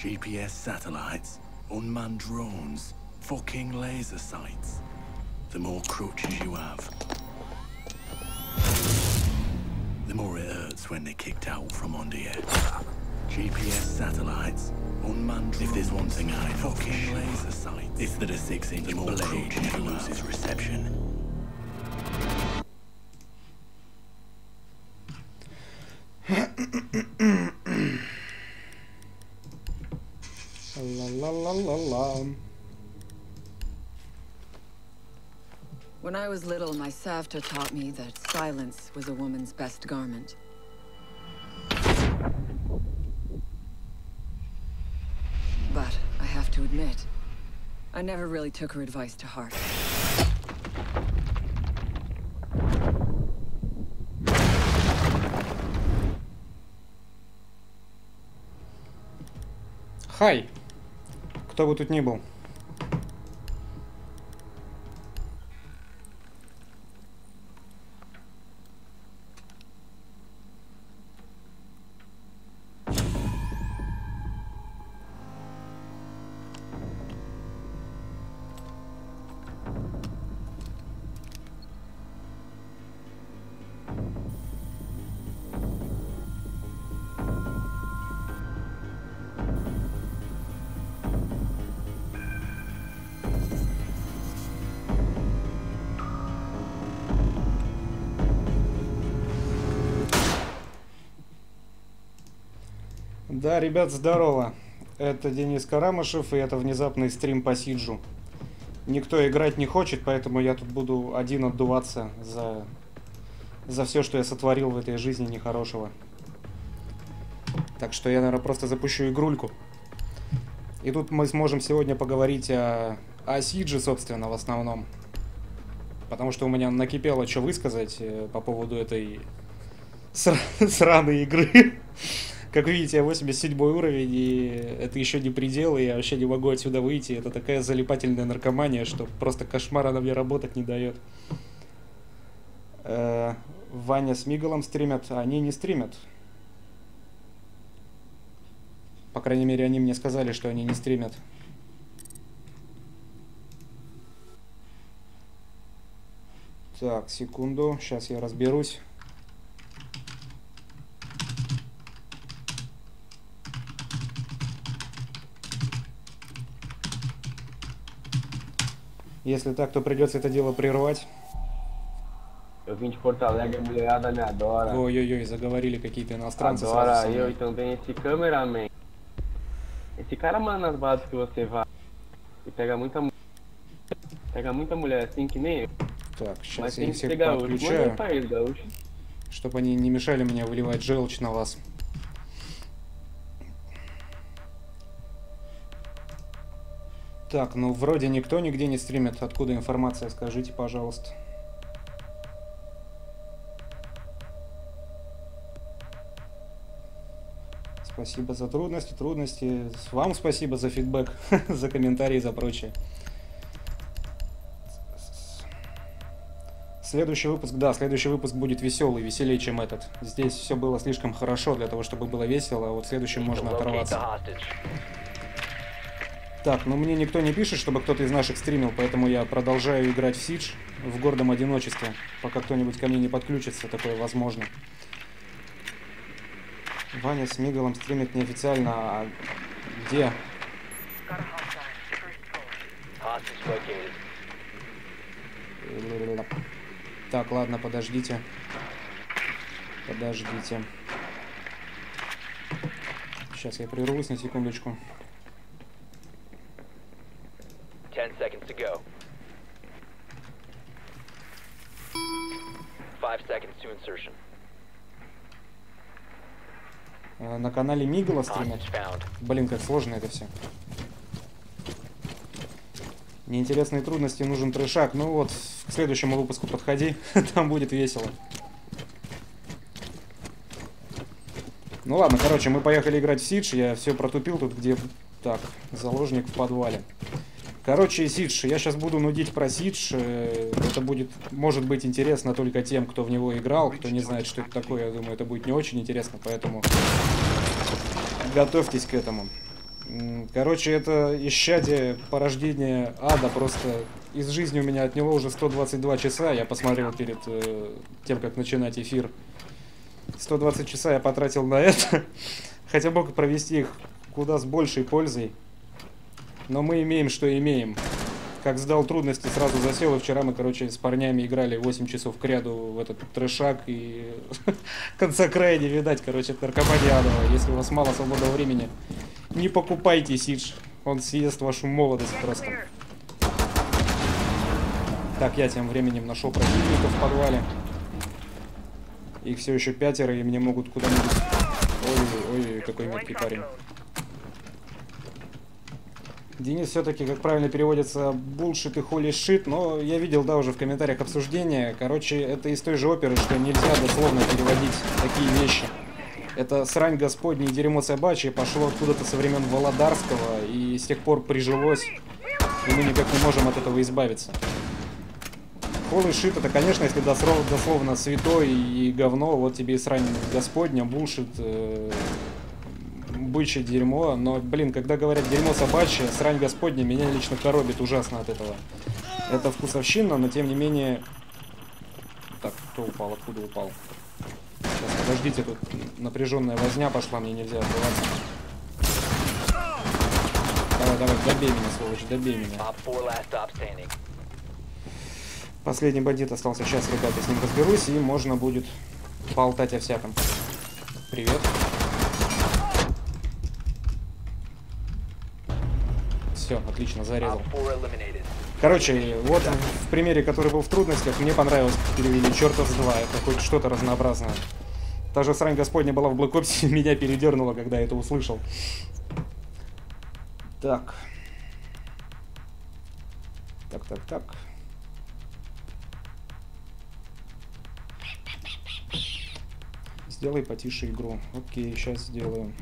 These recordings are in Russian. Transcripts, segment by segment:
GPS satellites, unmanned drones, fucking laser sights. The more crutches you have, the more it hurts when they're kicked out from under you. GPS satellites, unmanned drones. If there's one thing I know, fucking laser sights, it's that a six-inch blade never loses reception. was little, my Savta taught me that silence was a woman's best garment. But I have to admit, I never really took her advice to heart. Хай! Кто бы тут ни был. Да, ребят, здорово. Это Денис Карамышев, и это внезапный стрим по Сиджу. Никто играть не хочет, поэтому я тут буду один отдуваться за, за все, что я сотворил в этой жизни нехорошего. Так что я, наверное, просто запущу игрульку. И тут мы сможем сегодня поговорить о, о Сидже, собственно, в основном. Потому что у меня накипело что высказать э, по поводу этой сра- сраной игры. Как видите, я 87 уровень, и это еще не предел, и я вообще не могу отсюда выйти. Это такая залипательная наркомания, что просто кошмар она мне работать не дает. Э, Ваня с Мигалом стримят, а они не стримят. По крайней мере, они мне сказали, что они не стримят. Так, секунду, сейчас я разберусь. Если так, то придется это дело прервать. Eu vim de Porto Alegre, a mulherada me adora. Ой-ой-ой, заговорили какие-то иностранцы. Adora сразу eu, então tem esse cameraman. Esse cara, mano, nas bases que você vai e pega muita mu- Pega muita mulher assim que nem eu. Так, Mas сейчас я tem их всех. Manda подключаю, eles, чтобы они не мешали мне выливать желчь на вас. Так, ну вроде никто нигде не стримит. Откуда информация, скажите, пожалуйста. Спасибо за трудности, трудности. Вам спасибо за фидбэк, за комментарии, за прочее. Следующий выпуск, да, следующий выпуск будет веселый, веселее, чем этот. Здесь все было слишком хорошо для того, чтобы было весело, а вот в следующем можно оторваться. Так, ну мне никто не пишет, чтобы кто-то из наших стримил, поэтому я продолжаю играть в Сидж в гордом одиночестве, пока кто-нибудь ко мне не подключится, такое возможно. Ваня с Мигалом стримит неофициально, а где? Так, ладно, подождите. Подождите. Сейчас я прервусь на секундочку. Ten seconds to go. Five seconds to insertion. Э, На канале Мигала стримят. Блин, как сложно это все. Неинтересные трудности, нужен трешак. Ну вот, к следующему выпуску подходи, там будет весело. Ну ладно, короче, мы поехали играть в Сидж, я все протупил тут, где... Так, заложник в подвале. Короче, Сидж, я сейчас буду нудить про Сидж. Это будет, может быть, интересно только тем, кто в него играл, кто не знает, что это такое. Я думаю, это будет не очень интересно, поэтому готовьтесь к этому. Короче, это исчадие порождения ада просто из жизни у меня отняло уже 122 часа. Я посмотрел перед э, тем, как начинать эфир. 120 часа я потратил на это. Хотя мог провести их куда с большей пользой. Но мы имеем, что имеем. Как сдал трудности, сразу засел. И вчера мы, короче, с парнями играли 8 часов к ряду в этот трешак. И конца края не видать, короче, это наркомания адовая. Если у вас мало свободного времени, не покупайте Сидж. Он съест вашу молодость просто. Так, я тем временем нашел противников в подвале. Их все еще пятеро, и мне могут куда-нибудь... Ой, ой, ой, какой меткий парень. Денис все-таки, как правильно переводится, bullshit и holy shit, но я видел, да, уже в комментариях обсуждения. Короче, это из той же оперы, что нельзя дословно переводить такие вещи. Это срань господня дерьмо собачье пошло откуда-то со времен Володарского и с тех пор прижилось, и мы никак не можем от этого избавиться. Holy shit, это, конечно, если дословно, дословно святой и говно, вот тебе и срань господня, булшит, э, бычье дерьмо, но, блин, когда говорят дерьмо собачье, срань господня, меня лично коробит ужасно от этого. Это вкусовщина, но тем не менее... Так, кто упал, откуда упал? Сейчас, подождите, тут напряженная возня пошла, мне нельзя открываться. Давай, давай, добей меня, сволочь, добей меня. Op 4 last stop standing. Последний бандит остался. Сейчас, ребята, с ним разберусь, и можно будет болтать о всяком. Привет. Все, отлично, зарезал. Op 4 eliminated. Короче, вот в примере, который был в трудностях, мне понравилось, как перевели черта с два. Это хоть что-то разнообразное. Та же срань господня была в Black Ops, меня передернуло, когда я это услышал. Так. Так, так, так. Сделай потише игру. Окей, сейчас сделаю.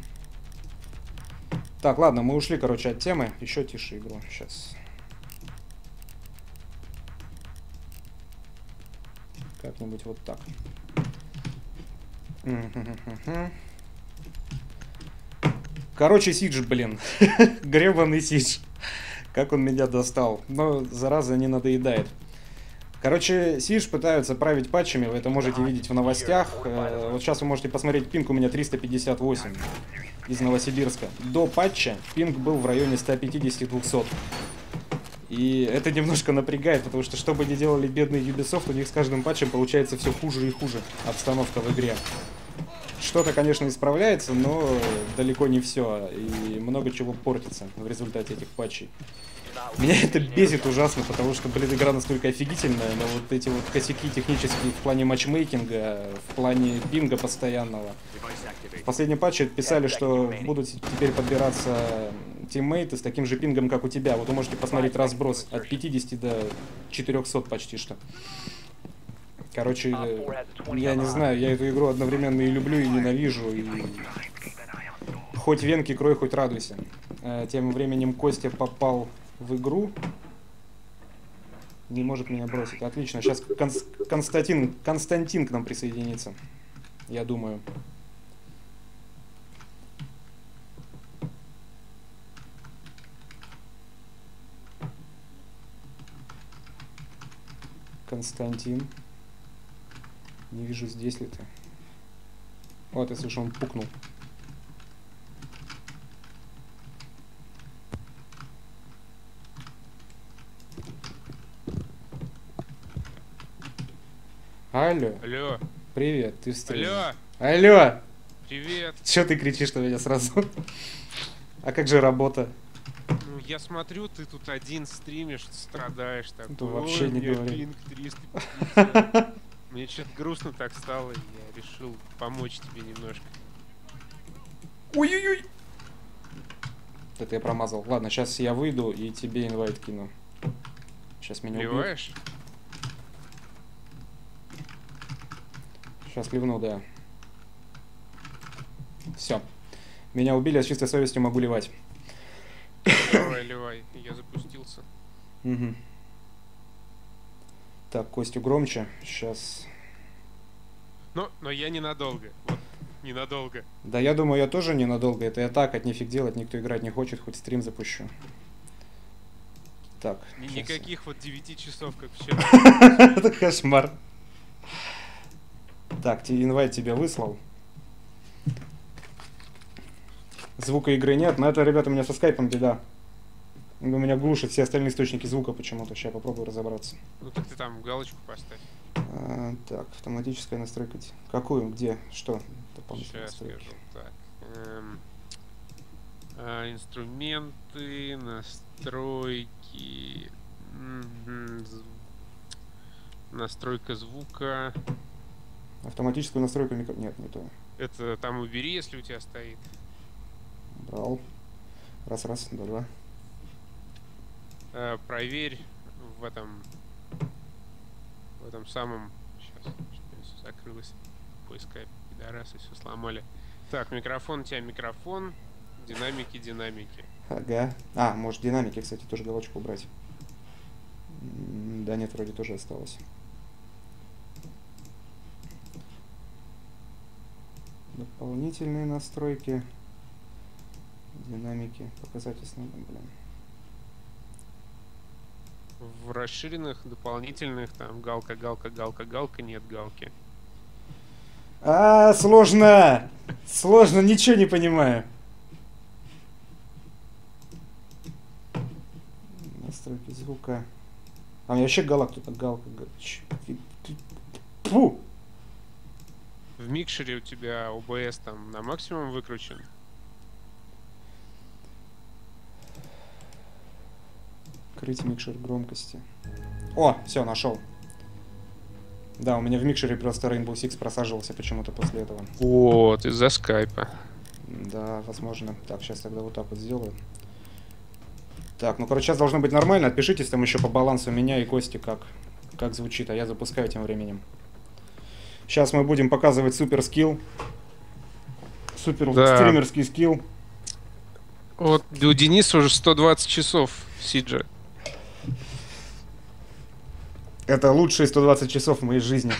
Так, ладно, мы ушли, короче, от темы. Еще тише игру. Сейчас. Как-нибудь вот так. Короче, Сидж, блин. Гребаный Сидж. Как он меня достал. Но, зараза, не надоедает. Короче, Сидж пытаются править патчами, вы это можете видеть в новостях. Э, Вот сейчас вы можете посмотреть, пинг у меня 358 из Новосибирска. До патча пинг был в районе 150-200. И это немножко напрягает, потому что что бы ни делали бедные Ubisoft, у них с каждым патчем получается все хуже и хуже обстановка в игре. Что-то, конечно, исправляется, но далеко не все. И много чего портится в результате этих патчей. Меня это бесит ужасно, потому что, блин, игра настолько офигительная, но вот эти вот косяки технические в плане матчмейкинга, в плане пинга постоянного. В последнем патче писали, что будут теперь подбираться тиммейты с таким же пингом, как у тебя. Вот вы можете посмотреть разброс от 50 до 400 почти что. Короче, я не знаю, я эту игру одновременно и люблю, и ненавижу, и хоть венки крой, хоть радуйся. Э, Тем временем Костя попал в игру. Не может меня бросить. Отлично. Сейчас Константин, Константин к нам присоединится. Я думаю. Константин. Не вижу, здесь ли ты. Вот, я слышу, он пукнул. Алло, Алло, привет, ты в стриме. алло, Алло, привет. Че ты кричишь на меня сразу? А как же работа? Ну, я смотрю, ты тут один стримишь, страдаешь такой. Да вообще «Ой, не мне говори». пинг 350». Мне что-то грустно так стало, и я решил помочь тебе немножко. Ой-ой-ой. Это я промазал. Ладно, сейчас я выйду и тебе инвайт кину. Сейчас меня убьют. Сейчас ливну, да. Все. Меня убили, а с чистой совестью могу ливать. Давай, ливай. Я запустился. Мгм. Так, Костю громче. Сейчас. Но, но я ненадолго. Вот ненадолго. Да я думаю, я тоже ненадолго. Это я так, от нифиг делать, никто играть не хочет, хоть стрим запущу. Так. Ни- щас. Никаких вот 9 часов, как вчера. Это кошмар. Так, инвайт тебе выслал. Звука игры нет, но это, ребята, у меня со скайпом беда. У меня глушит все остальные источники звука почему-то. Сейчас попробую разобраться. Ну так ты там галочку поставь. А, так, автоматическая настройка. Какую? Где? Что? Дополнительные Сейчас настройки. скажу. Так. эм, а, инструменты, настройки. мгм, зв- Настройка звука. Автоматическую настройку микро... Нет, не то. Это там убери, если у тебя стоит. Брал. Раз, раз, два, два. Э, проверь в этом в этом самом сейчас все закрылось поиска пидорасы все сломали так микрофон у тебя микрофон динамики динамики Ага. А, может динамики, кстати, тоже галочку убрать. Да нет, вроде тоже осталось. Дополнительные настройки. Динамики. Показать основные, блин. в расширенных дополнительных там галка галка галка галка нет галки А, сложно! Сложно, ничего не понимаю. Настройки звука. А, у меня вообще галак тут галка. Фу! В микшере у тебя OBS там на максимум выкручен Крыть микшер громкости. О, все, нашел. Да, у меня в микшере просто Rainbow Six просаживался почему-то после этого. вот из-за скайпа Да, возможно. Так, сейчас тогда вот так вот сделаю. Так, ну, короче, сейчас должно быть нормально. Отпишитесь там еще по балансу меня и Кости, как, как звучит, а я запускаю тем временем. Сейчас мы будем показывать супер скилл. Супер Да. стримерский скилл. вот у Дениса уже 120 часов Сиджа Это лучшие 120 часов в моей жизни.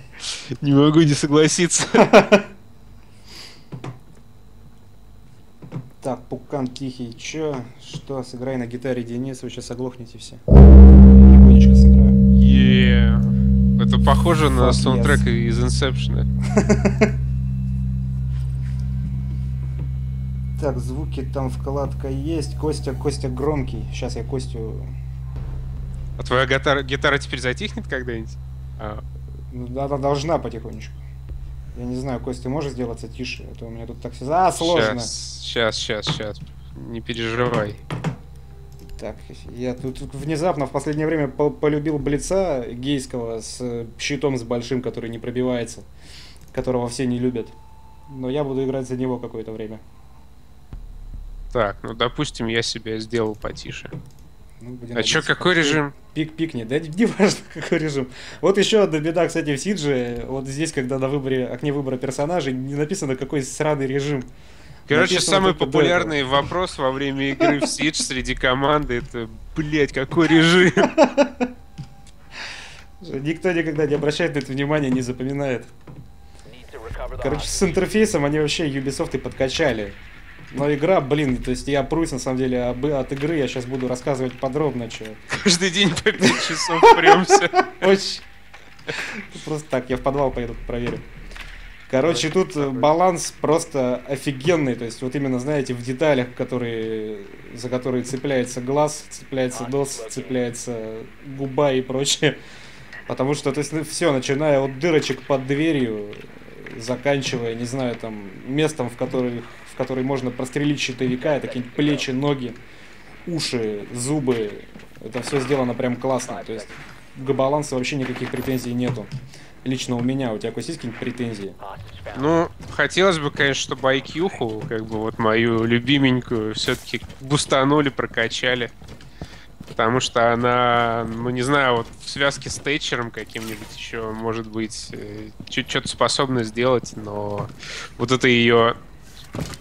не могу не согласиться Так, пукан тихий. Чё? Что? Сыграй на гитаре, Денис, вы сейчас оглохнете все. Тихонечко сыграю. Е. Это похоже на Fuck саундтрек yes. из Инсепшена. Так, звуки там вкладка есть. Костя, Костя громкий. Сейчас я Костю... А твоя гитара, гитара теперь затихнет когда-нибудь? А, Ну, она должна потихонечку. Я не знаю, Костя, можешь сделаться тише? А то у меня тут так все... А, сложно. Сейчас, сейчас, сейчас. Не переживай. Так, я тут, внезапно в последнее время по- полюбил Блица гейского с щитом с большим, который не пробивается, которого все не любят. Но я буду играть за него какое-то время. Так, ну допустим, я себя сделал потише. Ну, А чё, какой как- режим? Пик-пикни, да не важно какой режим. Вот еще одна беда, кстати, в Сидже, вот здесь, когда на выборе, окне выбора персонажей, не написано какой сраный режим. Короче, Написано самый популярный вопрос во время игры в Siege среди команды это, блять, какой режим? Никто никогда не обращает на это внимания, не запоминает. Короче, с интерфейсом они вообще Ubisoft и подкачали. Но игра, блин, то есть я прусь на самом деле об- от игры, я сейчас буду рассказывать подробно, что. Каждый день по 5 часов премся. Очень. Просто так, я в подвал поеду проверю. Короче, тут э, баланс просто офигенный. То есть, вот именно, знаете, в деталях, которые, за которые цепляется глаз, цепляется нос, цепляется губа и прочее. Потому что, то есть, все, начиная от дырочек под дверью, заканчивая, не знаю, там, местом, в который, в который можно прострелить щитовика, это какие-нибудь плечи, ноги, уши, зубы. Это все сделано прям классно. То есть, к балансу вообще никаких претензий нету. Лично у меня. У тебя Кость, есть какие-нибудь претензии? Ну, хотелось бы, конечно, чтобы IQ, как бы вот мою любименькую, все-таки бустанули, прокачали. Потому что она, ну не знаю, вот в связке с Тэтчером каким-нибудь еще, может быть, э, что-то способна сделать, но вот это ее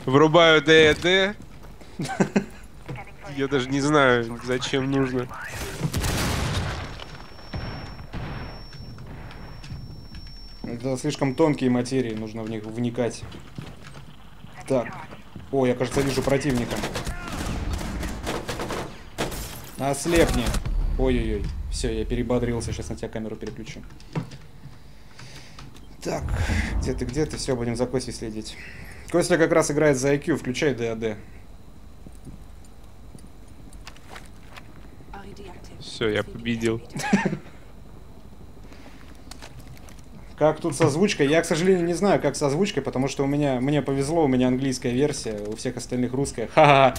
врубаю ДЭД, я даже не знаю, зачем нужно. Это слишком тонкие материи, нужно в них вникать. Так. О, я, кажется, вижу противника. Ослепни. Ой-ой-ой. Все, я перебодрился, сейчас на тебя камеру переключу. Так, где ты, где ты? Все, будем за Костей следить. Костя как раз играет за IQ, включай ДАД. Все, я победил. Как тут с озвучкой? Я, к сожалению, не знаю, как с озвучкой, потому что у меня, мне повезло, у меня английская версия, у всех остальных русская. Ха-ха.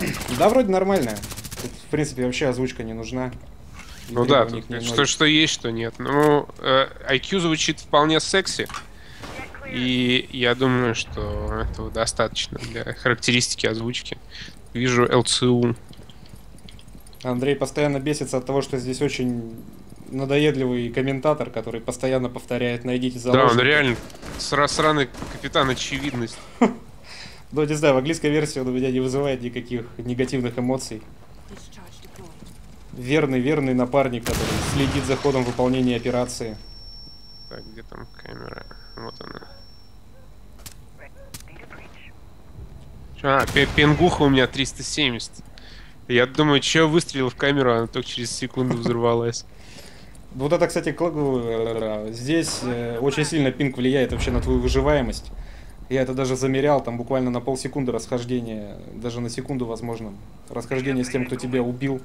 Да, вроде нормальная. Тут, в принципе, вообще озвучка не нужна. И Ну да, тут что, что есть, что нет. Ну, э, IQ звучит вполне секси. И я думаю, что этого достаточно для характеристики озвучки. Вижу ЛЦУ. Андрей постоянно бесится от того, что здесь очень надоедливый комментатор, который постоянно повторяет «найдите Да, он заложника». реально сра- сраный капитан очевидность. Ну, не знаю, в английской версии он у меня не вызывает никаких негативных эмоций. Верный, верный напарник, который следит за ходом выполнения операции. Так, где там камера? Вот она. А, пе- пенгуха у меня 370. Я думаю, че выстрелил в камеру, она только через секунду взорвалась. Вот это, кстати, здесь э, очень сильно пинг влияет вообще на твою выживаемость. Я это даже замерял, там буквально на полсекунды расхождение, даже на секунду, возможно, расхождение с тем, кто тебя убил.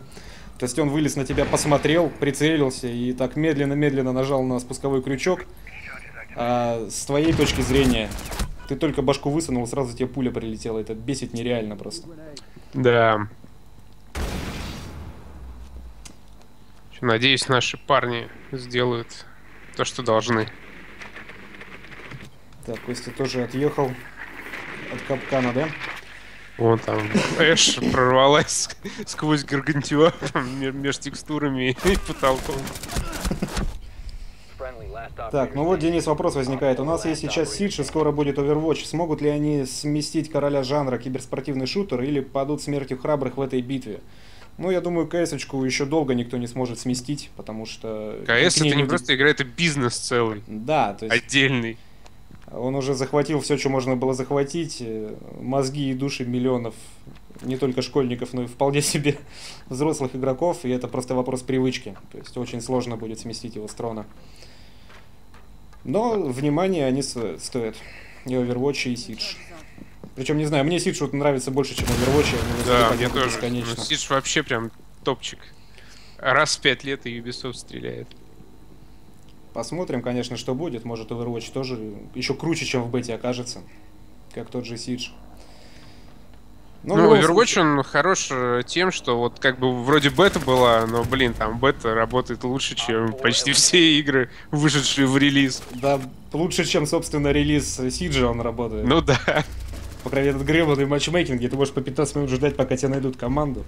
То есть он вылез на тебя, посмотрел, прицелился и так медленно-медленно нажал на спусковой крючок. А с твоей точки зрения, ты только башку высунул, сразу тебе пуля прилетела. Это бесит нереально просто. Да. Надеюсь, наши парни сделают то, что должны. Так, Костя тоже отъехал от капкана, да? Вон там Эш прорвалась сквозь гаргантюа между текстурами и потолком. Так, ну вот, Денис, вопрос возникает. У нас есть сейчас Сидж и скоро будет Overwatch. Смогут ли они сместить короля жанра киберспортивный шутер или падут смертью храбрых в этой битве? Ну, я думаю, КС-очку еще долго никто не сможет сместить, потому что... КС это не люди- просто игра, это бизнес целый, Да, то есть отдельный. он уже захватил все, что можно было захватить. э, Мозги и души миллионов не только школьников, но и вполне себе взрослых игроков. И это просто вопрос привычки. То есть очень сложно будет сместить его с трона. Но внимание они стоят. И Overwatch, и Siege. Причем, не знаю, мне Siege вот нравится больше, чем Overwatch. Да, мне тоже. бесконечно. Ну, Сидж вообще прям топчик. Раз в пять лет и Ubisoft стреляет. Посмотрим, конечно, что будет. Может, Overwatch тоже еще круче, чем в бете окажется. Как тот же в Ну, любом Overwatch, случае- он хорош э, тем, что вот как бы вроде бета была, но, блин, там бета работает лучше, чем почти все игры, вышедшие в релиз. Да, лучше, чем, собственно, релиз Сиджа он работает. Ну да. По крайней мере, этот гребаный матчмейкинг, где ты можешь по 15 минут ждать, пока тебе найдут команду.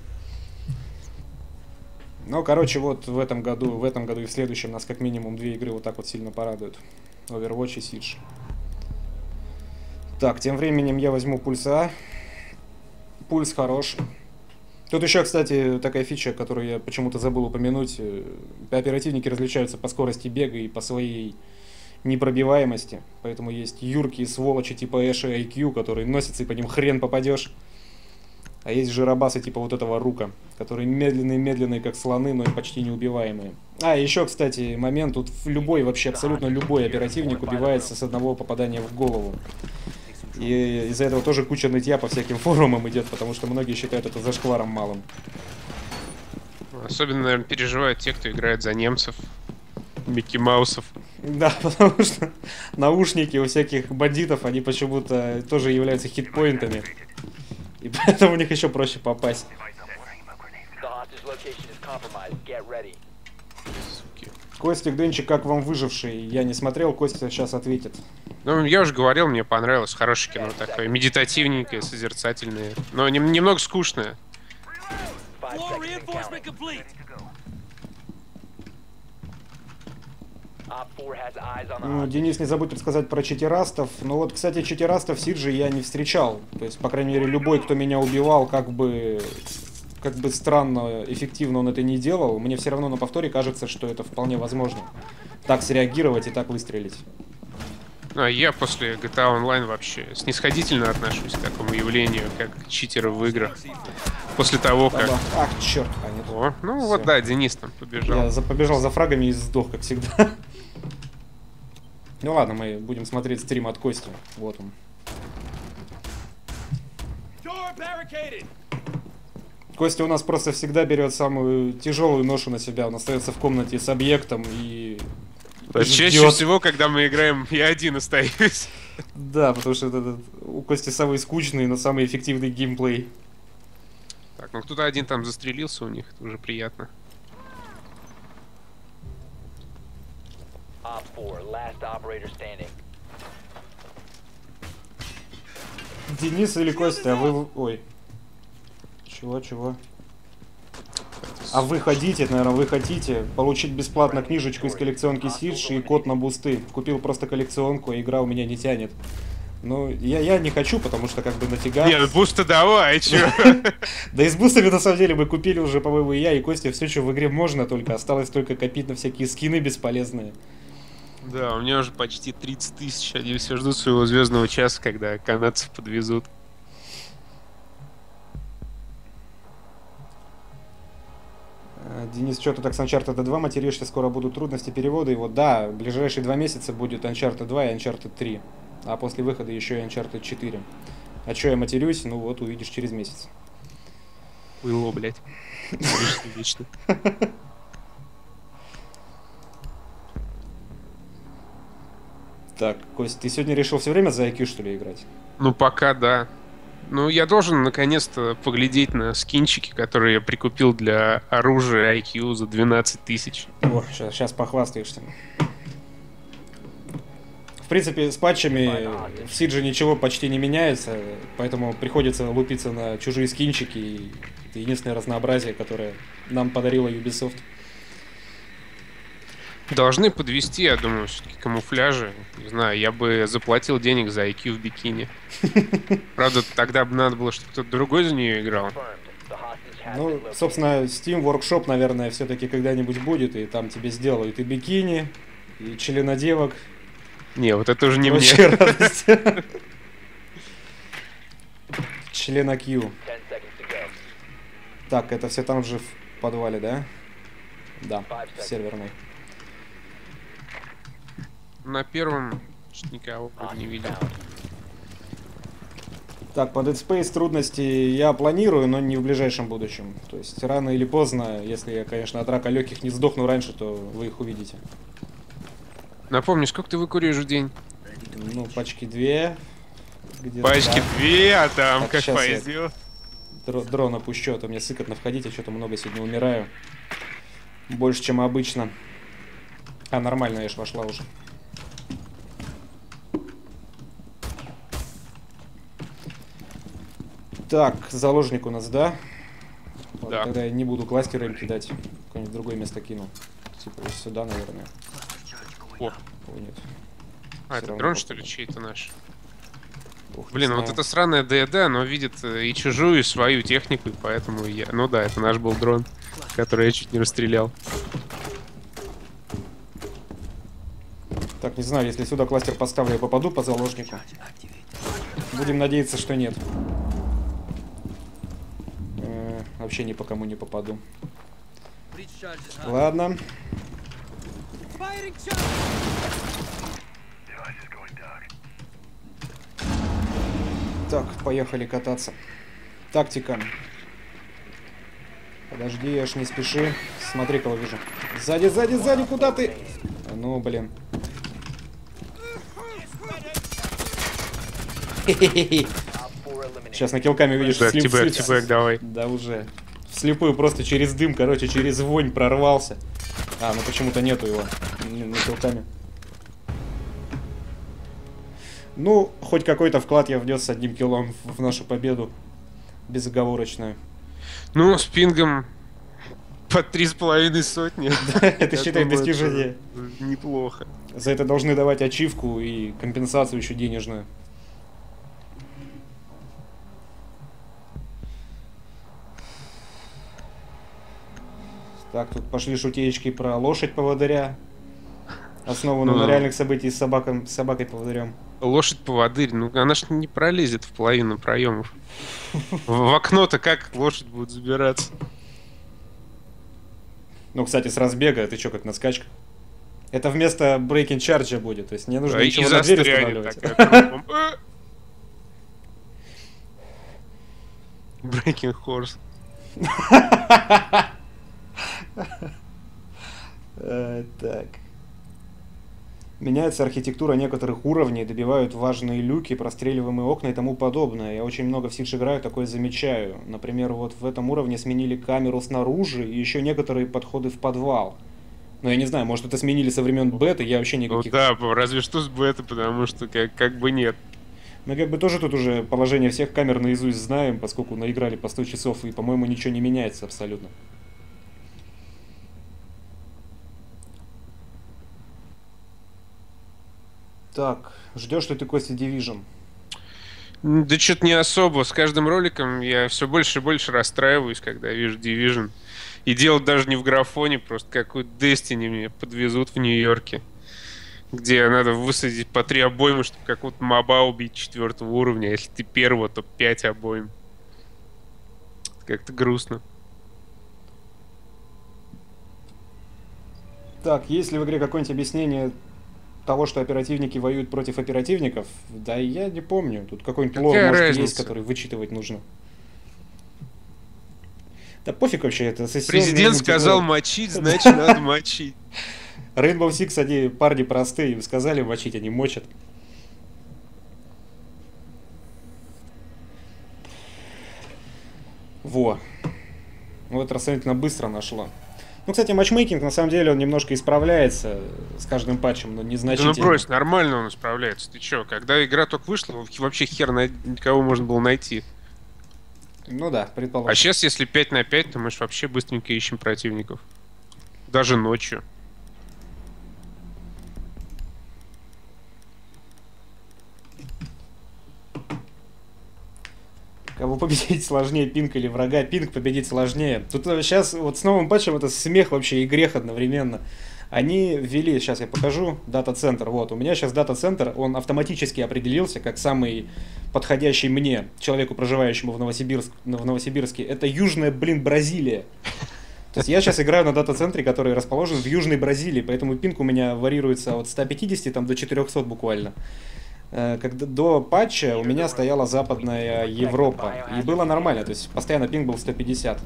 Ну, короче, вот в этом году, в этом году и в следующем нас как минимум две игры вот так вот сильно порадуют. Overwatch и Siege. Так, тем временем я возьму пульса. Пульс хорош. Тут еще, кстати, такая фича, которую я почему-то забыл упомянуть. Э, Оперативники различаются по скорости бега и по своей непробиваемости. Поэтому есть юркие сволочи типа Эша и IQ, которые носятся и по ним хрен попадешь. А есть жиробасы типа вот этого рука, которые медленные-медленные, как слоны, но почти неубиваемые. А, еще, кстати, момент, тут любой, вообще абсолютно любой оперативник убивается с одного попадания в голову. И из-за этого тоже куча нытья по всяким форумам идет, потому что многие считают это зашкваром малым. Особенно, наверное, переживают те, кто играет за немцев, Микки Маусов. Да, потому что наушники у всяких бандитов, они почему-то тоже являются хитпоинтами. И поэтому в них еще проще попасть. Костик Дынчик, как вам выживший? Я не смотрел, Костя сейчас ответит. Ну, я уже говорил, мне понравилось. Хорошее кино такое. Медитативненькое, созерцательное. Но нем- немного скучное. Five seconds and counting. Op 4 has eyes on the Ну. Денис, не забудь рассказать про читерастов. Ну вот, кстати, читерастов Сиджи я не встречал. То есть, по крайней мере, любой, кто меня убивал, как бы как бы странно, эффективно он это не делал, мне все равно на повторе кажется, что это вполне возможно. так среагировать и так выстрелить. А я после GTA Online вообще снисходительно отношусь к такому явлению, как читеры в играх. После того, как... Ах, черт. А, нет. О, ну Всё. вот да, Денис там побежал. Я за- побежал за фрагами и сдох, как всегда. Ну ладно, мы будем смотреть стрим от Кости. Вот он. Костя у нас просто всегда берет самую тяжелую ношу на себя. Он остается в комнате с объектом и То есть чаще ждёт. всего, когда мы играем, я один остаюсь. Да, потому что это, это у Кости самый скучный, но самый эффективный геймплей. Так, ну кто-то один там застрелился у них, это уже приятно. Op 4, last operator standing. Денис или Костя, а вы... Ой. Чего, чего? А вы хотите, наверное, вы хотите получить бесплатно книжечку из коллекционки Сидж и код на бусты. Купил просто коллекционку, а игра у меня не тянет. Ну, я, я не хочу, потому что как бы нафига. Нет, буста давай, чё? Да и с бустами на самом деле мы купили уже, по-моему, и я, и Костя все, что в игре можно, только осталось только копить на всякие скины бесполезные. Да, у меня уже почти 30 тысяч, они все ждут своего звездного часа, когда канадцев подвезут. Э, Денис, что ты так с Uncharted 2 материшься, скоро будут трудности перевода его. Да, в ближайшие два месяца будет Uncharted 2 и Uncharted 3. А после выхода еще и Uncharted 4. А что я матерюсь, ну вот увидишь через месяц. Уйло, блядь. Вечно, Так, Кость, ты сегодня решил все время за IQ, что ли, играть? Ну, пока да. Ну, я должен наконец-то поглядеть на скинчики, которые я прикупил для оружия IQ за 12 тысяч. О, сейчас, похвастаешься. В принципе, с патчами в Сидже ничего почти не меняется, поэтому приходится лупиться на чужие скинчики. И это единственное разнообразие, которое нам подарила Ubisoft. Должны подвести, я думаю, все-таки камуфляжи. Не знаю, я бы заплатил денег за IQ в бикини. Правда, тогда бы надо было, чтобы кто-то другой за нее играл. Ну, собственно, Steam Workshop, наверное, все-таки когда-нибудь будет, и там тебе сделают и бикини, и членодевок. Не, вот это уже не Прочая мне. радость. Члена Q. Так, это все там же в подвале, да? Да, в серверной. На первом чуть никого не видел. Так, по Dead Space трудности я планирую, но не в ближайшем будущем. То есть рано или поздно, если я, конечно, от рака легких не сдохну раньше, то вы их увидите. Напомни, сколько ты выкуриваешь в день? Ну, пачки две. Пачки так. две, а там Так, как пойдет. Дро- дрон опущу, а то мне сыкотно входить, я что-то много сегодня умираю. Больше, чем обычно. А, нормально, я ж вошла уже. Так, заложник у нас, да? Ладно, Да. Тогда я не буду кластеры им кидать. в Какое-нибудь другое место кину. Типа вот сюда, наверное. О, Ой, нет. а, Всё это дрон, что ли, чей-то наш? Не Блин, вот это сраная ДД, оно видит э, и чужую, и свою технику, и поэтому я... Ну да, это наш был дрон, который я чуть не расстрелял. Так, не знаю, если сюда кластер поставлю, я попаду по заложнику. Будем надеяться, что нет. Вообще ни по кому не попаду. Ладно. Так, поехали кататься. Тактика. Подожди, аж не спеши. Смотри, кого вижу. Сзади, сзади, сзади, куда ты? Ну, блин. Op 4 eliminated. Сейчас на килками видишь Да, слеп- тибэк, слеп- тибэк, давай. Да уже. Вслепую просто через дым, короче, через вонь прорвался. А, ну почему-то нету его. На килками. Ну, хоть какой-то вклад я внес с одним киллом в нашу победу. Безоговорочную. Ну, с пингом по три с половиной сотни. Это считай достижение. Неплохо. За это должны давать ачивку и компенсацию еще денежную. Так, тут пошли шутеечки про лошадь поводыря. основанную Ну. на реальных событиях с, собаком, с собакой-поводырем. Лошадь-поводырь, ну она ж не пролезет в половину проемов. В окно-то как лошадь будет забираться? Ну, кстати, с разбега, ты чё, как на скачках? Это вместо Breaking Charge будет, то есть не нужно А, ничего на дверь устанавливать. такая кругом. Э! Breaking Horse. Э, Так. Меняется архитектура некоторых уровней, добивают важные люки, простреливаемые окна и тому подобное. Я очень много в Сидж играю, такое замечаю. Например, вот в этом уровне сменили камеру снаружи и еще некоторые подходы в подвал. Но я не знаю, может это сменили со времен беты, я вообще Ну никаких... да, разве что с бета, потому что как, как бы нет. Мы как бы тоже тут уже положение всех камер наизусть знаем, поскольку наиграли по 100 часов, и, по-моему, ничего не меняется абсолютно. Так, ждешь ли ты Кости Division? Да что-то не особо. С каждым роликом я все больше и больше расстраиваюсь, когда вижу Division. И дело даже не в графоне, просто какую-то Destiny мне подвезут в Нью-Йорке. Где надо высадить по три обоймы, чтобы какого-то моба убить четвертого уровня. А если ты первого, то пять обоим. Как-то грустно. Так, есть ли в игре какое-нибудь объяснение того, что оперативники воюют против оперативников? Да я не помню. Тут какой-нибудь лор, может, есть, разница? который вычитывать нужно. Да пофиг вообще, это Президент сказал мочить, значит надо мочить. Rainbow Six, они парни простые, им сказали мочить, они мочат. Во. Ну, это сравнительно быстро нашло. Ну, кстати, матчмейкинг, на самом деле, он немножко исправляется с каждым патчем, но Да ну незначительно. брось, нормально он справляется. Ты чё, когда игра только вышла, вообще хер най- кого можно было найти. Ну да, предположим. А сейчас, если 5 на 5, то мы ж вообще быстренько ищем противников. Даже ночью. Кого победить сложнее, пинг или врага? Пинг победить сложнее. Тут сейчас вот с новым патчем это смех вообще и грех одновременно. Они ввели, сейчас я покажу, дата-центр. Вот, у меня сейчас дата-центр, он автоматически определился как самый подходящий мне, человеку, проживающему в, Новосибирск, в Новосибирске. Это южная, блин, Бразилия. То есть я сейчас играю на дата-центре, который расположен в Южной Бразилии, поэтому пинг у меня варьируется от 150 там, до 400 буквально. Э, Когда до патча у меня стояла Западная Европа. И было нормально, то есть постоянно пинг был 150.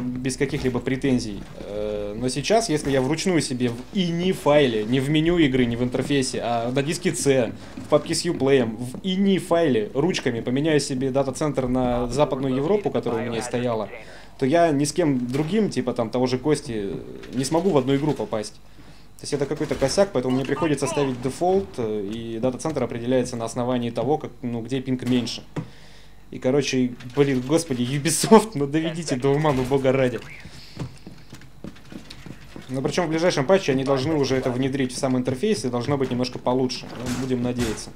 Без каких-либо претензий. Э, Но сейчас, если я вручную себе в ini файле, не в меню игры, не в интерфейсе, а на диске C, в папке с Uplay, в ini файле ручками поменяю себе дата-центр на Западную Европу, которая у меня стояла, то я ни с кем другим, типа там того же Кости, не смогу в одну игру попасть. То есть это какой-то косяк, поэтому мне приходится ставить дефолт, э, и дата-центр определяется на основании того, как, ну, где пинг меньше. И, короче, блин, господи, Ubisoft, ну доведите до ума, ну бога ради. Но причем в ближайшем патче они должны уже это внедрить в сам интерфейс, и должно быть немножко получше. Ну, Будем надеяться.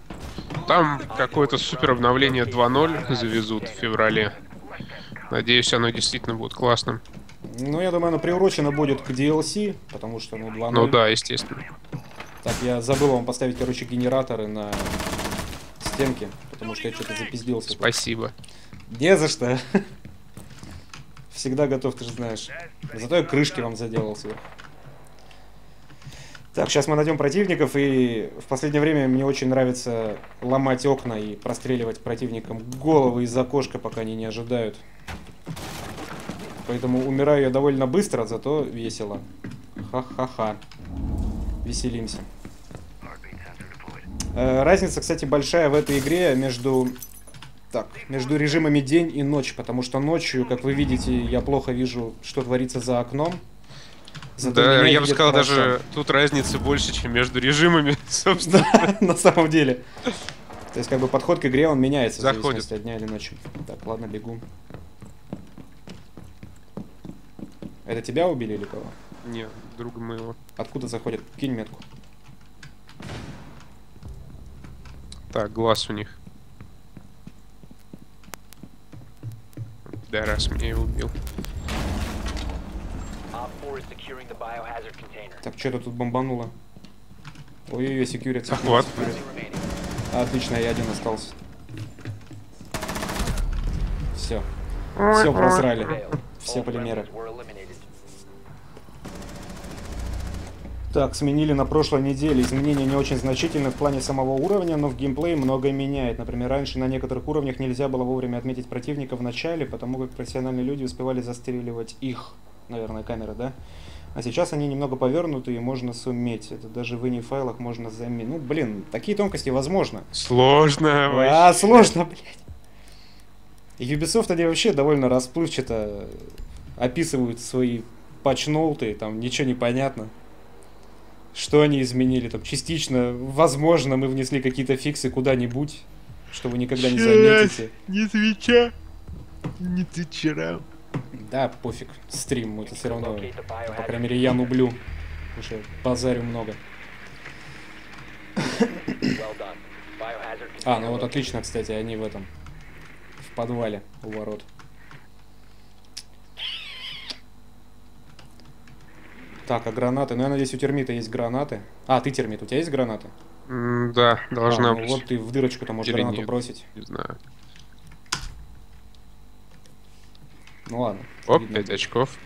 Там какое-то супер обновление 2.0 завезут в феврале. Надеюсь, оно действительно будет классным. Ну, я думаю, оно приурочено будет к DLC, потому что, ну, 2.0. Ну да, естественно. Так, я забыл вам поставить, короче, генераторы на стенки, потому что я что-то запиздился. тут. Спасибо. Не за что. Всегда готов, ты же знаешь. Зато я крышки вам заделал сверху. Так, сейчас мы найдем противников, и в последнее время мне очень нравится ломать окна и простреливать противникам головы из окошка, пока они не ожидают. Поэтому умираю я довольно быстро, зато весело. Ха-ха-ха. Веселимся. Э, Разница, кстати, большая в этой игре между так, между режимами день и ночь, потому что ночью, как вы видите, я плохо вижу, что творится за окном. Зато да, я бы сказал, хорошо. даже тут разница больше, чем между режимами, собственно. Да, на самом деле. То есть, как бы подход к игре, он меняется в Заходит. зависимости от дня или ночи. Так, ладно, бегу. Это тебя убили или кого? Нет, друга моего. Откуда заходят? Кинь метку. Так, глаз у них. Да, раз меня и убил. Op 4 is securing the biohazard container. Так, что это тут бомбануло? Ой-ой-ой, секьюрит. Захват. Отлично, я один остался. Все. Все просрали. Все полимеры. Так, сменили на прошлой неделе. Изменения не очень значительны в плане самого уровня, но в геймплее многое меняет. Например, раньше на некоторых уровнях нельзя было вовремя отметить противника в начале, потому как профессиональные люди успевали застреливать их. Наверное, камеры, да? А сейчас они немного повернуты и можно суметь. Это даже в инди-файлах можно заметить. Ну, блин, такие тонкости возможно. Сложно. А, вообще. сложно, блядь. Ubisoft, они вообще довольно расплывчато описывают свои патчноуты, там ничего не понятно. Что они изменили, там частично, возможно, мы внесли какие-то фиксы куда-нибудь, что вы никогда не заметите. Не твича. Не твичера. Да, пофиг, стрим, это все равно, по крайней мере, я нублю. Потому что базарю много. А, ну вот отлично, кстати, они в этом, в подвале у ворот. Так, а гранаты? Ну, я надеюсь, у термита есть гранаты. А, ты термит, у тебя есть гранаты? М, Да, должна А, ну быть. вот ты в дырочку-то можешь Или гранату нет. бросить. Не знаю. Ну ладно. Оп, видно 5 будет. очков.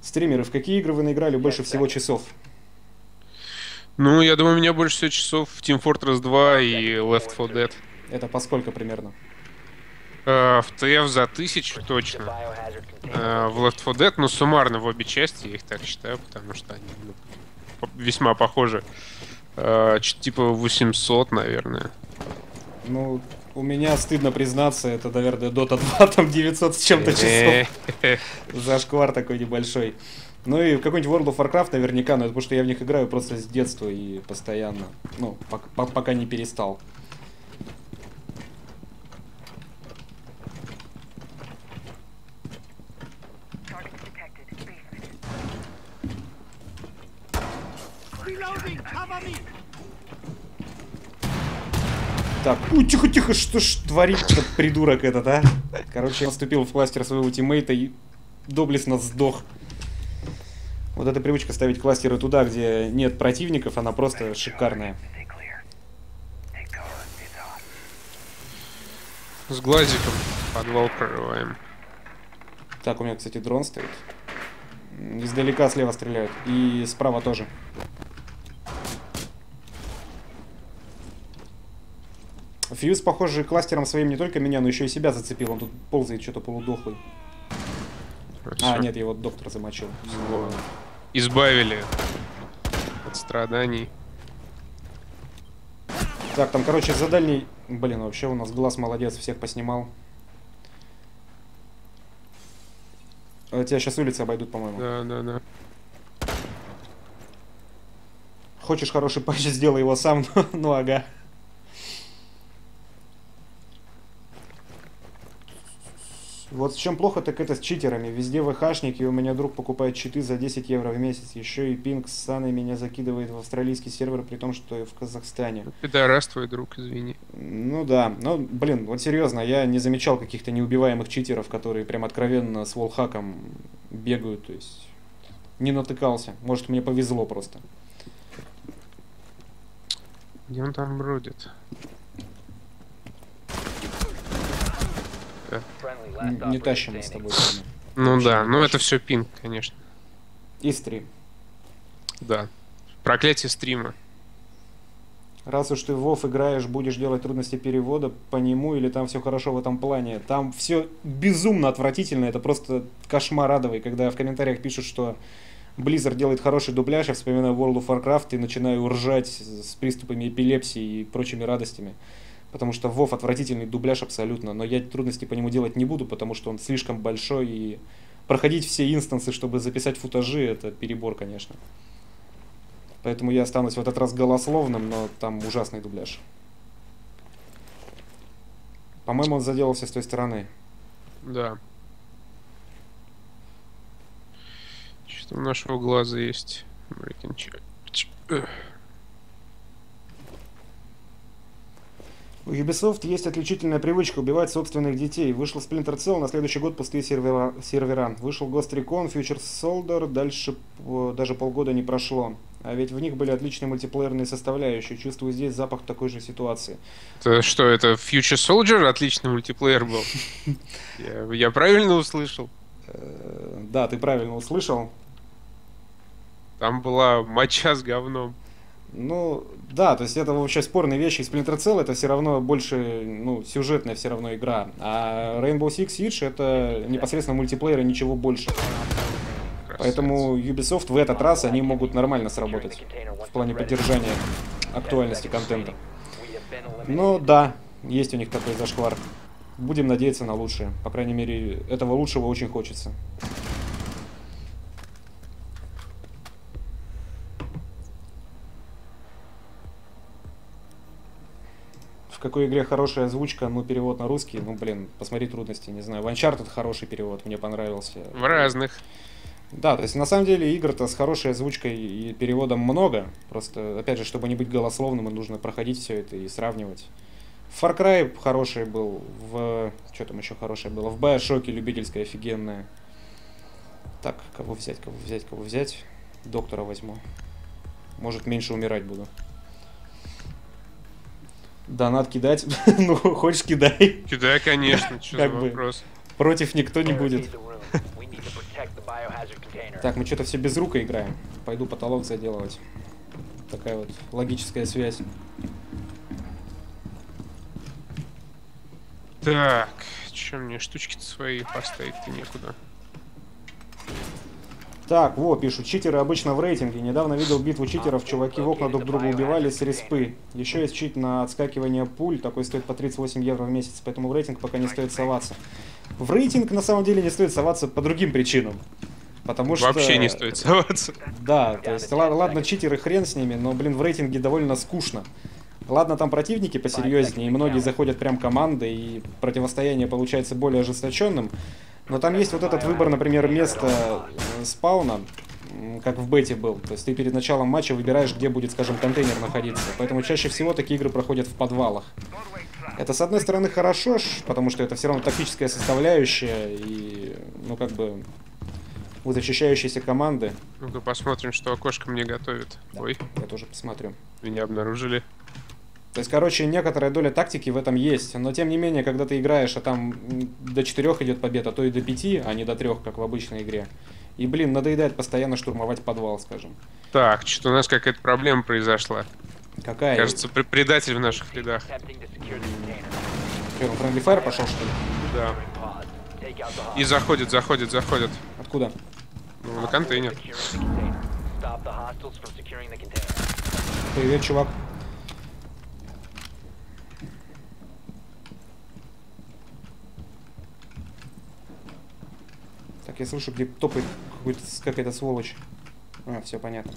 Стримеры, в какие игры вы наиграли больше всего часов? Ну, я думаю, у меня больше всего часов в Team Fortress 2 и Left 4 Dead. Это по сколько примерно? Э, в TF за тысячу точно. Э, в Left 4 Dead, ну, суммарно в обе части, я их так считаю, потому что они ну, весьма похожи. Э, чё-то типа 800, наверное. Ну, у меня стыдно признаться, это, наверное, Dota 2, там 900 с чем-то часов. Зашквар такой небольшой. Ну и какой-нибудь World of Warcraft наверняка, но это потому что я в них играю просто с детства и постоянно. Ну, пок- по- пока не перестал. Так, ой, тихо-тихо, что ж творит этот придурок этот, а? Короче, наступил в кластер своего тиммейта и доблестно сдох. Вот эта привычка ставить кластеры туда, где нет противников, она просто шикарная. С глазиком подвал прорываем. Так, у меня, кстати, дрон стоит. Издалека слева стреляют. И справа тоже. Фьюз, похоже, кластером своим не только меня, но еще и себя зацепил. Он тут ползает что-то полудохлый. А, нет, его доктор замочил. Вот. Избавили от страданий. Так, там, короче, за дальний... Блин, вообще у нас глаз молодец, всех поснимал. Э, Тебя сейчас улицы обойдут, по-моему. Да, да, да. Хочешь хороший патч, сделай его сам. ну ага. Вот в чем плохо, так это с читерами. Везде ВХшники, у меня друг покупает читы за 10 евро в месяц. Еще и пинг с Саной меня закидывает в австралийский сервер, при том, что я в Казахстане. Пидорас твой друг, извини. Ну да, ну блин, вот серьезно, я не замечал каких-то неубиваемых читеров, которые прям откровенно с волхаком бегают, то есть не натыкался. Может, мне повезло просто. Где он там бродит? Не тащим мы с тобой. Ну да, ну это все пинг, конечно. И стрим. Да. Проклятие стрима. Раз уж ты в WoW играешь, будешь делать трудности перевода по нему, или там все хорошо в этом плане. Там все безумно отвратительно, это просто кошмар адовый, когда в комментариях пишут, что Blizzard делает хороший дубляж, я вспоминаю World of Warcraft и начинаю ржать с приступами эпилепсии и прочими радостями. Потому что WoW отвратительный дубляж абсолютно, но я трудности по нему делать не буду, потому что он слишком большой и проходить все инстансы, чтобы записать футажи, это перебор, конечно. Поэтому я останусь в этот раз голословным, но там ужасный дубляж. По-моему, он заделался с той стороны. Да. Что у нашего глаза есть? American Church. Эх. У Ubisoft есть отличительная привычка убивать собственных детей. Вышел Splinter Cell, на следующий год пустые сервера. сервера. Вышел Ghost Recon, Future Soldier, дальше даже полгода не прошло. А ведь в них были отличные мультиплеерные составляющие. Чувствую здесь запах такой же ситуации. Это что, это Future Soldier? Отличный мультиплеер был. Я, я правильно услышал? Э, Да, ты правильно услышал. Там была моча с говном. Ну, да, то есть это вообще спорные вещи. Splinter Cell это все равно больше, ну, сюжетная все равно игра. А Rainbow Six Siege это непосредственно мультиплеер и ничего больше. Поэтому Ubisoft в этот раз они могут нормально сработать в плане поддержания актуальности контента. Но да, есть у них такой зашквар. Будем надеяться на лучшее. По крайней мере, этого лучшего очень хочется. Какой игре хорошая озвучка, ну, перевод на русский, ну, блин, посмотри трудности, не знаю. В Uncharted хороший перевод, мне понравился. В разных. Да, то есть на самом деле игр-то с хорошей озвучкой и переводом много. Просто, опять же, чтобы не быть голословным, нужно проходить все это и сравнивать. Far Cry хороший был, в... Что там еще хорошее было? В Bioshock любительская офигенная. Так, кого взять, кого взять, кого взять? Доктора возьму. Может, меньше умирать буду. Донат кидать? ну, хочешь кидай. Кидай, конечно, что за Как бы. вопрос. Против никто не будет. Так, мы что-то все без рука играем. Пойду потолок заделывать. Такая вот логическая связь. Так, чем мне штучки-то свои поставить-то некуда. Так, во, пишут, читеры обычно в рейтинге. Недавно видел битву читеров, чуваки в окна друг друга убивали с респы. Еще есть чит на отскакивание пуль, такой стоит по 38 евро в месяц, поэтому в рейтинг пока не стоит соваться. В рейтинг на самом деле не стоит соваться по другим причинам. Потому что... Вообще не стоит соваться. Да, то есть, ла- ладно, читеры хрен с ними, но, блин, в рейтинге довольно скучно. Ладно, там противники посерьезнее, и многие заходят прям командой, и противостояние получается более ожесточенным. Но там есть вот этот выбор, например, места э, спауна, как в бете был. То есть ты перед началом матча выбираешь, где будет, скажем, контейнер находиться. Поэтому чаще всего такие игры проходят в подвалах. Это, с одной стороны, хорошо, потому что это все равно тактическая составляющая и, ну, как бы, у защищающейся команды. Ну-ка посмотрим, что окошко мне готовит. Ой, Я тоже посмотрю. меня обнаружили. То есть, короче, некоторая доля тактики в этом есть. Но тем не менее, когда ты играешь, а там до 4 идет победа, а то и до 5, а не до 3, как в обычной игре. И, блин, надоедает постоянно штурмовать подвал, скажем. Так, что-то у нас какая-то проблема произошла. Какая? Кажется, пр- предатель в наших рядах. Что, он Friendly Fire пошел, что ли? Да. И заходит, заходит, заходит. Откуда? Ну, на контейнер. Securing the container. Stop the hostiles from securing the container. Привет, чувак. Так, я слышу, где топает какая-то сволочь. А, все понятно.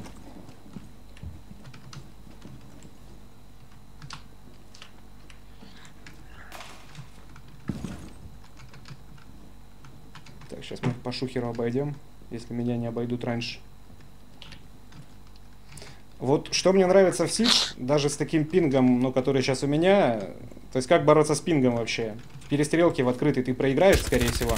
Так, сейчас мы по шухеру обойдем, если меня не обойдут раньше. Вот что мне нравится в Siege, даже с таким пингом, ну, который сейчас у меня, то есть как бороться с пингом вообще? В перестрелке в открытой ты проиграешь, скорее всего.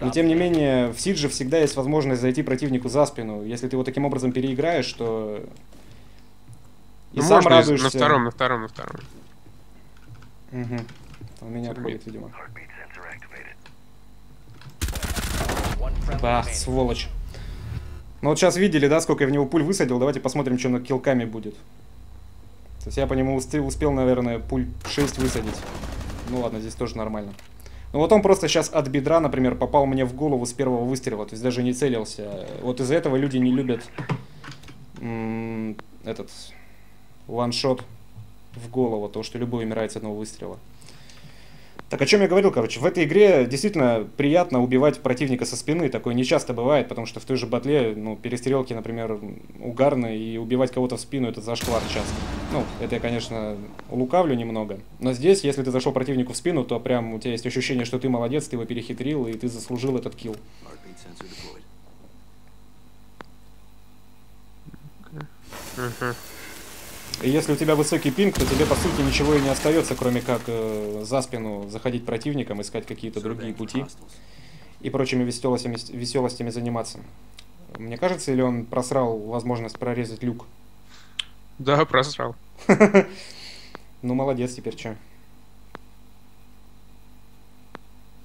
Но тем не менее, в Сидже всегда есть возможность зайти противнику за спину. Если ты его таким образом переиграешь, то... И Ну, сам можно радуешься. на втором, на втором, на втором. Мгм. У меня отходит, видимо. Бах, сволочь. Ну вот сейчас видели, да, сколько я в него пуль высадил. Давайте посмотрим, что на килками будет. То есть я по нему успел, успел, наверное, пуль 6 высадить. Ну ладно, здесь тоже нормально. Ну вот он просто сейчас от бедра, например, попал мне в голову с первого выстрела, то есть даже не целился. Вот из-за этого люди не любят этот ваншот в голову, то что любой умирает с одного выстрела. Так о чем я говорил, короче, в этой игре действительно приятно убивать противника со спины, такое не часто бывает, потому что в той же батле, ну, перестрелки, например, угарные, и убивать кого-то в спину это зашквар часто. Ну, это я, конечно, лукавлю немного, но здесь, если ты зашел противнику в спину, то прям у тебя есть ощущение, что ты молодец, ты его перехитрил, и ты заслужил этот килл. Мгм. И если у тебя высокий пинг, то тебе по сути ничего и не остается, кроме как э, за спину заходить противникам, искать какие-то другие пути и прочими веселостями, веселостями заниматься. Мне кажется, или он просрал возможность прорезать люк? Да, просрал. Ну, молодец теперь, что?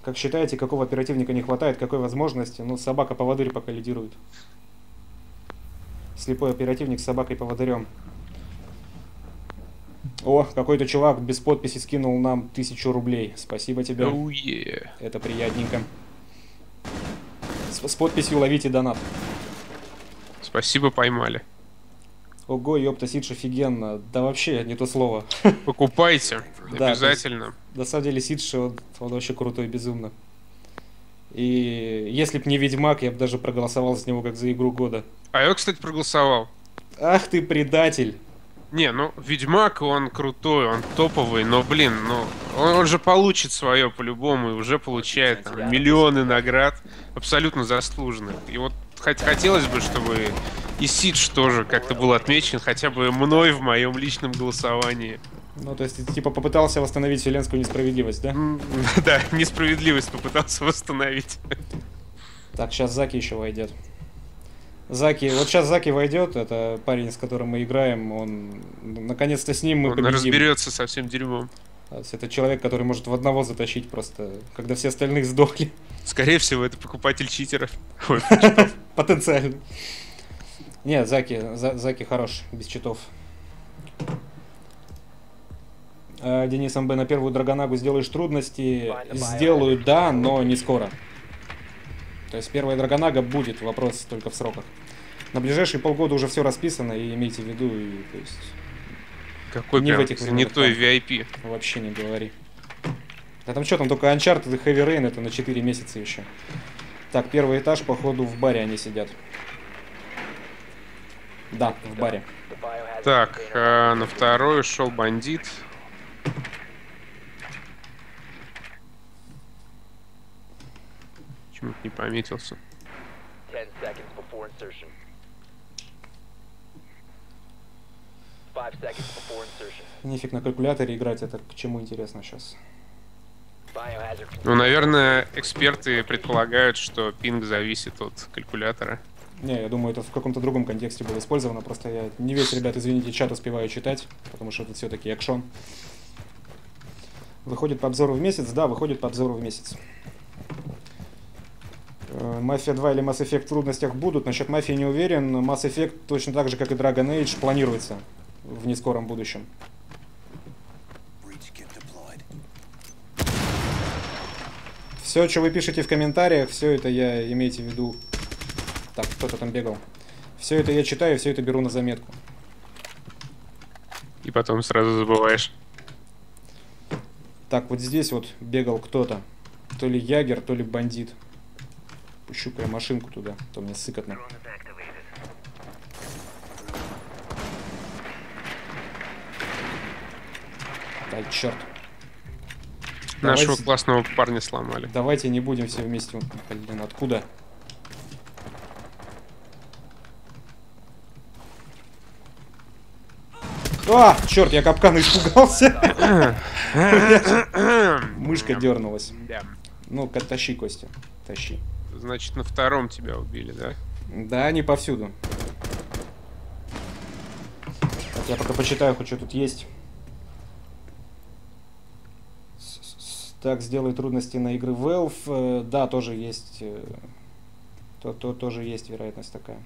Как считаете, какого оперативника не хватает, какой возможности? Ну, собака-поводырь пока лидирует. Слепой оперативник с собакой-поводырем. О, какой-то чувак без подписи скинул нам тысячу рублей. Спасибо тебе. Oh, yeah. Это приятненько. С, с подписью ловите донат. Спасибо, поймали. Ого, ёпта, Сидж офигенно. Да вообще, не то слово. Покупайте. Да, Обязательно. На самом деле Сидж, он, он вообще крутой, безумно. И если б не Ведьмак, я бы даже проголосовал за него как за игру года. А я, кстати, проголосовал. Ах ты предатель! Не, ну, Ведьмак, он крутой, он топовый, но, блин, ну, он, он же получит свое по-любому и уже получает там, миллионы наград, абсолютно заслуженных. И вот хот- хотелось бы, чтобы и Сидж тоже как-то был отмечен хотя бы мной в моем личном голосовании. Ну, то есть, ты, типа, попытался восстановить вселенскую несправедливость, да? Да, несправедливость попытался восстановить. Так, сейчас Заки еще войдет. Заки, вот сейчас Заки войдет, это парень, с которым мы играем, он, наконец-то с ним мы Он победим. разберется со всем дерьмом. Это человек, который может в одного затащить просто, когда все остальные сдохли. Скорее всего, это покупатель читеров. Потенциально. Нет, Заки, За- Заки хорош, без читов. А, Денис МБ на первую Драгонагу сделаешь трудности. Сделаю, да, но не скоро. То есть первая Драгонага будет, вопрос только в сроках. На ближайшие полгода уже все расписано, и имейте в виду, и то есть Какой Не в этих занятой VIP. вообще не говори. Да там что, там только Uncharted и Heavy Rain, это на 4 месяца еще. Так, первый этаж, походу, в баре они сидят. Да, в баре. Так, а, на второй шел бандит. Почему-то не пометился. 10 seconds before insertion. 5 seconds before insertion. Нифиг на калькуляторе играть, это к чему интересно сейчас. Ну, наверное, эксперты предполагают, что пинг зависит от калькулятора. Не, я думаю, это в каком-то другом контексте было использовано, просто я не весь, ребят, извините, чат успеваю читать, потому что это все-таки экшон. Выходит по обзору в месяц? Да, выходит по обзору в месяц. Э, Мафия 2 или Mass Effect в трудностях будут. Насчет Мафии не уверен. Mass Effect точно так же, как и Dragon Age, планируется в нескором будущем. Все, что вы пишете в комментариях, все это я имейте в виду. Так, кто-то там бегал. Все это я читаю, все это беру на заметку. И потом сразу забываешь. Так, вот здесь вот бегал кто-то. То ли ягер, то ли бандит. Пущу-ка я машинку туда, то мне сыкотно. Ай, черт. Нашего Давайте- классного парня сломали. Давайте не будем все вместе. Блин, откуда? А, черт, я капкана испугался. Мышка дернулась. Да. Ну-ка, тащи, Костя. Тащи. Значит, на втором тебя убили, да? Да, они повсюду. Так, я пока почитаю, хоть что тут есть. Так, сделай трудности на игры Valve. Э, Да, тоже есть. э, То, то, тоже есть вероятность такая.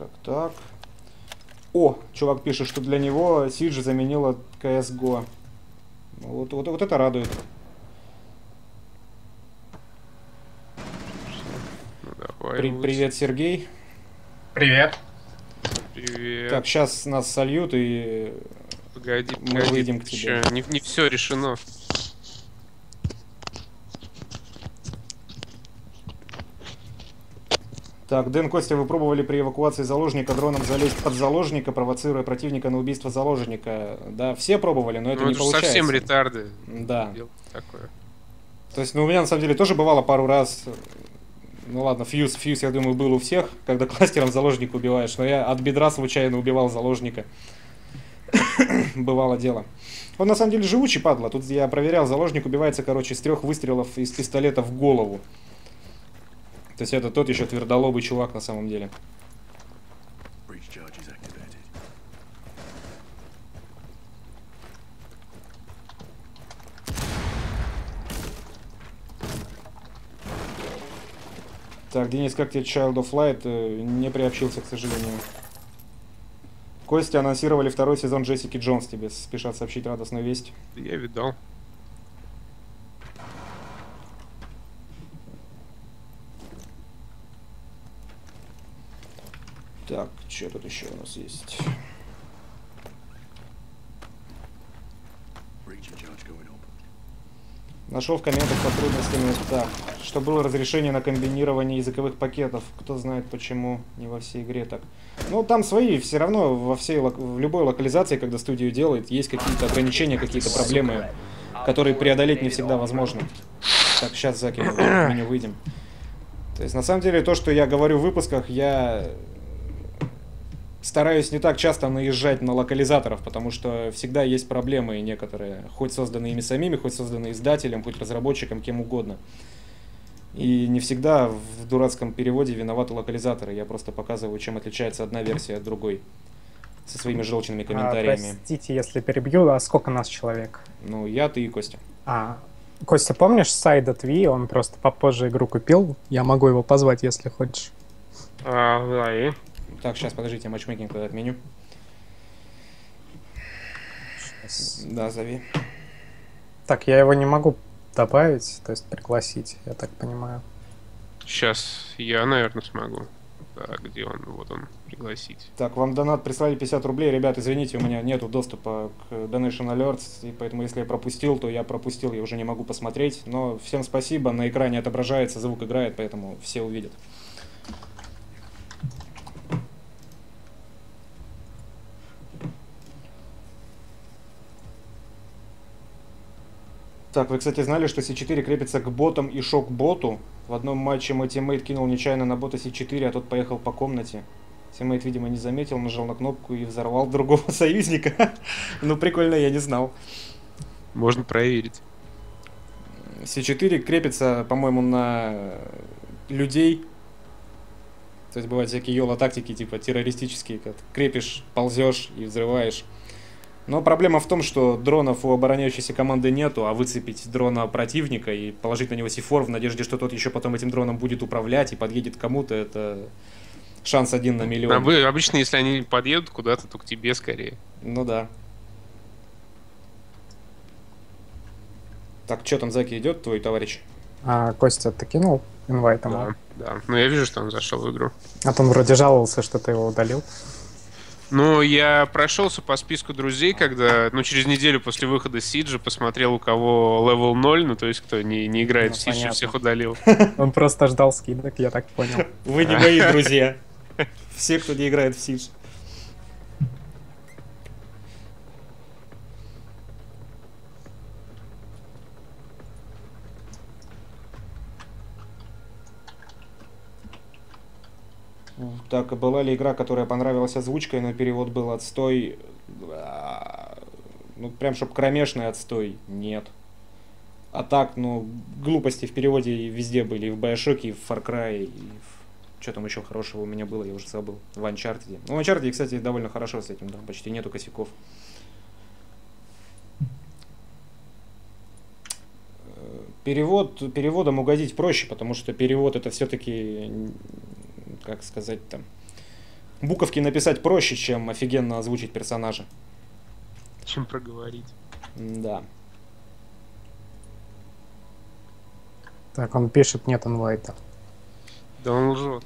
Так, так. О, чувак пишет, что для него Сидж заменила CSGO. Ну, Вот, вот, вот это радует. Ну, давай. При- лучше. привет, Сергей. Привет. Привет. Так, сейчас нас сольют и... Погоди, мы погоди. выйдем к тебе. Не, не все решено. Так, Дэн Костя, вы пробовали при эвакуации заложника дроном залезть под заложника, провоцируя противника на убийство заложника? Да, все пробовали, но это ну, не это получается. совсем ретарды. Да. Такое. То есть, ну, у меня на самом деле тоже бывало пару раз. Ну ладно, фьюз, фьюз, я думаю, был у всех, когда кластером заложника убиваешь, но я от бедра случайно убивал заложника. Бывало дело. Он на самом деле живучий падла. Тут я проверял, заложник убивается, короче, с трех выстрелов из пистолета в голову. То есть это тот еще твердолобый чувак на самом деле. Так, Денис, как тебе Child of Light? Э, Не приобщился, к сожалению. Костя анонсировали второй сезон Джессики Джонс. Тебе спешат сообщить радостную весть. Я видал. Так, что тут еще у нас есть? Нашел в комментах под трудностями так, что было разрешение на комбинирование языковых пакетов. Кто знает почему не во всей игре так. Ну, там свои, все равно во всей, в любой локализации, когда студию делает, есть какие-то ограничения, какие-то проблемы, которые преодолеть не всегда возможно. Так, сейчас закину, меню выйдем. То есть, на самом деле, то, что я говорю в выпусках, я стараюсь не так часто наезжать на локализаторов, потому что всегда есть проблемы некоторые, хоть созданные ими самими, хоть созданные издателем, хоть разработчиком, кем угодно. И не всегда в дурацком переводе виноваты локализаторы. Я просто показываю, чем отличается одна версия от другой. Со своими желчными А, комментариями. простите, если перебью, а сколько нас человек? Ну, я, ты и Костя. А, Костя, помнишь сайда Тви? Он просто попозже игру купил. Я могу его позвать, если хочешь. А, да, и? Так, сейчас, подождите, матчмейкинг тогда отменю. Да, зови. Так, я его не могу добавить, то есть пригласить, я так понимаю. Сейчас я, наверное, смогу. Так, где он? Вот он, пригласить. Так, вам донат прислали 50 рублей. Ребят, извините, у меня нету доступа к Donation Alerts, и поэтому если я пропустил, то я пропустил, я уже не могу посмотреть. Но всем спасибо, на экране отображается, звук играет, поэтому все увидят. Так, вы, кстати, знали, что C4 крепится к ботам и шок-боту? В одном матче мой тиммейт кинул нечаянно на бота C4, а тот поехал по комнате. Тиммейт, видимо, не заметил, нажал на кнопку и взорвал другого союзника. ну, прикольно, я не знал. Можно проверить. C4 крепится, по-моему, на людей. То есть бывают всякие yolo-тактики, типа террористические, как крепишь, ползешь и взрываешь. Но проблема в том, что дронов у обороняющейся команды нету, а выцепить дрона противника и положить на него сифор в надежде, что тот еще потом этим дроном будет управлять и подъедет кому-то, это шанс один на миллион. А обычно, если они подъедут куда-то, то к тебе скорее. Ну да. Так, что там, Заки, идет твой товарищ? А Костя, ты кинул инвайт ему? Да, да. Ну, я вижу, что он зашел в игру. А то он вроде жаловался, что ты его удалил. Ну, я прошелся по списку друзей, когда, ну, через неделю после выхода Сиджа посмотрел, у кого level 0, ну, то есть, кто не, не играет Ну, в Сидж, понятно. всех удалил. Он просто ждал скидок, я так понял. Вы не мои друзья. Все, кто не играет в Сидж. Так, была ли игра, которая понравилась озвучкой, но перевод был отстой? А, Ну, прям, чтоб кромешный отстой, нет. А так, ну, глупости в переводе везде были, и в Bioshock, и в Far Cry, и в... Что там еще хорошего у меня было, я уже забыл. В Uncharted. Ну, в Uncharted, кстати, довольно хорошо с этим, да, почти нету косяков. Э, Перевод, переводом угодить проще, потому что перевод это все-таки, как сказать там, буковки написать проще, чем офигенно озвучить персонажа. Чем проговорить. Да. Так, он пишет, нет инвайта. Да он лжет.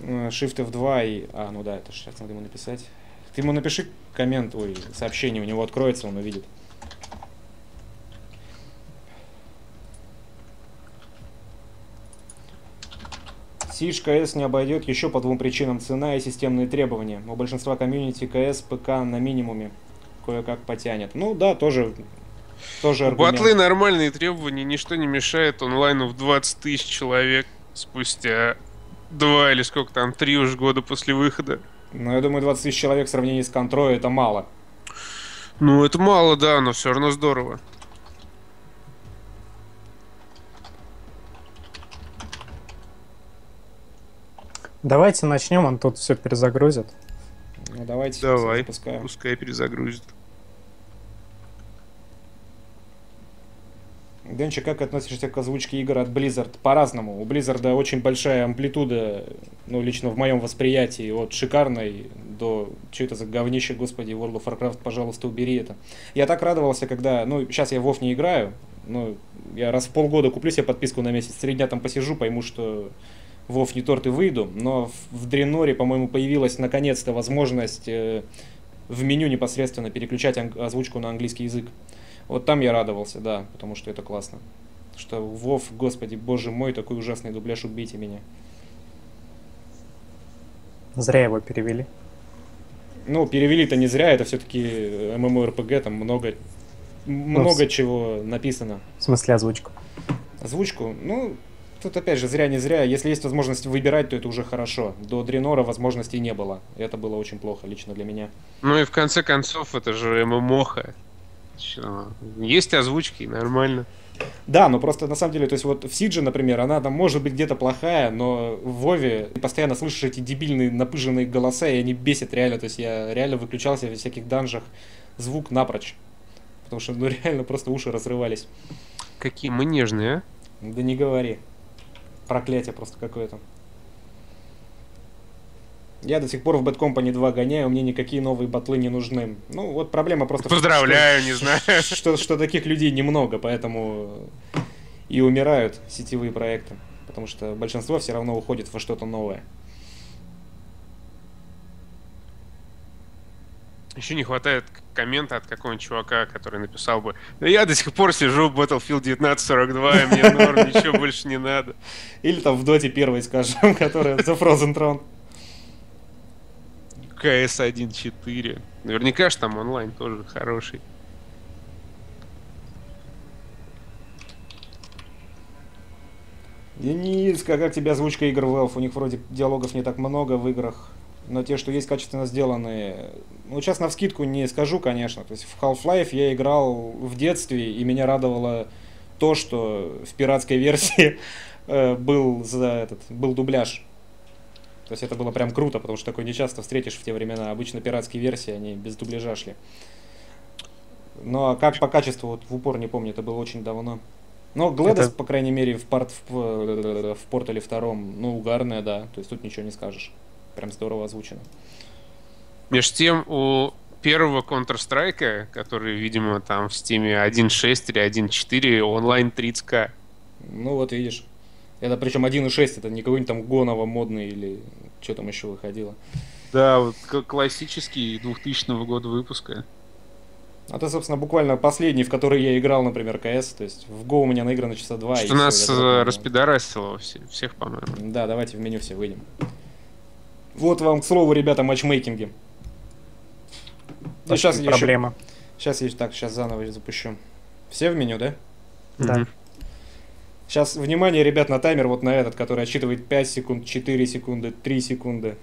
Э, Shift F2 и... А, ну да, это же сейчас надо ему написать. Ты ему напиши коммент, ой, сообщение, у него откроется, он увидит. Сидж КС не обойдет еще по двум причинам. Цена и системные требования. У большинства комьюнити КС ПК на минимуме. Кое-как потянет. Ну да, тоже, тоже аргумент. Батлы нормальные требования, ничто не мешает онлайну в 20 тысяч человек спустя два или сколько там, три уж года после выхода. Но я думаю, 20 тысяч человек в сравнении с контрой это мало. Ну, это мало, да, но все равно здорово. Давайте начнем, он тут все перезагрузит. Ну, давайте Давай, запускаем. пускай перезагрузит. Денчик, как относишься к озвучке игр от Blizzard? По-разному. У Blizzard очень большая амплитуда, ну, лично в моем восприятии, от шикарной до... Что это за говнище, господи, World of Warcraft, пожалуйста, убери это. Я так радовался, когда... Ну, сейчас я в WoW не играю, ну, я раз в полгода куплю себе подписку на месяц, три дня там посижу, пойму, что WoW не торт и выйду, но в, Дреноре, по-моему, появилась наконец-то возможность э, в меню непосредственно переключать озвучку на английский язык. Вот там я радовался, да, потому что это классно. Что Вов, господи, боже мой, такой ужасный дубляж, убейте меня. Зря его перевели. Ну, перевели-то не зря, это все-таки MMORPG, там много, много с- чего написано. В смысле озвучку. Озвучку, ну, тут опять же, зря не зря. Если есть возможность выбирать, то это уже хорошо. До Дренора возможностей не было. Это было очень плохо лично для меня. Ну и в конце концов, это же ММОха. Есть озвучки, нормально. Да, но просто на самом деле, то есть вот в Сидже, например, она там может быть где-то плохая, но в Вове ты постоянно слышишь эти дебильные напыженные голоса, и они бесят реально. То есть я реально выключался во всяких данжах звук напрочь. Потому что, ну реально просто уши разрывались. Какие мы нежные, а? Да не говори. Проклятие просто какое-то. Я до сих пор в Bad Company 2 гоняю, мне никакие новые батлы не нужны. Ну, вот проблема просто... Поздравляю, что- не знаю. Что, что таких людей немного, поэтому и умирают сетевые проекты. Потому что большинство все равно уходит во что-то новое. Еще не хватает коммента от какого-нибудь чувака, который написал бы «Да я до сих пор сижу в Battlefield 1942, и мне норм, ничего больше не надо». Или там в Доте первой, скажем, которая The Frozen Throne. КС 1.4. Наверняка же там онлайн тоже хороший. Дениска, как тебе озвучка игр Valve? У них вроде диалогов не так много в играх, но те, что есть, качественно сделаны. Ну, сейчас на вскидку не скажу, конечно. То есть в Half-Life я играл в детстве, и меня радовало то, что в пиратской версии э, был за этот был дубляж. То есть это было прям круто, потому что такое не часто встретишь в те времена. Обычно пиратские версии, они без дубляжа шли. Ну а как по качеству, вот в упор не помню, это было очень давно. Но Глэдос, Это- по крайней мере, в, порт, в, в портале втором, ну, угарная, да. То есть тут ничего не скажешь. Прям здорово озвучено. Меж тем, у первого Counter-Strike, который, видимо, там в стиме 1.6 или 1.4, онлайн 30к. Ну вот видишь. Это причем 1.6, это не какой-нибудь там Гонова модный или что там еще выходило. Да, вот классический 2000 года выпуска. А это, собственно, буквально последний, в который я играл, например, КС. То есть в Go у меня наиграно часа два. Что нас я дропнул. распидорасило все- всех, по-моему. Да, давайте в меню все выйдем. Вот вам, к слову, ребята, матчмейкинги. Ну, сейчас, Проблема. сейчас я так, сейчас заново запущу. Все в меню, да? Да. Сейчас, внимание, ребят, на таймер вот на этот, который отсчитывает 5 секунд, 4 секунды, 3 секунды.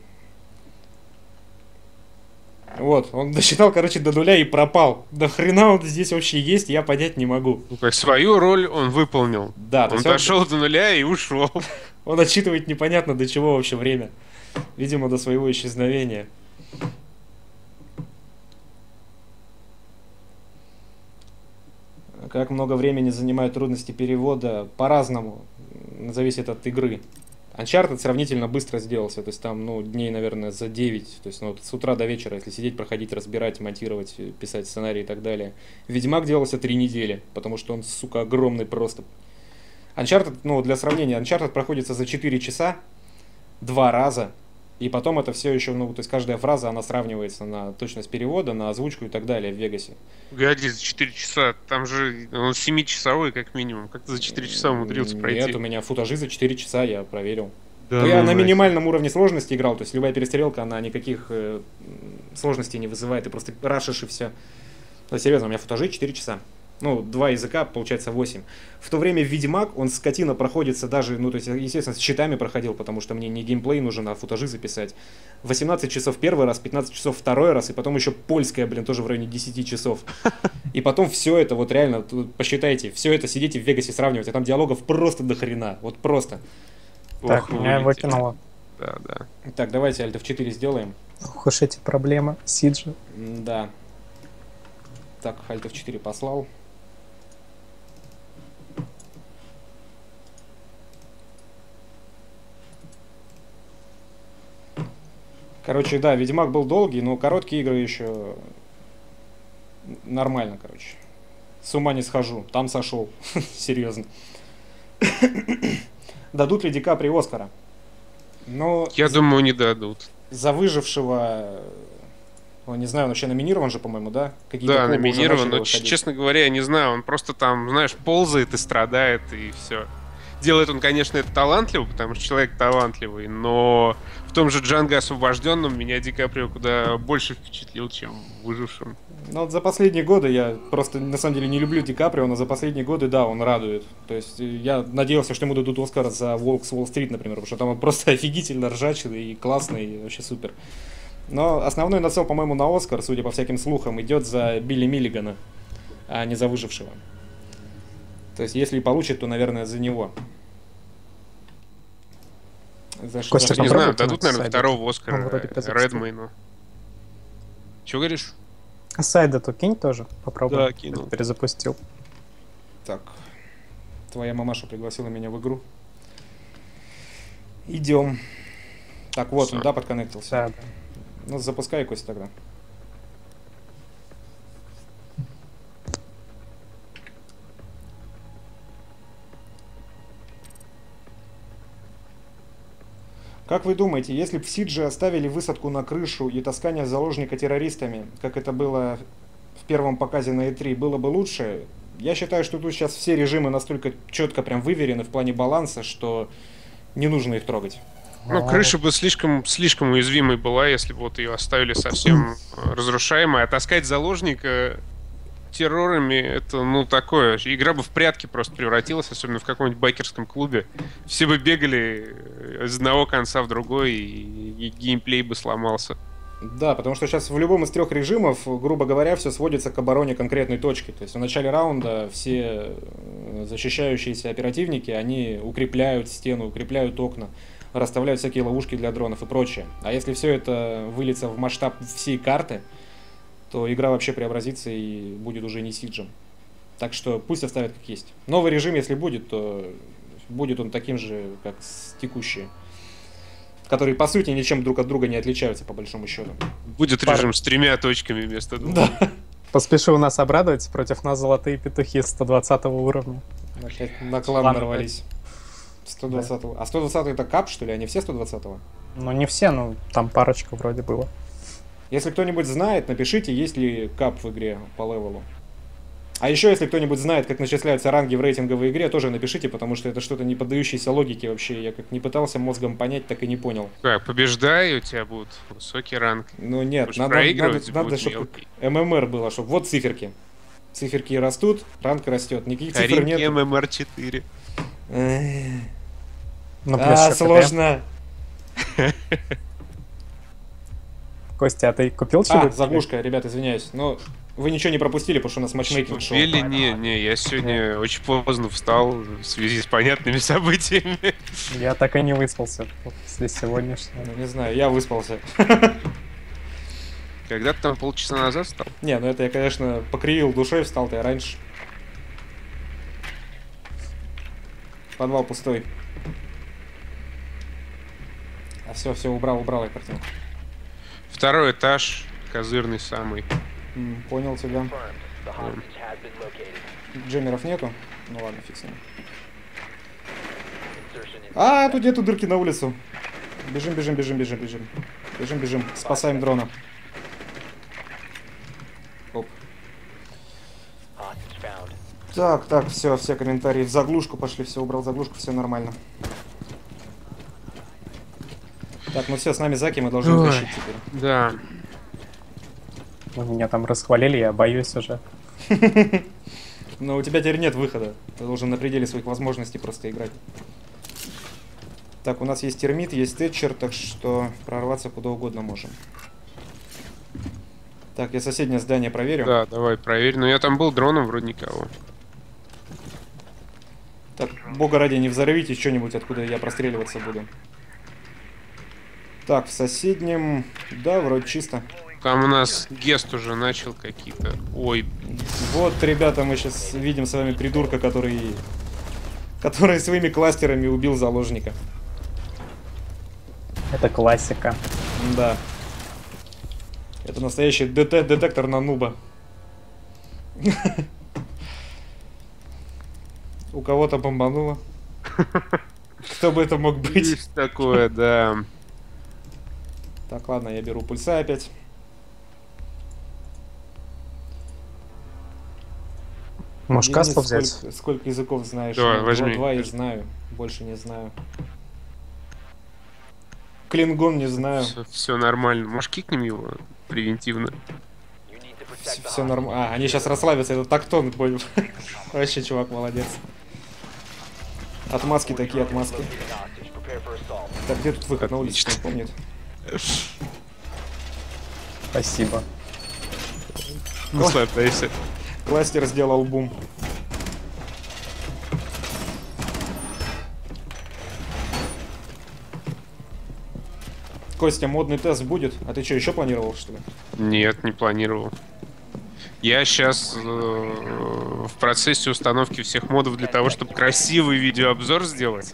Вот, он досчитал, короче, до нуля и пропал. Да хрена он здесь вообще есть, я понять не могу. Ну, как свою роль он выполнил. Да, то Он есть он, дошел до нуля и ушел. он отсчитывает непонятно до чего вообще время. Видимо, до своего исчезновения. Как много времени занимают трудности перевода? По-разному. Зависит от игры. Uncharted сравнительно быстро сделался, то есть там, ну, дней, наверное, за 9, то есть, ну, с утра до вечера, если сидеть, проходить, разбирать, монтировать, писать сценарий и так далее. Ведьмак делался 3 недели, потому что он, сука, огромный просто. Uncharted, ну, для сравнения, Uncharted проходится за 4 часа, два раза, и потом это все еще, ну, то есть каждая фраза, она сравнивается на точность перевода, на озвучку и так далее в Вегасе. Погоди, за 4 часа. Там же он 7-часовой, как минимум. Как ты за 4 часа умудрился пройти? Нет, у меня футажи за 4 часа, я проверил. Да Ну, я ну на минимальном уровне сложности играл, то есть любая перестрелка, она никаких э, сложностей не вызывает, ты просто рашишь и все. Ну, серьезно, у меня футажи 4 часа. Ну, два языка, получается 8. В то время Ведьмак, он скотина проходится даже, ну, то есть, естественно, с читами проходил, потому что мне не геймплей нужен, а футажи записать. 18 часов первый раз, 15 часов второй раз, и потом еще польская, блин, тоже в районе 10 часов. И потом все это, вот реально, тут посчитайте, все это сидите в Вегасе сравнивать, а там диалогов просто до хрена, вот просто. Так, Ох, меня вылетели. выкинуло. Да, да. Так, давайте Alt F4 сделаем. Ох уж эти проблемы. Сиджи. Да. Так, Alt F4 послал. Короче, да, Ведьмак был долгий, но короткие игры еще нормально, короче. С ума не схожу. Там сошел. Серьезно. Дадут ли Ди Капри Оскара? Ну, Я за- думаю, не дадут. за выжившего, ну, не знаю, он вообще номинирован же, по-моему, да? Какие-то Да, номинирован, но, выходить. честно говоря, я не знаю, он просто там, знаешь, ползает и страдает, и все. Делает он, конечно, это талантливо, потому что человек талантливый, но в том же Джанго освобожденном меня Ди Каприо куда больше впечатлил, чем выжившим. Ну, вот за последние годы я просто, на самом деле, не люблю Ди Каприо, но за последние годы, да, он радует. То есть э, я надеялся, что ему дадут Оскар за Волк с Уолл-стрит, например, потому что там он просто офигительно ржачный и классный, и вообще супер. Но основной нацел, по-моему, на Оскар, судя по всяким слухам, идет за Билли Миллигана, а не за выжившего. То есть, если и получит, то, наверное, за него. За что- Костя, что- Не знаю, дадут, наверное, сайдик. второго Он Оскара запустил. Редмейну. Чего говоришь? А сайда то кинь тоже. Попробуй. Да, кинул. Перезапустил. Так, твоя мамаша пригласила меня в игру. Идем. Так, вот он, Всё. да, подконнектился. Да, да. Ну, запускай, Костя, тогда. Как вы думаете, если бы в Сидже оставили высадку на крышу и таскание заложника террористами, как это было в первом показе на E3, было бы лучше? Я считаю, что тут сейчас все режимы настолько четко прям выверены в плане баланса, что не нужно их трогать. Ну, крыша бы слишком, слишком уязвимой была, если бы вот ее оставили совсем разрушаемой. А таскать заложника террорами, это, ну, такое. Игра бы в прятки просто превратилась, особенно в каком-нибудь байкерском клубе. Все бы бегали э, из одного конца в другой, и, и геймплей бы сломался. Да, потому что сейчас в любом из трех режимов, грубо говоря, все сводится к обороне конкретной точки. То есть в начале раунда все э, защищающиеся оперативники, они укрепляют стену, укрепляют окна, расставляют всякие ловушки для дронов и прочее. А если все это выльется в масштаб всей карты, то игра вообще преобразится и будет уже не сиджем. Так что пусть оставят как есть. Новый режим, если будет, то будет он таким же, как с текущие. Которые, по сути, ничем друг от друга не отличаются, по большому счету. Будет Пар- режим с тремя точками вместо двух. Да. Поспешил нас обрадовать, против нас золотые петухи 120 уровня. Опять на клан Ладно, нарвались. 120 А 120 это кап, что ли? Они все 120 Ну, не все, но там парочка вроде было. Если кто-нибудь знает, напишите, есть ли кап в игре по левелу. А еще, если кто-нибудь знает, как начисляются ранги в рейтинговой игре, тоже напишите, потому что это что-то не поддающееся логике вообще. Я как не пытался мозгом понять, так и не понял. Как, побеждай, у тебя будет высокий ранг. Ну нет, Будешь надо, надо, надо чтобы. ММР было, чтобы вот циферки. Циферки растут, ранг растет. Никаких цифр Каринки нет. ММР-4. Ну, плюс А, сложно. Костя, а ты купил А, чего-то? заглушка, ребят, извиняюсь. Но вы ничего не пропустили, потому что у нас матчмейкинг шоу. Или не, не, я сегодня очень поздно встал в связи с понятными событиями. Я так и не выспался после сегодняшнего. Ну, не знаю, я выспался. Когда ты там полчаса назад встал? Не, ну это я, конечно, покривил душой, встал-то я раньше. Подвал пустой. А все, все, убрал, убрал я картинку. Второй этаж, козырный самый. М, понял тебя. Джемеров нету? Ну ладно, фиг с ним. А, тут нету дырки на улицу. Бежим, бежим, бежим, бежим, бежим. Бежим, бежим. Спасаем дрона. Оп. Так, так, все, все комментарии в заглушку пошли, все, убрал заглушку, все нормально. Так, ну все, с нами Заки, мы должны Ой. утащить теперь. Да. Вы меня там расхвалили, я боюсь уже. Но у тебя теперь нет выхода. Ты должен на пределе своих возможностей просто играть. Так, у нас есть термит, есть тэтчер, так что прорваться куда угодно можем. Так, я соседнее здание проверю. Да, давай проверь. Ну я там был дроном, вроде никого. Так, бога ради, не взорвите что-нибудь, откуда я простреливаться буду. Так, в соседнем... Да, вроде чисто. Там у нас гест уже начал какие-то. Ой, Вот, ребята, мы сейчас видим с вами придурка, который... Который своими кластерами убил заложника. Это классика. Да. Это настоящий ДТ детектор на нуба. У кого-то бомбануло. Кто бы это мог быть? есть такое, да. Так, ладно, я беру пульса опять. Может, Денис, каспу взять? Сколько, сколько языков знаешь? Давай, Ну, возьми. Два, я знаю. Больше не знаю. Клингон не знаю. Все, нормально. Можешь кикнем его превентивно. Все hostage. нормально. А, они сейчас расслабятся, это тактон, понял. Вообще, чувак, молодец. Отмазки такие, отмазки. Так, где тут выход на улицу, Отлично. помнит? Спасибо. Наслаждайся. Кластер сделал бум. Костя, модный тест будет? А ты что, еще планировал, что ли? Нет, не планировал. Я сейчас в процессе установки всех модов для того, чтобы красивый видеообзор сделать.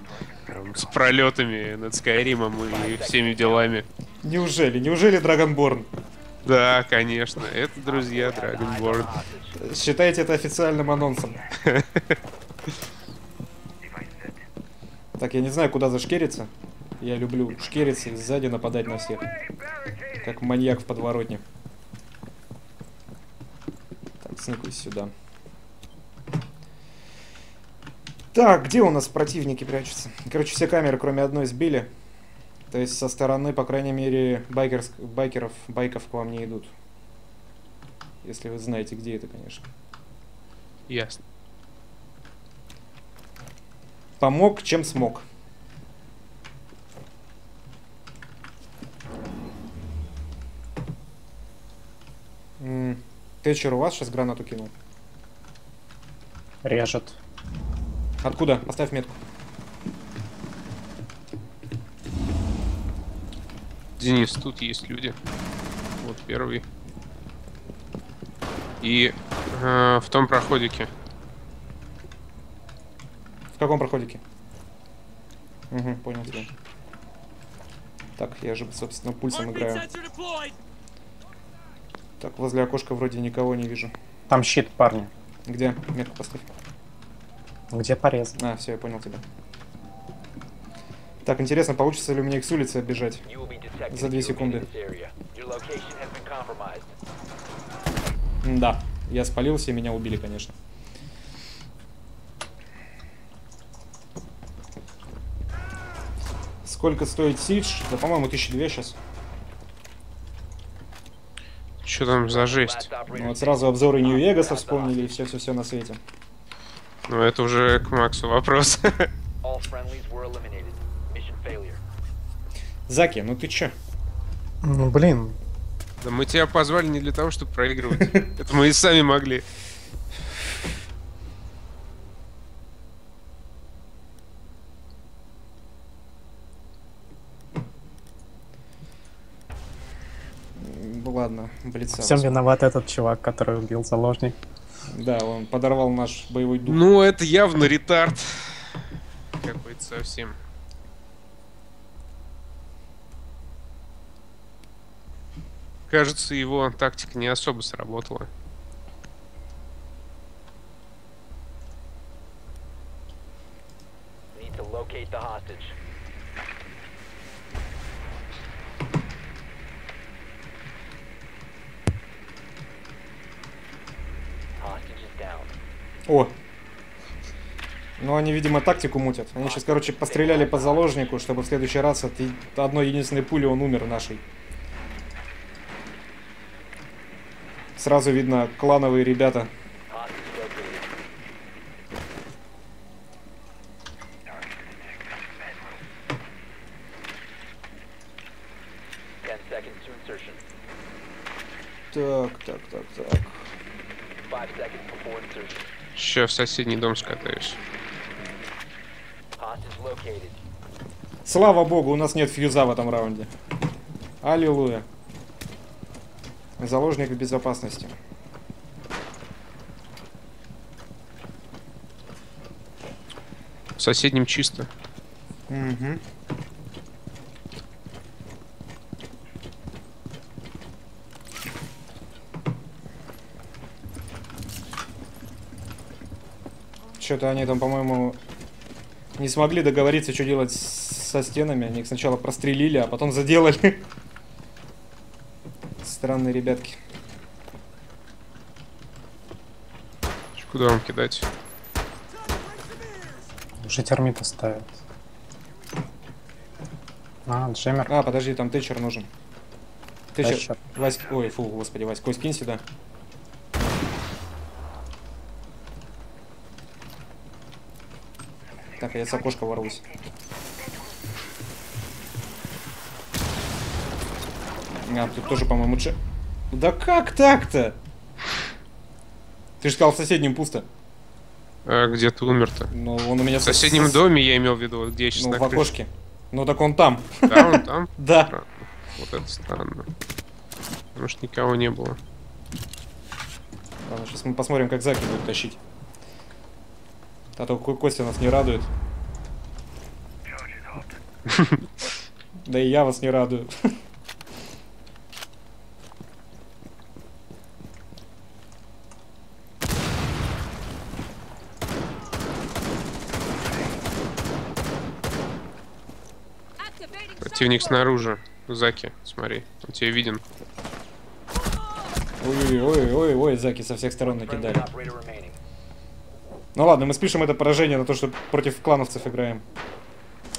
С пролетами над Скайримом и всеми делами. Неужели? Неужели Dragonborn? Да, конечно. Это, друзья, Dragonborn. Считайте это официальным анонсом. Так, я не знаю, куда зашкериться. Я люблю шкериться и сзади нападать на всех. Как маньяк в подворотне. Так, сникаюсь сюда. Так, где у нас противники прячутся? Короче, все камеры, кроме одной, сбили. То есть со стороны, по крайней мере, байкерс... байкеров, байков к вам не идут. Если вы знаете, где это, конечно. Ясно. Помог, чем смог. Тэтчер у вас сейчас гранату кинул? Режет. Откуда? Поставь метку. Денис, тут есть люди. Вот первый. И э, в том проходике. В каком проходике? Угу, понял тебя. Так, я же, собственно, пульсом играю. Так, возле окошка вроде никого не вижу. Там щит, парни. Где? Метку поставь. Где порез? А, все, я понял тебя. Так, интересно, получится ли у меня их с улицы detected За две секунды. Да, я спалился, и меня убили, конечно. Сколько стоит Сидж? Да, по-моему, 1002 сейчас. Что там за жесть? Ну, вот сразу обзоры Нью-Вегаса вспомнили, и все-все-все на свете. Ну, это уже к Максу вопрос. Заки, ну ты чё? Ну, блин. Да мы тебя позвали не для того, чтобы проигрывать. Это мы и сами могли. Ладно, блица. Всем виноват этот чувак, который убил заложник. Да, он подорвал наш боевой дух. Ну, это явно ретард. Какой-то совсем. Кажется, его тактика не особо сработала. Need to locate the hostage. О, Ну, они, видимо, тактику мутят. Они сейчас, короче, постреляли по заложнику, чтобы в следующий раз от одной единственной пули он умер нашей. Сразу видно клановые ребята. Так, так, так, так. Еще в соседний дом скатаюсь. Слава богу, у нас нет фьюза в этом раунде. Аллилуйя. Заложник в безопасности. В соседнем чисто. Угу. Что-то они там, по-моему, не смогли договориться, что делать со стенами. Они их сначала прострелили, а потом заделали. Странные ребятки. Куда вам кидать? Уже термиты ставят. А, джеммер. А, подожди, там тэтчер нужен. Тэтчер. Вась... Ой, фу, господи, Вась, Кость, кинь сюда. Так, я с окошка ворвусь. А, тут тоже, по-моему, че... Да как так-то? Ты же сказал, в соседнем пусто. А где ты умер-то? Ну, он у меня... В соседнем доме я имел в виду, вот где я сейчас Ну, в окошке. Ну, так он там. Да, он там? Да. Вот это странно. Потому что никого не было. Ладно, сейчас мы посмотрим, как Заки будет тащить. А то Ко- Костя нас не радует. Да и я вас не радую. Противник снаружи. Заки, смотри. Он тебе виден. Ой-ой-ой, Заки со всех сторон накидали. Ну ладно, мы спишем это поражение на то, что против клановцев играем.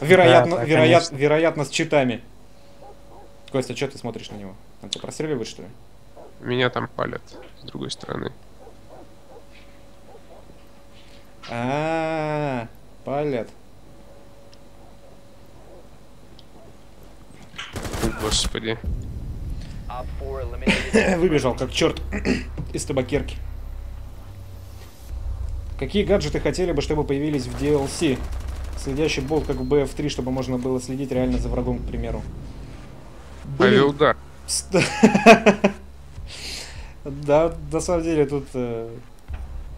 Вероятно, Да, да, вероят- конечно. вероятно, с читами. Костя, что ты смотришь на него? Он тебя простреливает, что ли? Меня там палят с другой стороны. А, палят. О, господи. Op 4 eliminated. Выбежал, как черт из табакерки. Какие гаджеты хотели бы, чтобы появились в DLC? Следящий болт, как в BF3, чтобы можно было следить реально за врагом, к примеру. Блин, ст- Да, на самом деле тут э,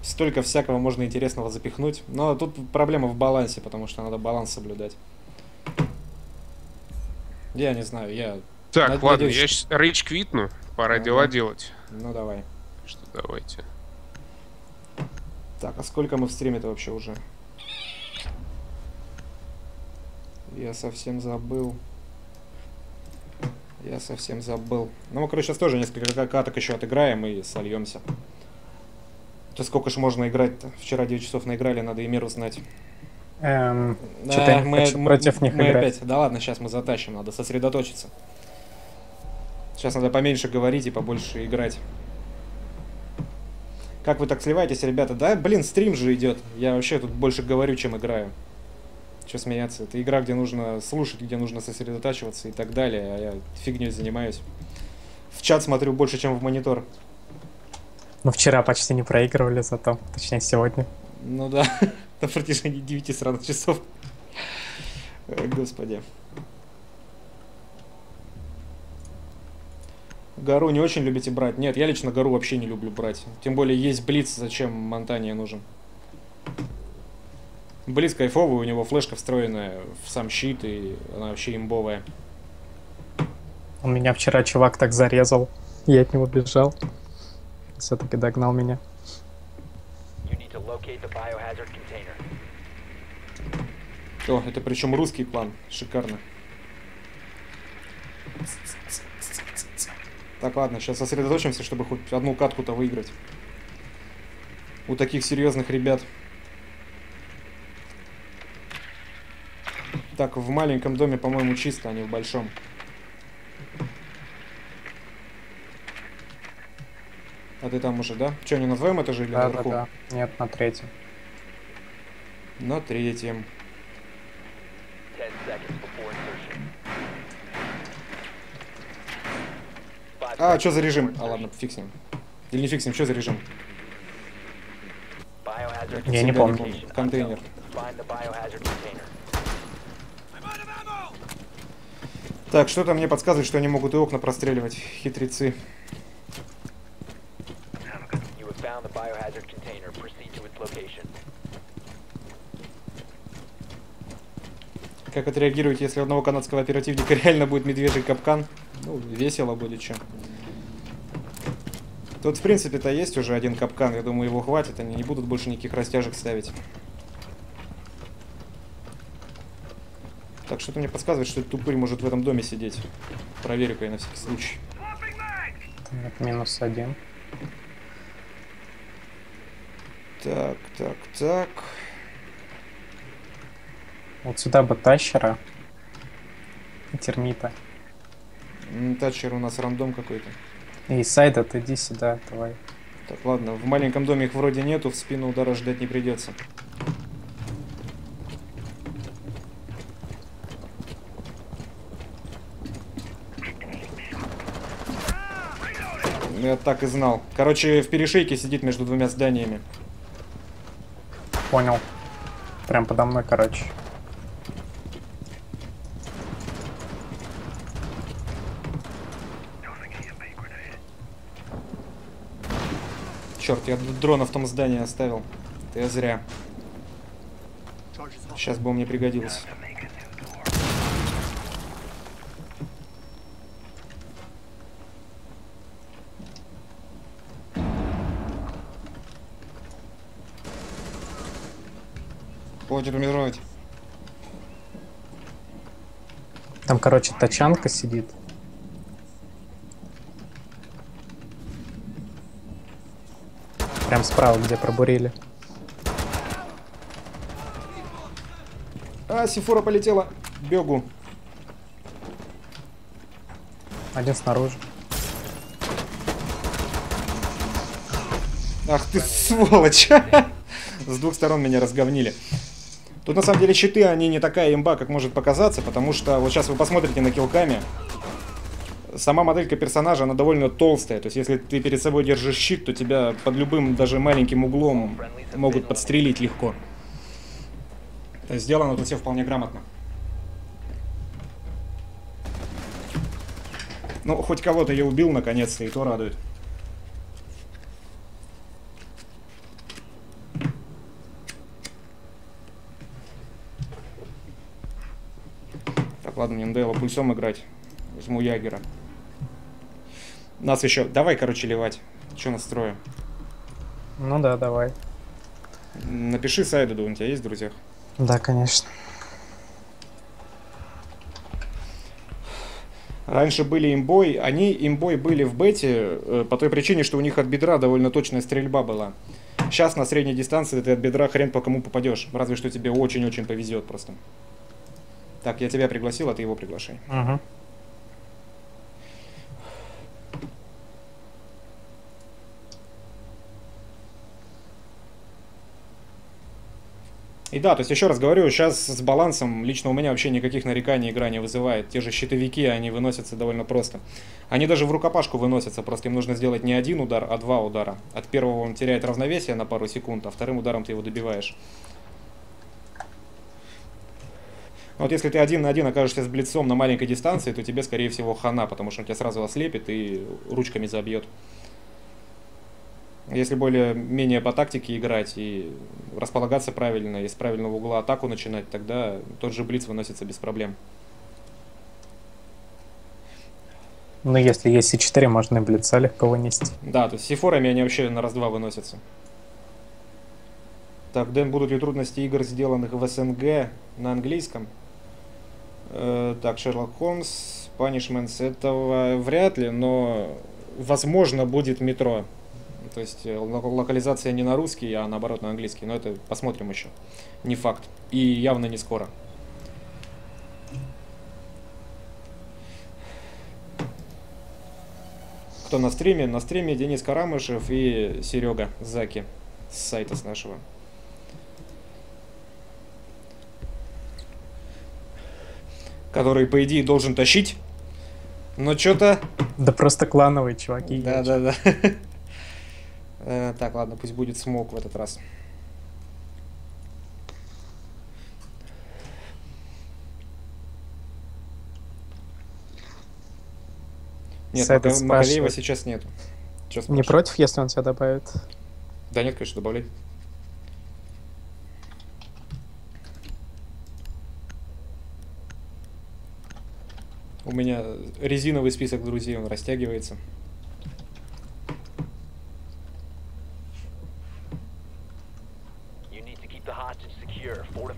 столько всякого можно интересного запихнуть. Но тут проблема в балансе, потому что надо баланс соблюдать. Я не знаю, я... Так, Над- ладно, надеюсь, я сейчас рейдж квитну. Пора Ага. дела делать. Ну давай. Что давайте. Так, а сколько мы в стриме-то вообще уже? Я совсем забыл. Я совсем забыл. Ну, мы, короче, сейчас тоже несколько ка- каток еще отыграем и сольемся. То сколько ж можно играть-то? Вчера 9 часов наиграли, надо и меру знать. Эм, Да, не хочу против них мы играть. опять. Да ладно, сейчас мы затащим, надо сосредоточиться. Сейчас надо поменьше говорить и побольше играть. Как вы так сливаетесь, ребята? Да, блин, стрим же идет. Я вообще тут больше говорю, чем играю. Че смеяться? Это игра, где нужно слушать, где нужно сосредотачиваться и так далее. А я фигней занимаюсь. В чат смотрю больше, чем в монитор. ну, вчера почти не проигрывали зато. Точнее, сегодня. Ну да, на протяжении 9 сраных часов. Господи. Гору не очень любите брать? Нет, я лично гору вообще не люблю брать. Тем более есть блиц, зачем Монтания нужен. Блиц кайфовый, у него флешка встроенная в сам щит, и она вообще имбовая. У меня вчера чувак так зарезал. Я от него бежал. Все-таки догнал меня. You need to locate the biohazard container. О, это причем русский план. Шикарно. Так, ладно, сейчас сосредоточимся, чтобы хоть одну катку-то выиграть. У таких серьезных ребят. Так, в маленьком доме, по-моему, чисто, а не в большом. А ты там уже, да? Че, не на твоем этаже или Да, да, наверху? да. Нет, на третьем. На третьем. 10 seconds before insertion. Five А, что за режим? А, ладно, фиксим. Или не фиксим, что за режим? Я не помню. Контейнер. Так, что-то мне подсказывает, что они могут и окна простреливать, хитрецы. Как отреагируете, если у одного канадского оперативника реально будет медвежий капкан? Ну, весело будет, что. Тут, в принципе-то, есть уже один капкан. Я думаю, его хватит. Они не будут больше никаких растяжек ставить. Так, что-то мне подсказывает, что тупырь может в этом доме сидеть. Проверю-ка я на всякий случай. Нет, минус один. Так, так, так. Вот сюда бы тащера. И термита. М, Татчер у нас рандом какой-то. И сайда, ты иди сюда, давай. Так, ладно, в маленьком доме их вроде нету, в спину удара ждать не придется. Я так и знал. Короче, в перешейке сидит между двумя зданиями. Понял. Прям подо мной, короче. Черт, я дрона в том здании оставил. Это я зря. Сейчас бы он мне пригодился. Хватит умирать. Там, короче, тачанка сидит. Прям справа, где пробурили. А, Сифура полетела. Бегу. Один снаружи. Ах ты сволочь! С двух сторон меня разговнили. Тут на самом деле щиты, они не такая имба, как может показаться, потому что вот сейчас вы посмотрите на килками. Сама моделька персонажа, она довольно толстая. То есть если ты перед собой держишь щит, то тебя под любым, даже маленьким углом могут подстрелить легко. То есть сделано тут все вполне грамотно. Ну, хоть кого-то я убил наконец-то, и то радует. Так, ладно, мне надоело пульсом играть. Возьму Ягера. Нас еще... Давай, короче, ливать. Че настрою? Ну да, давай. Напиши Сайду, у тебя есть в друзьях? Да, конечно. Раньше были имбой, они имбой были в бете э, по той причине, что у них от бедра довольно точная стрельба была. Сейчас на средней дистанции ты от бедра хрен по кому попадешь. Разве что тебе очень-очень повезет просто. Так, я тебя пригласил, а ты его приглашай. Угу. И да, то есть еще раз говорю, сейчас с балансом лично у меня вообще никаких нареканий игра не вызывает. Те же щитовики, они выносятся довольно просто. Они даже в рукопашку выносятся, просто им нужно сделать не один удар, а два удара. От первого он теряет равновесие на пару секунд, а вторым ударом ты его добиваешь. Вот если ты один на один окажешься с блицом на маленькой дистанции, то тебе, скорее всего, хана, потому что он тебя сразу ослепит и ручками забьет. Если более-менее по тактике играть и располагаться правильно, и с правильного угла атаку начинать, тогда тот же Блиц выносится без проблем. Ну, если есть и4, можно и блица легко вынести. Да, то есть с сифорами они вообще на раз-два выносятся. Так, Дэн, будут ли трудности игр, сделанных в СНГ на английском? Э, так, Шерлок Холмс, Punishments, этого вряд ли, но возможно будет метро то есть э, локализация не на русский, а наоборот на английский. Но это посмотрим еще. Не факт. И явно не скоро. Кто на стриме? На стриме Денис Карамышев и Серега Заки с сайта с нашего. Который, по идее, должен тащить но что-то... Да просто клановые чуваки. Да-да-да. Э, Так, ладно, пусть будет смог в этот раз. Нет, Сайт Мака- Маковеева спрашивает. сейчас нету. Чё Не против, если он тебя добавит? Да нет, конечно, добавляй. У меня резиновый список друзей, он растягивается. You need to keep the hostage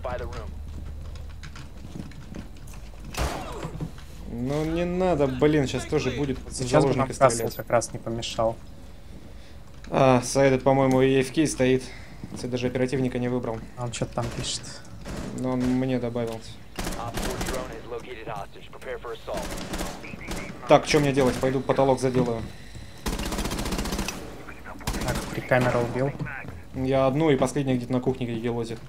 Fortify the room. Ну не надо, блин, сейчас тоже будет Сейчас бы нам заложника Касл стрелять. как раз не помешал. А, Сайдед, по-моему, и AFK стоит. Кстати, даже оперативника не выбрал. Он что-то там пишет. Но он мне добавил. Op 4 drone has located hostage. Prepare for assault. Так, что мне делать? Пойду потолок заделаю. Так, три камеры убил. Я одну и последняя где-то на кухне елозит.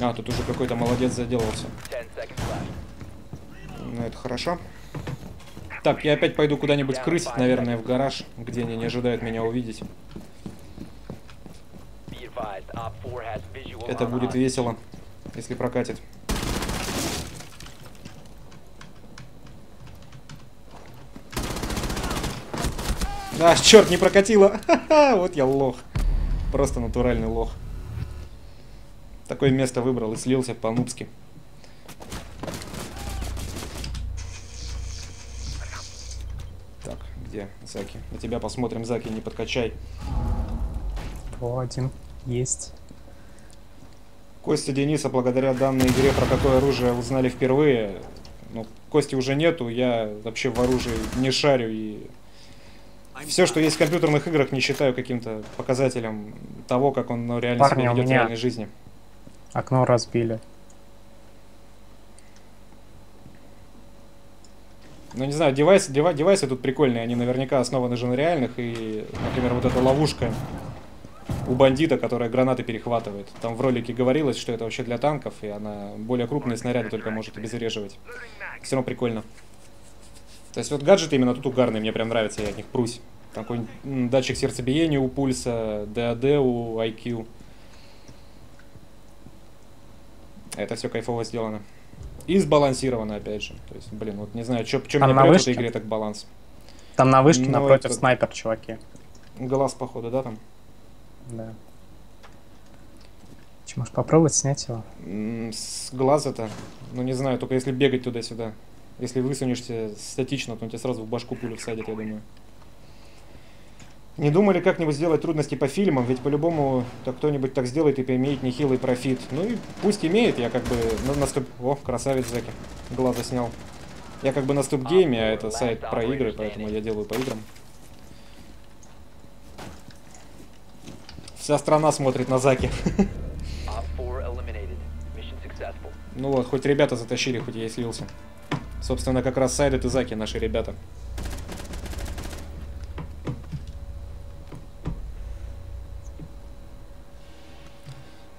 А, тут уже какой-то молодец заделался. 10 seconds left. Ну, это хорошо. Так, я опять пойду куда-нибудь крысить, наверное, в гараж, где они не ожидают меня увидеть. Be advised, Op 4 has visual Это будет весело, если прокатит. А, черт, не прокатило. Ха-ха, Вот я лох. Просто натуральный лох. Такое место выбрал и слился по-нубски. Так, где Заки? На тебя посмотрим, Заки, не подкачай. О, один. Есть. Костя Дениса, благодаря данной игре, про какое оружие узнали впервые. Ну, Кости уже нету, я вообще в оружии не шарю и все, что есть в компьютерных играх, не считаю каким-то показателем того, как он ну, реально Парни, себя ведет в меня- реальной жизни. Окно разбили. Ну, не знаю, девайсы, дева- девайсы тут прикольные, они наверняка основаны же на реальных, и, например, вот эта ловушка у бандита, которая гранаты перехватывает. Там в ролике говорилось, что это вообще для танков, и она более крупные снаряды только может обезвреживать. Все равно прикольно. То есть вот гаджеты именно тут угарные, мне прям нравятся, я от них прусь. Там какой-нибудь датчик сердцебиения у пульса, DAD у IQ. Это все кайфово сделано. И сбалансировано, опять же. То есть, блин, вот не знаю, что на прет в этой игре так баланс. Там на вышке Ну, напротив это- снайпер, чуваки. Глаз, походу, да, там? Да. Че, можешь попробовать снять его? С глаза-то, ну не знаю, только если бегать туда-сюда. Если высунешься статично, то он тебе сразу в башку пулю всадит, я думаю. Не думали как-нибудь сделать трудности по фильмам, ведь по-любому так кто-нибудь так сделает и поимеет нехилый профит. Ну и пусть имеет, я как бы на, на стоп... О, красавец Заки, глаза снял. Я как бы на стоп-гейме, а это сайт про игры, поэтому я делаю по играм. Вся страна смотрит на Заки. Op 4 eliminated. Mission successful. Ну вот, хоть ребята затащили, хоть я и слился. Собственно, как раз Сайдет и Заки наши ребята.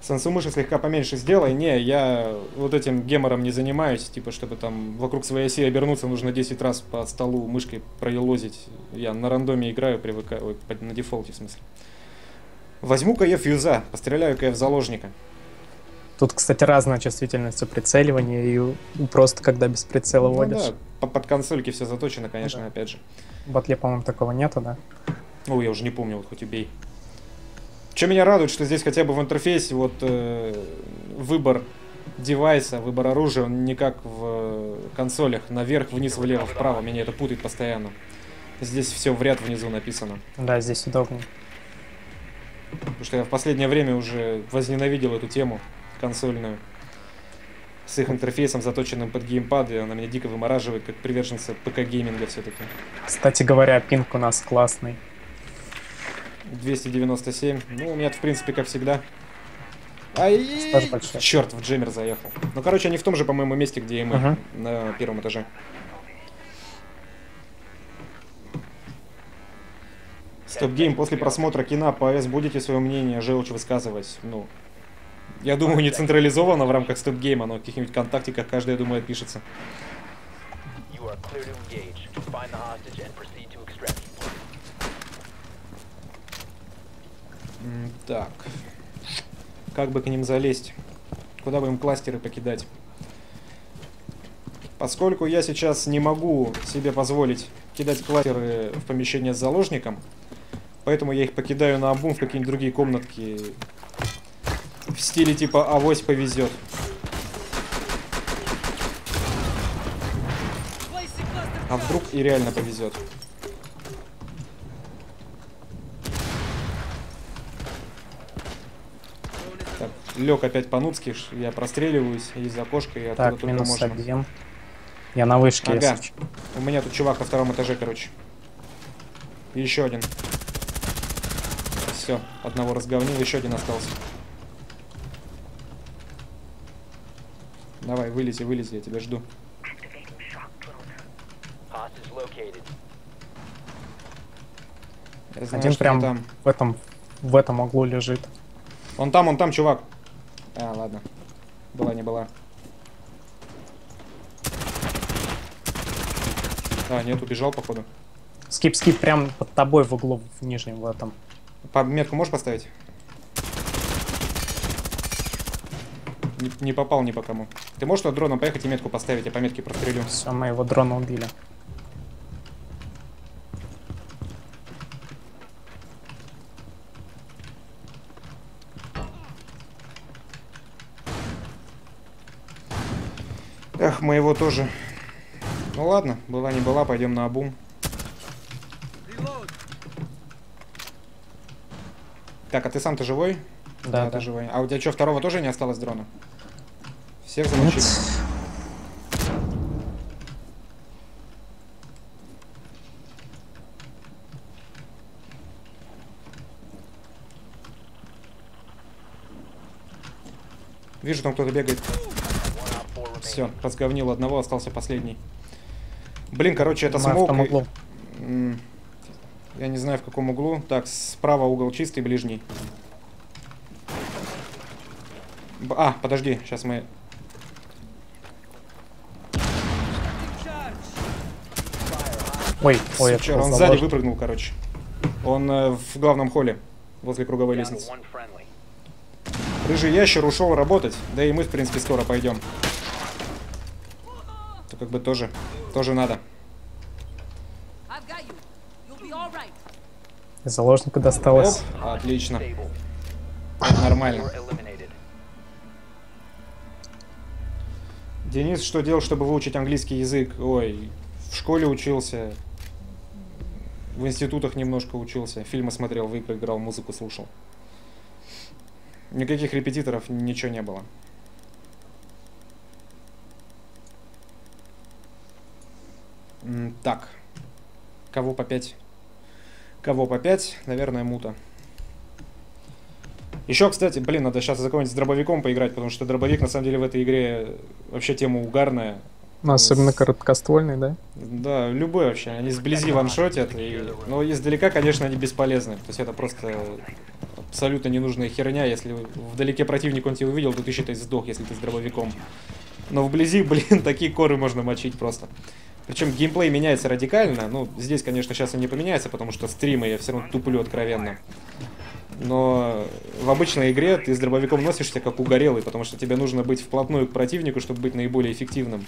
Сансумыши слегка поменьше сделай. Не, я вот этим гемором не занимаюсь. Типа, чтобы там вокруг своей оси обернуться, нужно 10 раз по столу мышкой проелозить. Я на рандоме играю, привыкаю. Ой, на дефолте в смысле. Возьму-ка я фьюза, постреляю-ка я в заложника. Тут, кстати, разная чувствительность у прицеливания и просто когда без прицела Ну водишь. да, по- под консольки все заточено, конечно, Да. опять же. В батле, по-моему, такого нету, да? Ой, я уже не помню, вот хоть убей. Что меня радует, что здесь хотя бы в интерфейсе вот э, выбор девайса, выбор оружия, он не как в э, консолях, наверх, вниз, влево, вправо, меня это путает постоянно. Здесь все в ряд внизу написано. Да, здесь удобнее. Потому что я в последнее время уже возненавидел эту тему консольную. С их интерфейсом, заточенным под геймпады, она меня дико вымораживает, как приверженца ПК-гейминга все-таки. Кстати говоря, пинг у нас классный. 297. Ну, у меня в принципе, как всегда. Ай, черт, в jammer заехал. Ну, короче, они в том же, по-моему, месте, где и мы, Ага. на первом этаже. StopGame, после просмотра кино по АЭС будете свое мнение, желчь высказывать? Ну, я думаю, не централизовано в рамках стоп-гейма, но в каких-нибудь контактиках каждый, я думаю, отпишется. You are clear to engage. Find the hostage and proceed to extraction. М, Так. Как бы к ним залезть? Куда бы им кластеры покидать? Поскольку я сейчас не могу себе позволить кидать кластеры в помещение с заложником, поэтому я их покидаю на обум в какие-нибудь другие комнатки в стиле типа авось повезет. А вдруг и реально повезет. Так, лег опять по-нуцки, ш- я простреливаюсь из окошка и Так, минус можно. один. Я на вышке, Ага. если. У меня тут чувак на втором этаже, короче. Еще один. Все, одного разговнил, еще один остался. Давай, вылези, вылези, я тебя жду. Я знаю, Один прям там. в этом, в этом углу лежит. Он там, он там, чувак. А, ладно. Была, не была. А, нет, убежал, походу. Скип, скип, прям под тобой в углу, в нижнем в этом. По метку можешь поставить? Не, не попал ни по кому. Ты можешь туда дроном поехать и метку поставить, я по метке прострелю. Все, мы его дрона убили. Эх, моего тоже. Ну ладно, была не была, пойдем на обум. Так, а ты сам-то живой? Да, ты да. живой. А у тебя что, второго тоже не осталось дрона? Всех замочили? Вижу, там кто-то бегает. Все, разговнил одного, остался последний. Блин, короче, это смог. Я не знаю в каком углу. Так, справа угол чистый, ближний. Б- А, подожди, сейчас мы... Ой, ой, это Сучара, он сзади выпрыгнул, короче. Он э, в главном холле, возле круговой лестницы. Рыжий ящер ушел работать, да и мы, в принципе, скоро пойдем. Как бы тоже, тоже надо. Заложнику досталось. Оп, отлично, нормально. Денис, что делал, чтобы выучить английский язык? Ой, в школе учился, в институтах немножко учился, фильмы смотрел, в игры играл, музыку слушал. Никаких репетиторов, ничего не было. Так, кого по 5? Кого по 5? Наверное, мута. Еще, кстати, блин, надо сейчас за кого-нибудь с дробовиком поиграть, потому что дробовик на самом деле в этой игре вообще тема угарная. Ну, особенно с- короткоствольный, да? Да, любой вообще. Они сблизи ваншотят. И... Но издалека, конечно, они бесполезны. То есть это просто абсолютно ненужная херня. Если вдалеке противник он тебя увидел, то ты считай сдох, если ты с дробовиком. Но вблизи, блин, такие коры можно мочить просто. Причем геймплей меняется радикально. Ну, здесь, конечно, сейчас он не поменяется, потому что стримы я все равно туплю откровенно. Но в обычной игре ты с дробовиком носишься как угорелый, потому что тебе нужно быть вплотную к противнику, чтобы быть наиболее эффективным.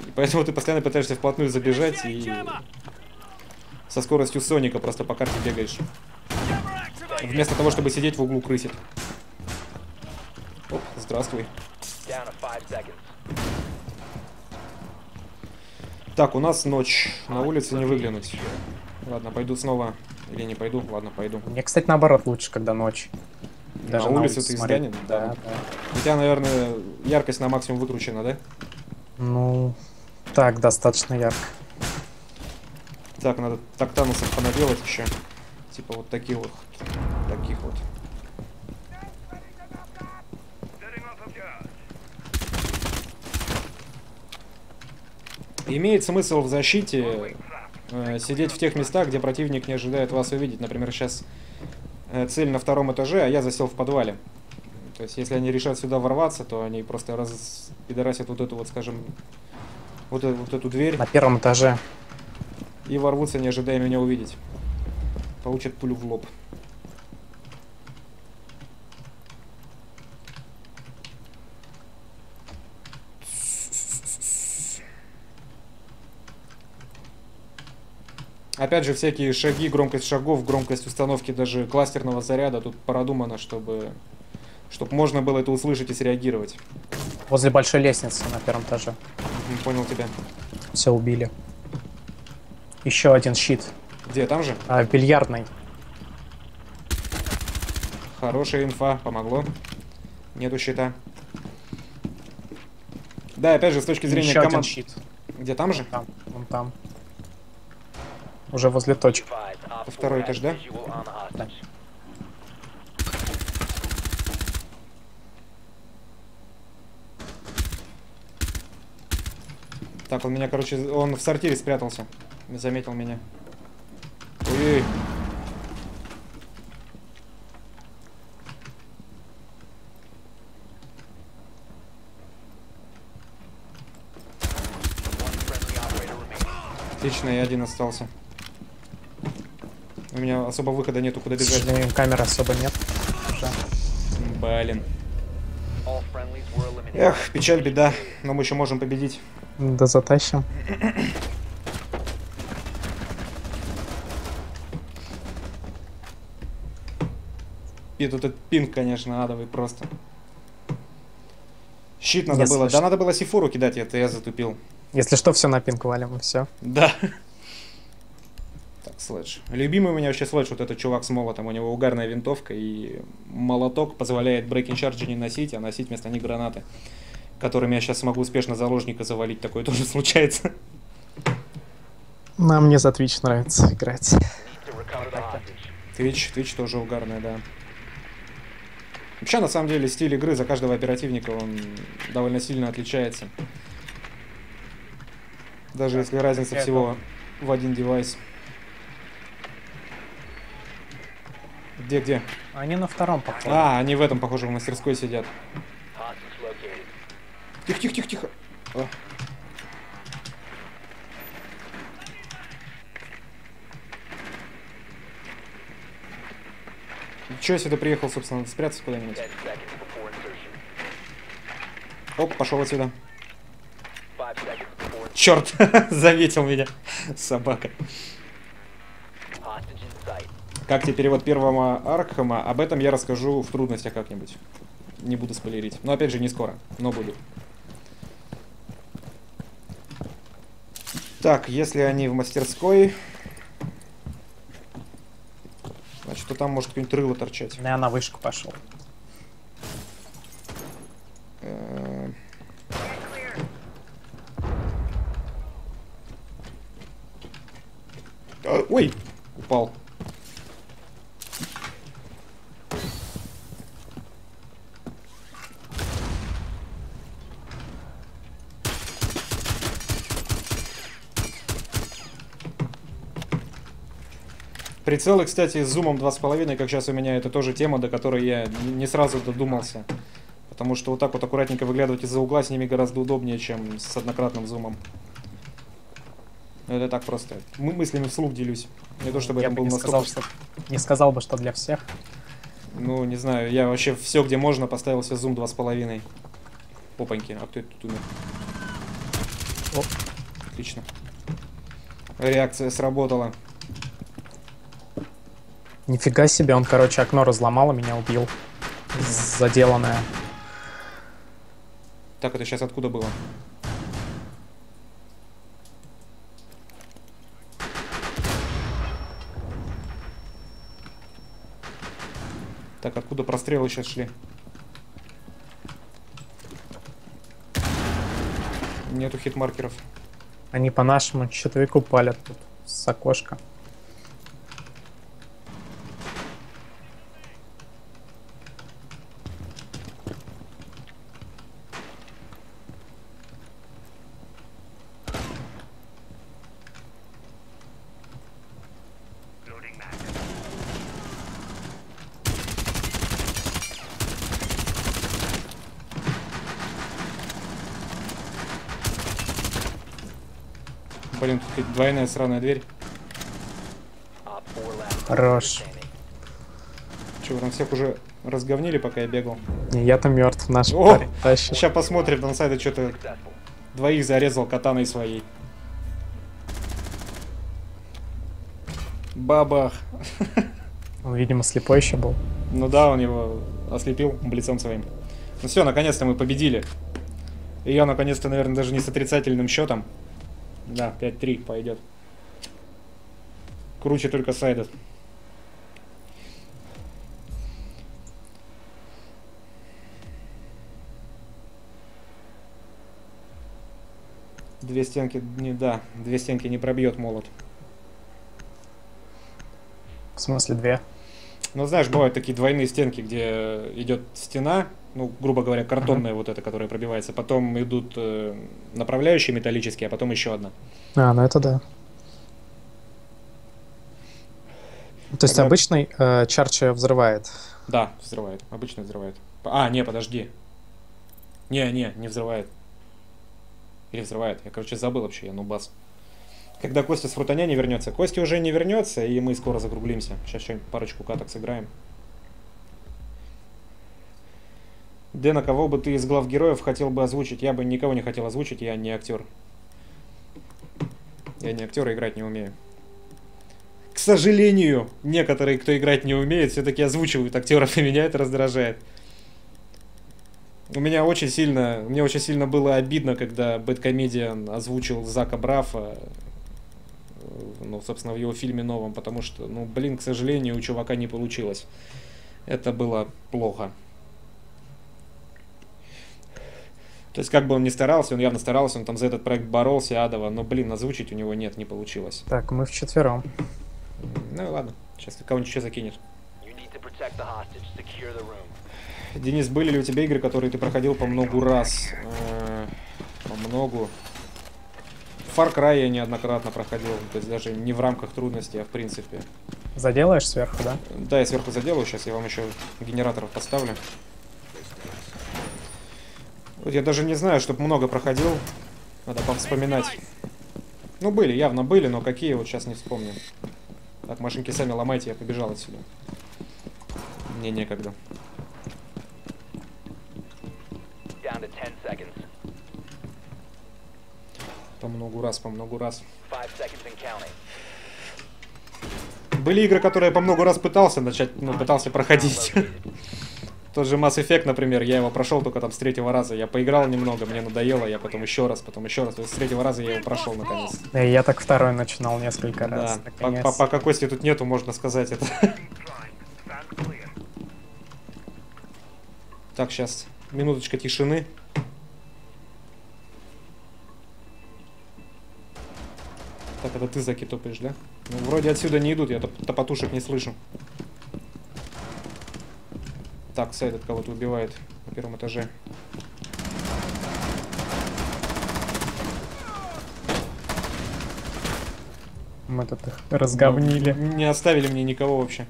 И поэтому ты постоянно пытаешься вплотную забежать и со скоростью Соника просто по карте бегаешь. Вместо того, чтобы сидеть в углу крысить. Оп, здравствуй. Down to five seconds. Так, у нас ночь. На улице не выглянуть. Ладно, пойду снова. Или не пойду? Ладно, пойду. Мне, кстати, наоборот лучше, когда ночь. на улице ты изгонен? Да, Да. да. У тебя, наверное, яркость на максимум выкручена, да? Ну, так, достаточно ярко. Так, надо тактанусов понаделать еще. Типа вот таких вот. Таких вот. Имеет смысл в защите э, сидеть в тех местах, где противник не ожидает вас увидеть. Например, сейчас цель на втором этаже, а я засел в подвале. То есть, если они решат сюда ворваться, то они просто распидорасят вот эту вот, скажем, вот, эту, вот эту дверь. На первом этаже. И ворвутся, не ожидая меня увидеть. Получат пулю в лоб. Опять же, всякие шаги, громкость шагов, громкость установки даже кластерного заряда тут продумано, чтобы, чтобы можно было это услышать и среагировать. Возле большой лестницы на первом этаже. Угу, понял тебя. Все убили. Еще один щит. Где, там же? А, бильярдный. Хорошая инфа, помогло. Нету щита. Да, опять же, с точки зрения Еще команд... щит. Где, там же? Там, вон там. Уже возле точки. Второй этаж, да? Да. Так, он меня, короче, он в сортире спрятался. Заметил меня. Ой-ой. Отлично, я один остался. У меня особо выхода нету, куда бежать. сожалению, камеры особо нет. Уже. Блин. Эх, печаль, беда. Но мы еще можем победить. Да затащим. И тут этот пинг, конечно, адовый просто. Щит надо Если было. что- Да надо было C4 кидать, это я затупил. Если что, все на пинг валим, все. Да. Sledge. Любимый у меня вообще Sledge, вот этот чувак с молотом. У него угарная винтовка и молоток позволяет breaching charge и не носить, а носить вместо них гранаты. Которыми я сейчас смогу успешно заложника завалить. Такое тоже случается. Нам мне за Twitch нравится играть. Twitch, Twitch тоже угарная, да. Вообще, на самом деле, стиль игры за каждого оперативника, он довольно сильно отличается. Даже если разница всего в один девайс. Где, где? Они на втором походу. А, они в этом, похоже, в мастерской сидят. Тихо, тихо, тихо, тихо. О. Че я сюда приехал, собственно, надо спрятаться куда-нибудь? Оп, пошел отсюда. Черт, заметил меня. Собака. Как тебе перевод первого Аркхема? Об этом я расскажу в трудностях как-нибудь. Не буду спойлерить. Но опять же, не скоро, но буду. Так, если они в мастерской, значит, то там может какое-нибудь рыло торчать. Я на вышку пошел. Э, а, Ой, упал. Прицелы, кстати, с зумом 2,5, как сейчас у меня, это тоже тема, до которой я не сразу додумался. Потому что вот так вот аккуратненько выглядывать из-за угла с ними гораздо удобнее, чем с однократным зумом. Это так просто. Мы мыслями вслух делюсь. Не то чтобы Я это бы был не настолько... сказал, что... Не сказал бы, что для всех. Ну, не знаю, я вообще все, где можно, поставил себе зум 2,5. Опаньки, а кто это тут умер? О, отлично. Реакция сработала. Нифига себе, он, короче, окно разломал и меня убил. Заделанное. Так, это сейчас откуда было? Так, откуда прострелы сейчас шли? Нету хит-маркеров. Они по нашему щитовику палят тут с окошка. Блин, тут двойная сраная дверь. Op 4 last Хорош. Че, вы там всех уже разговнили, пока я бегал? Не, я-то мертв, наш О! парень тащит. Сейчас посмотрим, там сайда что-то двоих зарезал катаной своей. Бабах. Он, видимо, слепой еще был. Ну да, он его ослепил блицом своим. Ну все, наконец-то мы победили. И я наконец-то, наверное, даже не с отрицательным счетом. Да, 5-3 пойдет. Круче только сайдет. Две стенки, не, да, две стенки не пробьет молот. В смысле, две. Ну, знаешь, бывают такие двойные стенки, где идет стена, ну, грубо говоря, картонная вот эта, которая пробивается. Потом идут э, направляющие металлические, а потом еще одна. А, ну это да. То есть Когда- обычный э, чарча взрывает. Да, взрывает. Обычно взрывает. А, не, подожди. Не, не, не взрывает. Или взрывает. Я, короче, забыл вообще, я нубас. Когда Костя с фрутоня не вернется. Костя уже не вернется, и мы скоро закруглимся. Сейчас что-нибудь парочку каток сыграем. Дэна, кого бы ты из глав героев хотел бы озвучить? Я бы никого не хотел озвучить, я не актер. Я не актер, играть не умею. К сожалению, некоторые, кто играть не умеет, все-таки озвучивают актеров, и меня это раздражает. У меня очень сильно, мне очень сильно было обидно, когда Бэткомедиан озвучил Зака Брафа, э, ну, собственно, в его фильме новом, потому что, ну, блин, к сожалению, у чувака не получилось. Это было плохо. То есть, как бы он ни старался, он явно старался, он там за этот проект боролся, адово, но, блин, озвучить у него нет, не получилось. Так, мы вчетвером. Ну и ладно, сейчас кого-нибудь еще закинет. You need to protect the hostage. Secure the room. Денис, были ли у тебя игры, которые ты проходил по многу раз? Э, По многу. Far Cry я неоднократно проходил, то есть даже не в рамках трудностей, а в принципе. Заделаешь сверху, да? Да, я сверху заделаю, сейчас я вам еще генераторов поставлю. Вот я даже не знаю, чтобы много проходил. Надо повспоминать. Ну, были, явно были, но какие, вот сейчас не вспомню. Так, машинки сами ломайте, я побежал отсюда. Мне некогда. Down to 10 seconds. По многу раз, по многу раз. 5 seconds and counting. Были игры, которые я по много раз пытался начать, ну, пытался проходить. Тот же Mass Effect, например, я его прошел только там с третьего раза. Я поиграл немного, мне надоело, я потом еще раз, потом еще раз. То есть с третьего раза я его прошел наконец. Да, и я так второй начинал несколько Да, раз. по- по- пока Кости тут нету, можно сказать это. Так, сейчас минуточка тишины. Так, это ты заки топаешь, да? Ну, вроде отсюда не идут, я топ- топотушек не слышу. Так, сайт от кого-то убивает на первом этаже. Мы тут их разговнили. Ну, Не оставили мне никого вообще.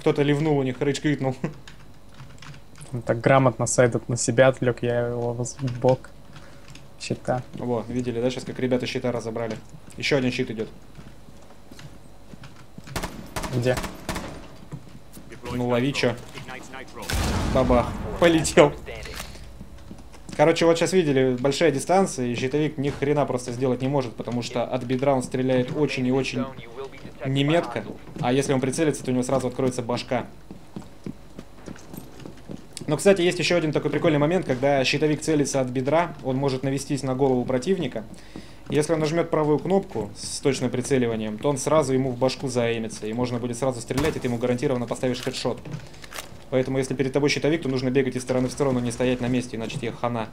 Кто-то ливнул у них, рыч крикнул. Он так грамотно сайдет на себя отвлек, я его в бок. Щита. Во, видели, да, сейчас как ребята щита разобрали. Еще один щит идет. Где? Ну лови чё. Бабах. Полетел. Короче, вот сейчас видели, большая дистанция, и щитовик ни хрена просто сделать не может, потому что от бедра он стреляет очень и очень неметко. А если он прицелится, то у него сразу откроется башка. Но, кстати, есть еще один такой прикольный момент, когда щитовик целится от бедра, он может навестись на голову противника. Если он нажмет правую кнопку с точным прицеливанием, то он сразу ему в башку заэмится, и можно будет сразу стрелять, и ты ему гарантированно поставишь хедшот. Поэтому, если перед тобой щитовик, то нужно бегать из стороны в сторону, не стоять на месте, иначе тебе хана.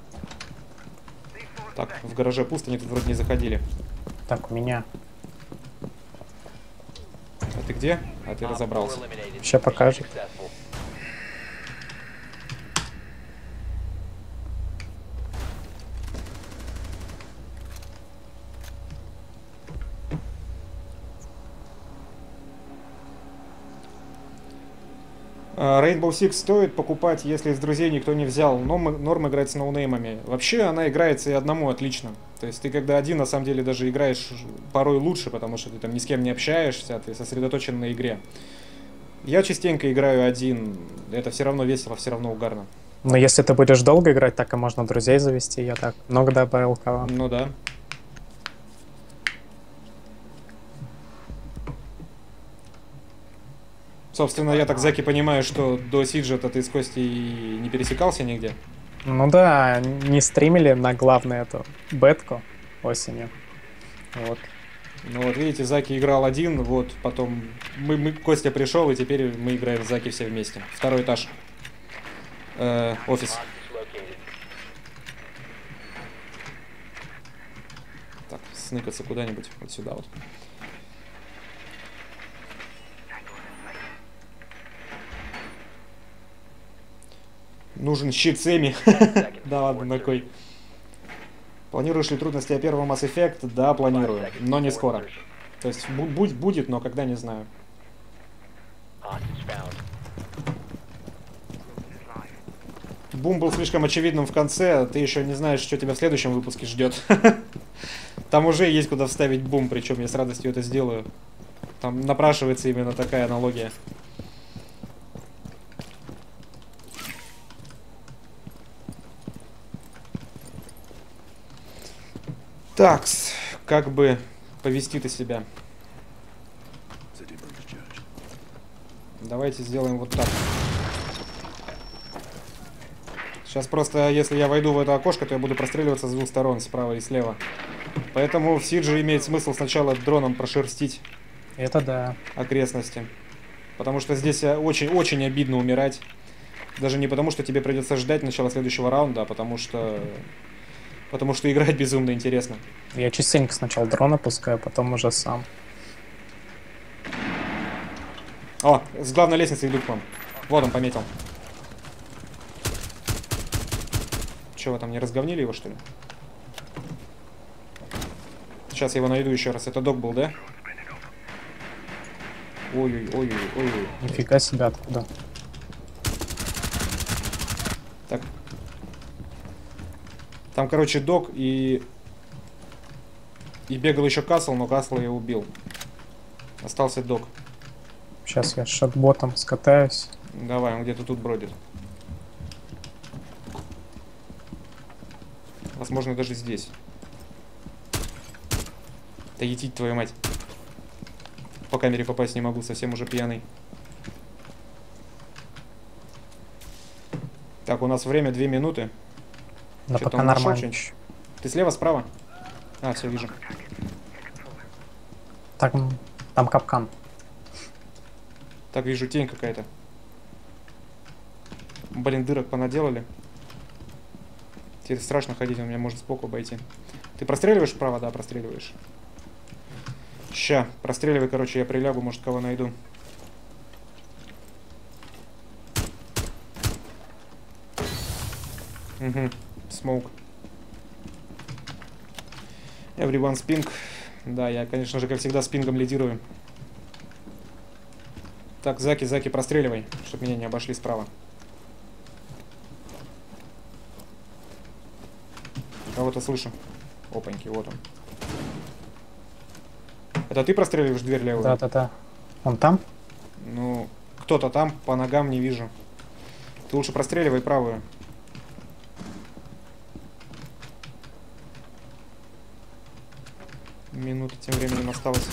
Так, в гараже пусто, они тут вроде не заходили. Так, у меня. А ты где? А ты разобрался. Ща покажет. Successful. А, Rainbow Six стоит покупать, если из друзей никто не взял. Норм, норм играть с ноунеймами. Вообще она играется и одному отлично. То есть ты когда один, на самом деле, даже играешь порой лучше, потому что ты там ни с кем не общаешься, ты сосредоточен на игре. Я частенько играю один, это все равно весело, все равно угарно. Но если ты будешь долго играть, так и можно друзей завести. Я так много добавил кого. Ну да. Собственно, я так, Заки, понимаю, что до Сиджета ты с Костей не пересекался нигде? Ну да, не стримили на главную эту бетку осенью. Вот. Ну вот, видите, Заки играл один, вот, потом мы, мы- Костя пришел, и теперь мы играем Заки все вместе. Второй этаж. Э, офис. Так, сныкаться куда-нибудь, вот сюда вот. Нужен щит Сэмми. Да ладно, на кой. Планируешь ли трудности о первом Mass Effect? Да, планирую, но не скоро. То есть бу- будь, будет, но когда не знаю. Бум был слишком очевидным в конце, ты еще не знаешь, что тебя в следующем выпуске ждет. Там уже есть куда вставить бум, причем я с радостью это сделаю. Там напрашивается именно такая аналогия. Такс, как бы повести ты себя? Давайте сделаем вот так. Сейчас просто, если я войду в это окошко, то я буду простреливаться с двух сторон, справа и слева. Поэтому в Сидже имеет смысл сначала дроном прошерстить Это да. окрестности. Потому что здесь очень-очень обидно умирать. Даже не потому, что тебе придется ждать начала следующего раунда, а потому что... Потому что играть безумно интересно. Я частенько сначала дрона пускаю, потом уже сам. О, с главной лестницы идут к вам. Вот он пометил. Че, вы там не разговнили его, что ли? Сейчас я его найду еще раз. Это док был, да? Ой-ой-ой-ой-ой. Нифига себе откуда. Там, короче, док и... И бегал еще Касл, но Касла я убил. Остался док. Сейчас я шотботом скатаюсь. Давай, он где-то тут бродит. Возможно, даже здесь. Да етить твою мать. По камере попасть не могу, совсем уже пьяный. Так, у нас время 2 минуты. Да Чё-то пока нормально. что-нибудь? Ты слева, справа? А, все, вижу. Так, там капкан. Так, вижу, тень какая-то. Блин, дырок понаделали. Теперь страшно ходить, он меня может сбоку обойти. Ты простреливаешь вправо? Да, простреливаешь. Ща, простреливай, короче, я прилягу, может, кого найду. Угу, смоук. Everyone спинг. Да, я, конечно же, как всегда, с пингом лидирую. Так, Заки, Заки, простреливай, чтобы меня не обошли справа. Кого-то слышу. Опаньки, вот он. Это ты простреливаешь дверь левую? Да-да-да. Он там? Ну, кто-то там, по ногам не вижу. Ты лучше простреливай правую. Минута тем временем осталось.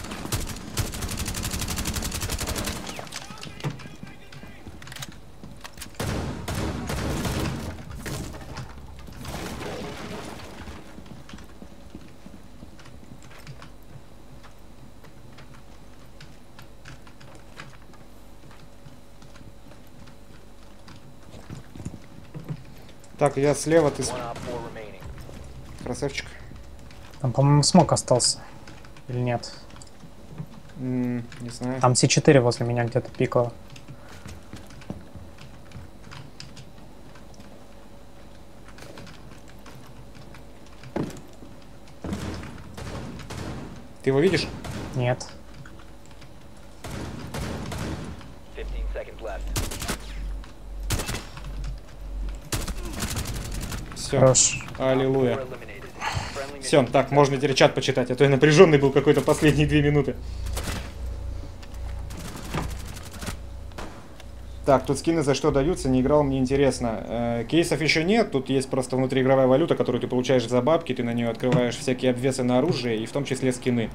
Так, я слева, ты красавчик. Там, по-моему, смог остался. Или нет? М, не знаю. Там С4 возле меня где-то пикало. Ты его видишь? Нет. 15 seconds left. Все. Хорош. Аллилуйя. Все, так, можно теперь чат почитать, а то я напряженный был какой-то последние две минуты. Так, тут скины за что даются, не играл, мне интересно. Э, кейсов еще нет, тут есть просто внутриигровая валюта, которую ты получаешь за бабки, ты на нее открываешь всякие обвесы на оружие, и в том числе скины.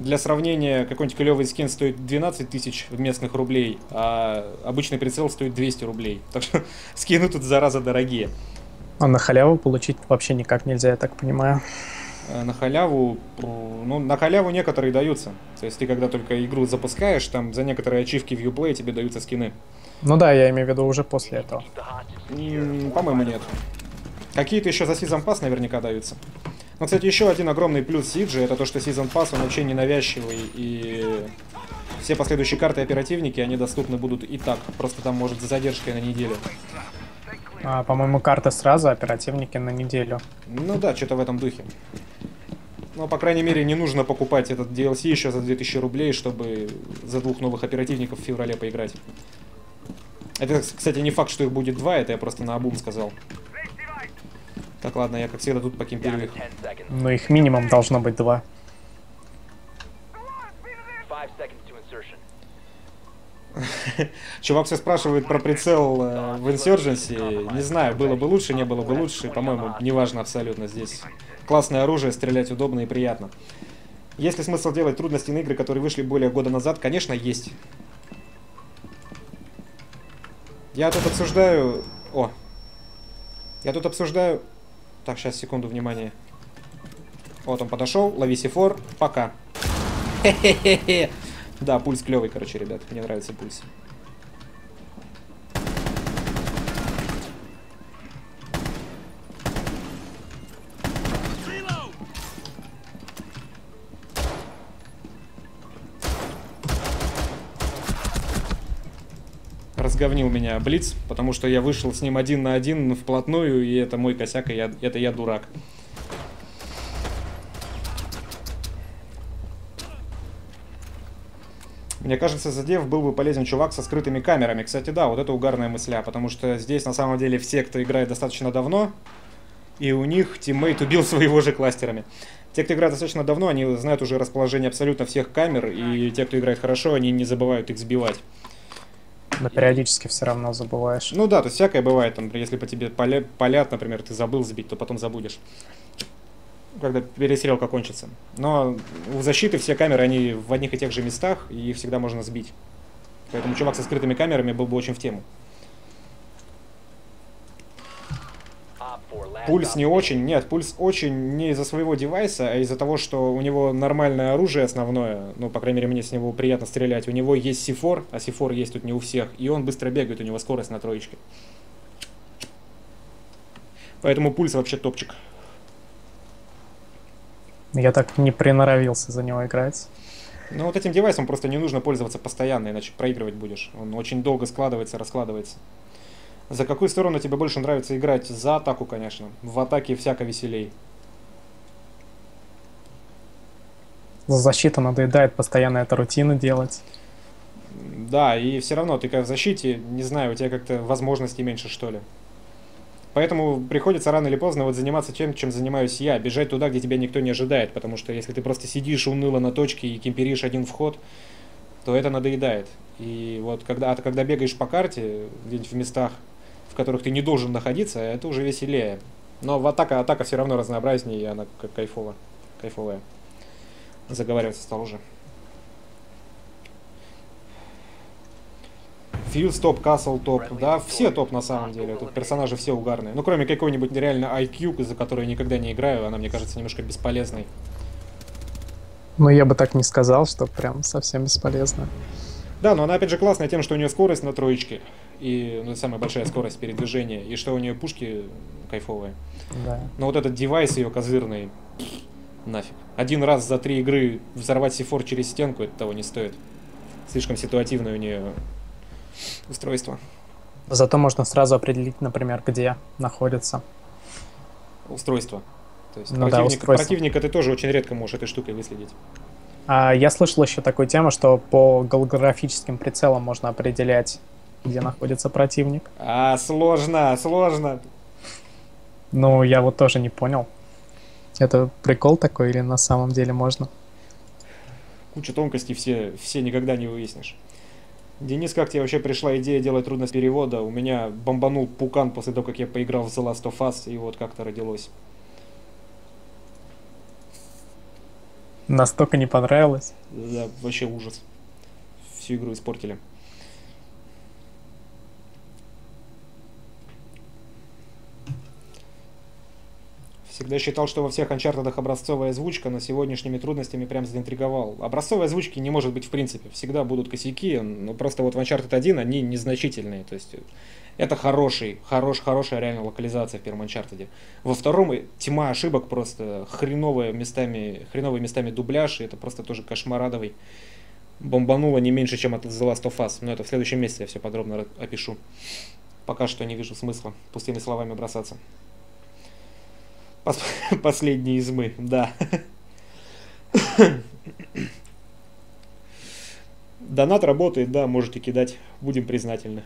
Для сравнения, какой-нибудь клевый скин стоит 12 тысяч местных рублей, а обычный прицел стоит 200 рублей. Так что скины тут зараза дорогие. А на халяву получить вообще никак нельзя, я так понимаю. Э, на халяву, м, ну, на халяву некоторые даются. То есть ты когда только игру запускаешь, там за некоторые ачивки в Uplay тебе даются скины. Ну да, я имею в виду уже после этого. По-моему, нет. Какие-то еще за Season Pass наверняка даются. Ну, кстати, еще один огромный плюс Сиджи, это то, что Season Pass, он вообще ненавязчивый, и все последующие карты оперативники, они доступны будут и так, просто там может с задержкой на неделю. А, по-моему, карты сразу, оперативники на неделю. Ну да, что-то в этом духе. Но, по крайней мере, не нужно покупать этот DLC еще за 2000 рублей, чтобы за двух новых оперативников в феврале поиграть. Это, кстати, не факт, что их будет два, это я просто на обум сказал. Так, ладно, я, как всегда, тут to их. 10 seconds. Но их минимум должно быть два. Five seconds to insertion. Чувак все спрашивает про прицел э, в Insurgency. Не знаю, было бы лучше, не было бы лучше. По-моему, неважно абсолютно здесь. Классное оружие, стрелять удобно и приятно. Есть ли смысл делать трудности на игры, которые вышли более года назад? Конечно, есть. Я тут обсуждаю... О! Я тут обсуждаю... Так, сейчас, секунду, внимание. Вот он подошел, лови сифор, пока. Хе-хе-хе. Да, пульс клевый, короче, ребят. Мне нравится пульс. Разговнил меня Блиц, потому что я вышел с ним один на один вплотную, и это мой косяк, и я, это я дурак. Мне кажется, задев был бы полезен чувак со скрытыми камерами. Кстати, да, вот это угарная мысля, потому что здесь на самом деле все, кто играет достаточно давно, и у них тиммейт убил своего же кластерами. Те, кто играет достаточно давно, они знают уже расположение абсолютно всех камер, и те, кто играет хорошо, они не забывают их сбивать. Но периодически все равно забываешь. Ну да, то есть всякое бывает, там, если по тебе поля- палят, например, ты забыл сбить, то потом забудешь. Когда перестрелка кончится. Но у защиты все камеры, они в одних и тех же местах, и их всегда можно сбить. Поэтому чувак со скрытыми камерами был бы очень в тему. Op 4, last Пульс не очень, нет, пульс очень не из-за своего девайса, а из-за того, что у него нормальное оружие основное, ну, по крайней мере, мне с него приятно стрелять. У него есть сифор, а сифор есть тут не у всех, и он быстро бегает, у него скорость на троечке. Поэтому пульс вообще топчик. Я так не приноровился за него играть. Но вот этим девайсом просто не нужно пользоваться постоянно, иначе проигрывать будешь. Он очень долго складывается, раскладывается. За какую сторону тебе больше нравится играть? За атаку, конечно. В атаке всяко веселей. За защиту надоедает постоянно эту рутину делать. Да, и все равно ты как в защите, не знаю, у тебя как-то возможностей меньше, что ли. Поэтому приходится рано или поздно вот заниматься тем, чем занимаюсь я, бежать туда, где тебя никто не ожидает, потому что если ты просто сидишь уныло на точке и кемперишь один вход, то это надоедает. И вот когда, а когда бегаешь по карте, где-нибудь в местах, в которых ты не должен находиться, это уже веселее. Но в атака, атака все равно разнообразнее, и она как кайфово, кайфовая. Заговариваться стал уже. Фьюз топ, Касл топ, да, все топ на самом деле, тут персонажи все угарные. Ну, кроме какой-нибудь нереально IQ, за которую я никогда не играю, она, мне кажется, немножко бесполезной. Но я бы так не сказал, что прям совсем бесполезно. Да, но она, опять же, классная тем, что у нее скорость на троечке, и ну, самая большая скорость передвижения, и что у нее пушки кайфовые. Да. Но вот этот девайс ее козырный, нафиг. Один раз за три игры взорвать сифор через стенку, это того не стоит. Слишком ситуативное у нее устройство. Зато можно сразу определить, например, где находится. Устройство. То есть Ну да, противник- устройство. противника ты тоже очень редко можешь этой штукой выследить. А я слышал еще такую тему, что по голографическим прицелам можно определять, где находится противник. А, сложно, сложно. Ну, я вот тоже не понял. Это прикол такой или на самом деле можно? Куча тонкостей все, все никогда не выяснишь. Денис, как тебе вообще пришла идея делать трудность перевода? У меня бомбанул пукан после того, как я поиграл в The Last of Us, и вот как-то родилось. Настолько не понравилось. Да, вообще ужас. Всю игру испортили. Всегда считал, что во всех Uncharted образцовая озвучка, но сегодняшними трудностями прям заинтриговал. Образцовой озвучки не может быть в принципе. Всегда будут косяки, но просто вот в Uncharted 1 они незначительные. То есть это хороший, хорош, хорошая реально локализация в первом Uncharted. Во втором тьма ошибок просто, хреновые местами, хреновые местами дубляж, и это просто тоже кошмарадовый. Бомбануло не меньше, чем от The Last of Us, но это в следующем месяце я все подробно опишу. Пока что не вижу смысла пустыми словами бросаться. Пос- Последний из мы, да. Донат работает, да, можете кидать, будем признательны.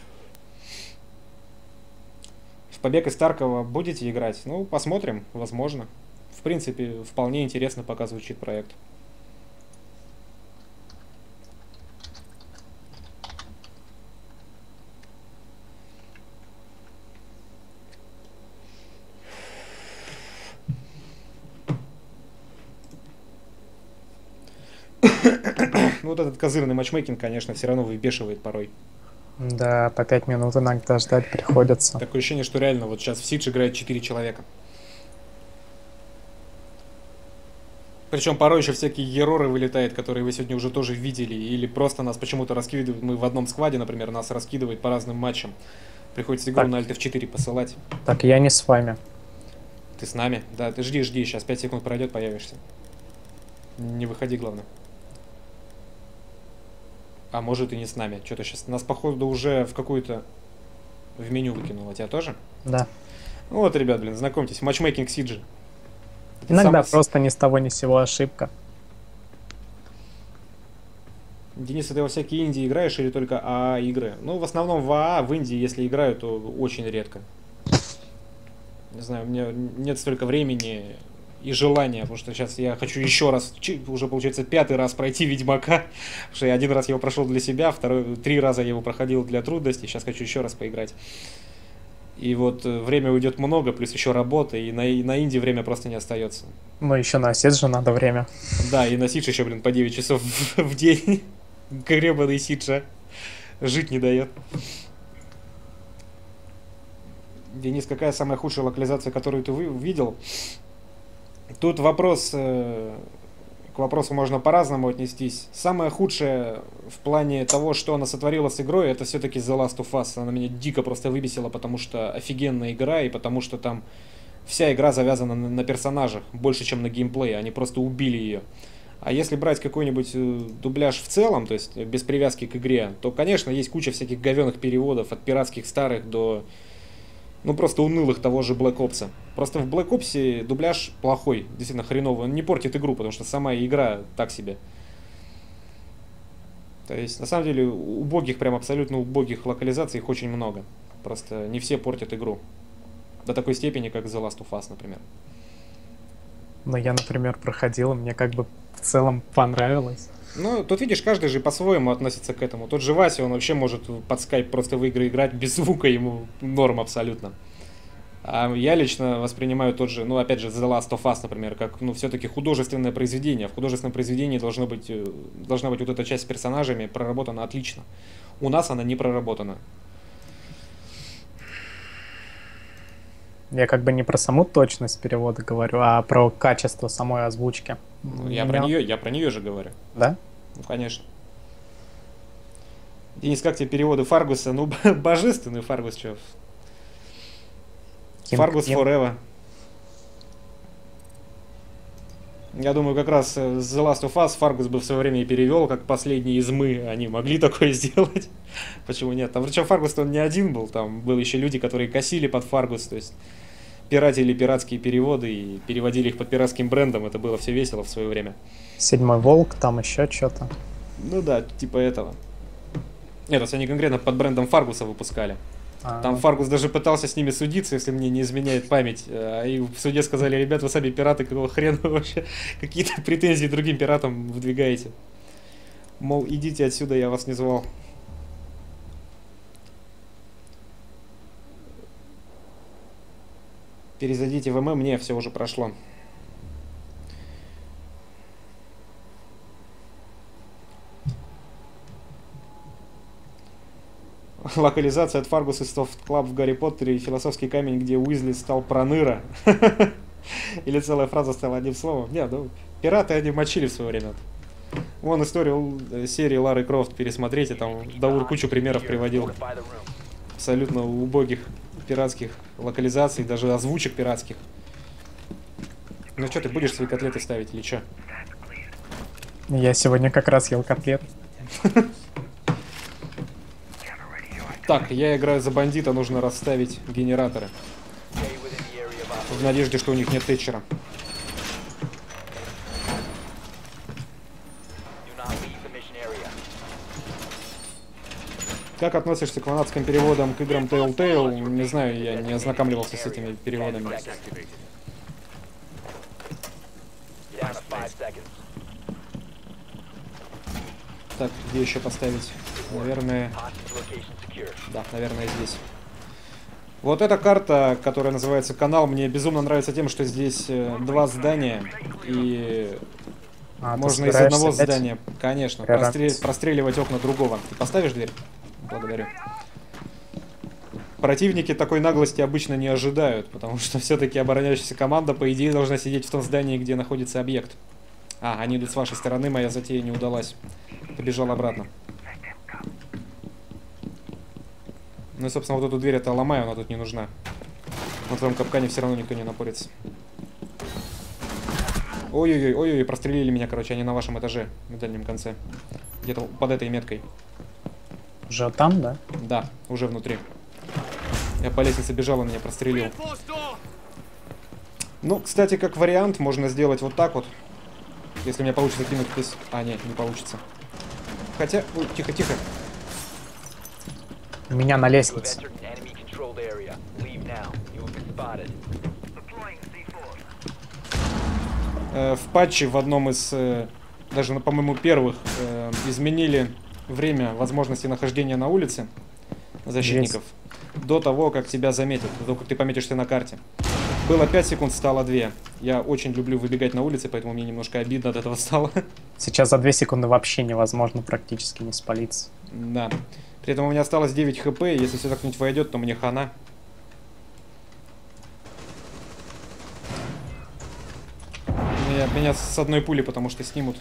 В Побег из Таркова будете играть? Ну, посмотрим, возможно. В принципе, вполне интересно пока звучит проект. Вот этот козырный матчмейкинг, конечно, все равно выбешивает порой. Да, по 5 минут иногда ждать приходится. Такое ощущение, что реально вот сейчас в Сидж играет 4 человека. Причем порой еще всякие ероры вылетают, которые вы сегодня уже тоже видели, или просто нас почему-то раскидывают, мы в одном скваде, например, нас раскидывает по разным матчам. Приходится игру Так. на Alt F4 посылать. Так, я не с вами. Ты с нами? Да, ты жди, жди, сейчас 5 секунд пройдет, появишься. Не выходи, главное. А может и не с нами. Что-то сейчас нас, походу, уже в какую-то в меню выкинуло. Тебя тоже? Да. Ну вот, ребят, блин, знакомьтесь, матчмейкинг Сиджи. Иногда Сам- просто ни с того ни с сего ошибка. Денис, ты во всякие инди играешь или только АА игры? Ну, в основном в АА, в Индии, если играю, то очень редко. Не знаю, у меня нет столько времени и желания, потому что сейчас я хочу еще раз, уже получается пятый раз пройти Ведьмака, потому что я один раз его прошел для себя, второй, три раза я его проходил для трудностей, сейчас хочу еще раз поиграть. И вот э, время уйдет много, плюс еще работа, и на, и на инди время просто не остается. Ну, еще на же надо время. Да, и на Сидж еще, блин, по 9 часов в, в день. Гребаный Сиджа. Жить не дает. Денис, какая самая худшая локализация, которую ты вы- видел? Тут вопрос, э, к вопросу можно по-разному отнестись. Самое худшее в плане того, что она сотворила с игрой, это все-таки The Last of Us. Она меня дико просто выбесила, потому что офигенная игра, и потому что там вся игра завязана на, на персонажах, больше, чем на геймплее. Они просто убили ее. А если брать какой-нибудь э, дубляж в целом, то есть без привязки к игре, то, конечно, есть куча всяких говенных переводов, от пиратских старых до, ну, просто унылых того же Black Ops. Просто в Black Ops дубляж плохой, действительно хреновый. Он не портит игру, потому что сама игра так себе. То есть, на самом деле, убогих, прям абсолютно убогих локализаций их очень много. Просто не все портят игру. До такой степени, как The Last of Us, например. Но я, например, проходил, мне как бы в целом понравилось. Ну, тут видишь, каждый же по-своему относится к этому. Тот же Вася, он вообще может под скайп просто в игры играть без звука, ему норм абсолютно. А я лично воспринимаю тот же, ну, опять же, The Last of Us, например, как, ну, все-таки художественное произведение. В художественном произведении должно быть, э, должна быть вот эта часть с персонажами проработана отлично. У нас она не проработана. Я как бы не про саму точность перевода говорю, а про качество самой озвучки. Ну, я, про нее, я про нее же говорю. Да? Ну, конечно. Денис, как тебе переводы Фаргуса? Ну, божественный Фаргус, что? Ким- Фаргус Ким- forever. Я думаю, как раз э, The Last of Us Фаргус бы в свое время и перевел, как последний из мы. Они могли такое сделать. Почему нет? Там, причем Фаргус он не один был, там были еще люди, которые косили под Фаргус, то есть пиратели пиратские переводы и переводили их под пиратским брендом. Это было все весело в свое время. Седьмой волк, там еще что-то. Ну да, типа этого. Нет, то есть они конкретно под брендом Фаргуса выпускали. А, Там Фаргус даже пытался с ними судиться, если мне не изменяет память. А, И в суде сказали, ребят, вы сами пираты, какого хрена вы вообще какие-то претензии другим пиратам выдвигаете. Мол, идите отсюда, я вас не звал. Перезайдите в ММ, мне все уже прошло. Локализация от Фаргус и Soft Club в Гарри Поттере и философский камень, где Уизли стал проныра. Или целая фраза стала одним словом. Не, ну, пираты они мочили в свое время. Вон историю э, серии Лары Крофт пересмотрите, там Даур кучу примеров приводил. Абсолютно убогих пиратских локализаций, даже озвучек пиратских. Ну что, ты будешь свои котлеты ставить или что? Я сегодня как раз ел котлет. Так, я играю за бандита, нужно расставить генераторы. В надежде, что у них нет тетчера. Как относишься к фанатским переводам к играм Telltale? Не знаю, я не ознакомливался с этими переводами. Так, где еще поставить? Наверное, да, наверное, здесь. Вот эта карта, которая называется канал, мне безумно нравится тем, что здесь э, два здания, и А, можно из одного опять? здания, конечно, Гарант. простре- простреливать окна другого. Ты поставишь дверь? Благодарю. Противники такой наглости обычно не ожидают, потому что все-таки обороняющаяся команда, по идее, должна сидеть в том здании, где находится объект. А, они идут с вашей стороны, моя затея не удалась. Побежал обратно. Ну и, собственно, вот эту дверь это ломаю, она тут не нужна. На твоем капкане все равно никто не напорится. Ой-ой-ой, ой-ой, прострелили меня, короче, они на вашем этаже, на дальнем конце. Где-то под этой меткой. Уже там, да? Да, уже внутри. Я по лестнице бежал, он меня прострелил. Ну, кстати, как вариант, можно сделать вот так вот. Если мне получится кинуть здесь... А, нет, не получится. Хотя... Ой, тихо-тихо. У меня на лестнице. Э, в патче в одном из, э, даже, ну, по-моему, первых, э, изменили время возможности нахождения на улице защитников до того, как тебя заметят, до того, как ты пометишься на карте. Было 5 секунд, стало 2. Я очень люблю выбегать на улице, поэтому мне немножко обидно от этого стало. Сейчас за 2 секунды вообще невозможно практически не спалиться. да. При этом у меня осталось 9 хп, и если сюда кто-нибудь войдет, то мне хана. Меня, меня с одной пули, потому что снимут.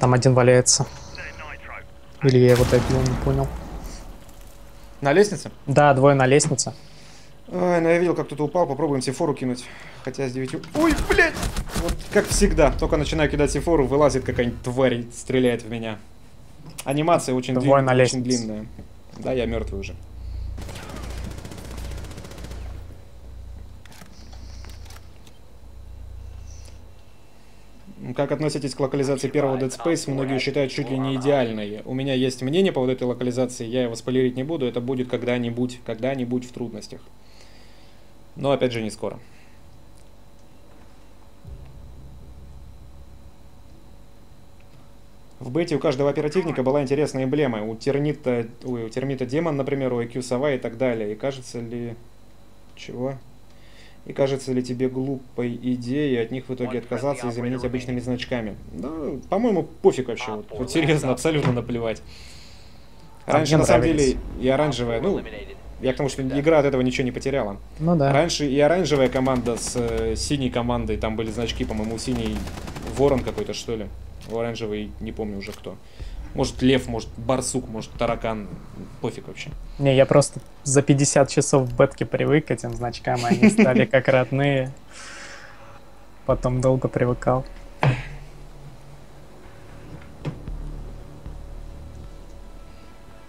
Там один валяется. Или я его добил, не понял. На лестнице? Да, двое на лестнице. Ой, ну я видел, как кто-то упал, попробуем сифору кинуть. Хотя с 9... Ой, блядь! Вот как всегда, только начинаю кидать сифору, вылазит какая-нибудь тварь и стреляет в меня. Анимация очень, длин- Двое на очень лестнице. длинная. Да, я мертвый уже. Как относитесь к локализации первого Dead Space? Многие считают чуть ли не идеальной. У меня есть мнение по вот этой локализации, я его спойлерить не буду, это будет когда-нибудь, когда-нибудь в трудностях. Но опять же не скоро. В бете у каждого оперативника была интересная эмблема. У термита, ой, у термита демон, например, у IQ сова и так далее. И кажется ли... Чего? И кажется ли тебе глупой идеей от них в итоге отказаться и заменить обычными значками? Ну, по-моему, пофиг вообще. Вот, вот серьезно, абсолютно наплевать. А Раньше, на самом деле, и оранжевая, ну, я к тому, что игра от этого ничего не потеряла. Ну да. Раньше и оранжевая команда с э, синей командой, там были значки, по-моему, синий ворон какой-то, что ли. У оранжевой не помню уже кто. Может лев, может барсук, может таракан. Пофиг вообще. Не, я просто за 50 часов в бетке привык к этим значкам, они стали как родные. Потом долго привыкал.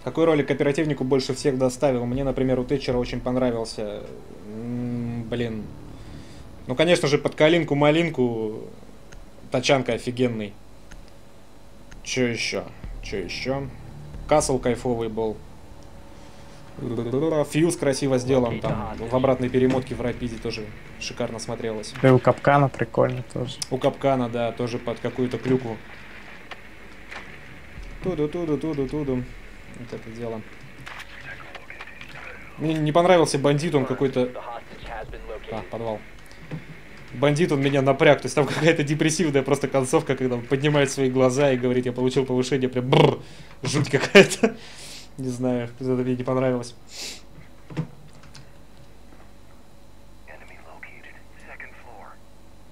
Какой ролик оперативнику больше всех доставил? Мне, например, у Тэтчера очень понравился. М, блин. Ну, конечно же, под калинку-малинку тачанка офигенный. Че еще? Что еще? Касл кайфовый был. Фьюз красиво сделан, там в обратной перемотке в Рапиде тоже шикарно смотрелось. Да и у капкана прикольно тоже. У Капкана, да, тоже под какую-то клюкву. Туду-туду-туду-туду. Вот это дело. Мне не понравился бандит, он какой-то... А, подвал. Бандит, он меня напряг. То есть там какая-то депрессивная просто концовка, когда он поднимает свои глаза и говорит, я получил повышение, прям бррр, жуть какая-то. Не знаю, это мне не понравилось.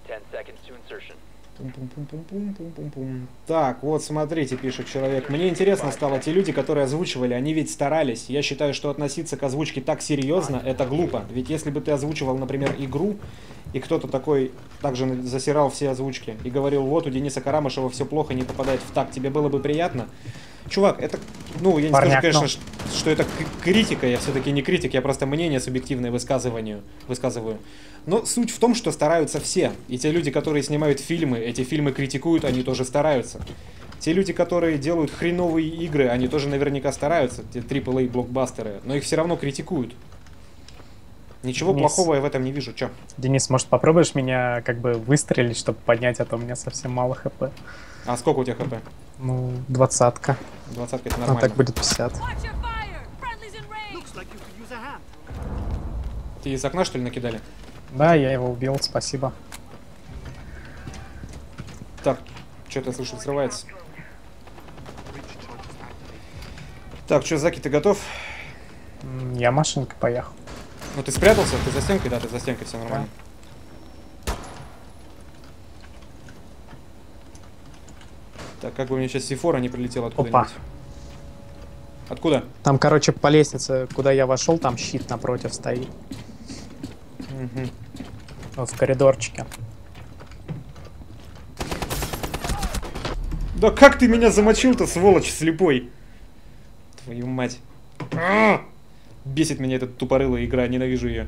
Ten seconds to Так, вот смотрите, пишет человек. Мне интересно стало, те люди, которые озвучивали, они ведь старались. Я считаю, что относиться к озвучке так серьезно, это глупо. Ведь если бы ты озвучивал, например, игру, и кто-то такой также засирал все озвучки и говорил, вот у Дениса Карамышева все плохо, не попадает в так, тебе было бы приятно? Чувак, это, ну, я не Парняк, скажу, конечно, ну. ш- что это критика, я все-таки не критик, я просто мнение субъективное высказыванию, высказываю. Но суть в том, что стараются все. И те люди, которые снимают фильмы, эти фильмы критикуют, они тоже стараются. Те люди, которые делают хреновые игры, они тоже наверняка стараются, те AAA блокбастеры, но их все равно критикуют. Ничего Денис. плохого я в этом не вижу. Чё? Денис, может попробуешь меня как бы выстрелить, чтобы поднять, а то у меня совсем мало хп. А сколько у тебя хп? Ну, двадцатка. Двадцатка это А нормально. так будет 50. Watch your fire! Friendly's in range! Тебе из окна что ли накидали? Да, я его убил, спасибо. Так, что-то слышу, взрывается. Так, что, Заки, ты готов? Я машинкой поехал. Ну ты спрятался? Ты за стенкой? Да, ты за стенкой, все нормально. Так, как бы мне сейчас сифора не прилетела откуда-нибудь. Откуда? Там, короче, по лестнице, куда я вошел, там щит напротив стоит. Мгм. Вот в коридорчике. Да как ты меня замочил-то, сволочь слепой? Твою мать. А! Бесит меня эта тупорылая игра, ненавижу ее.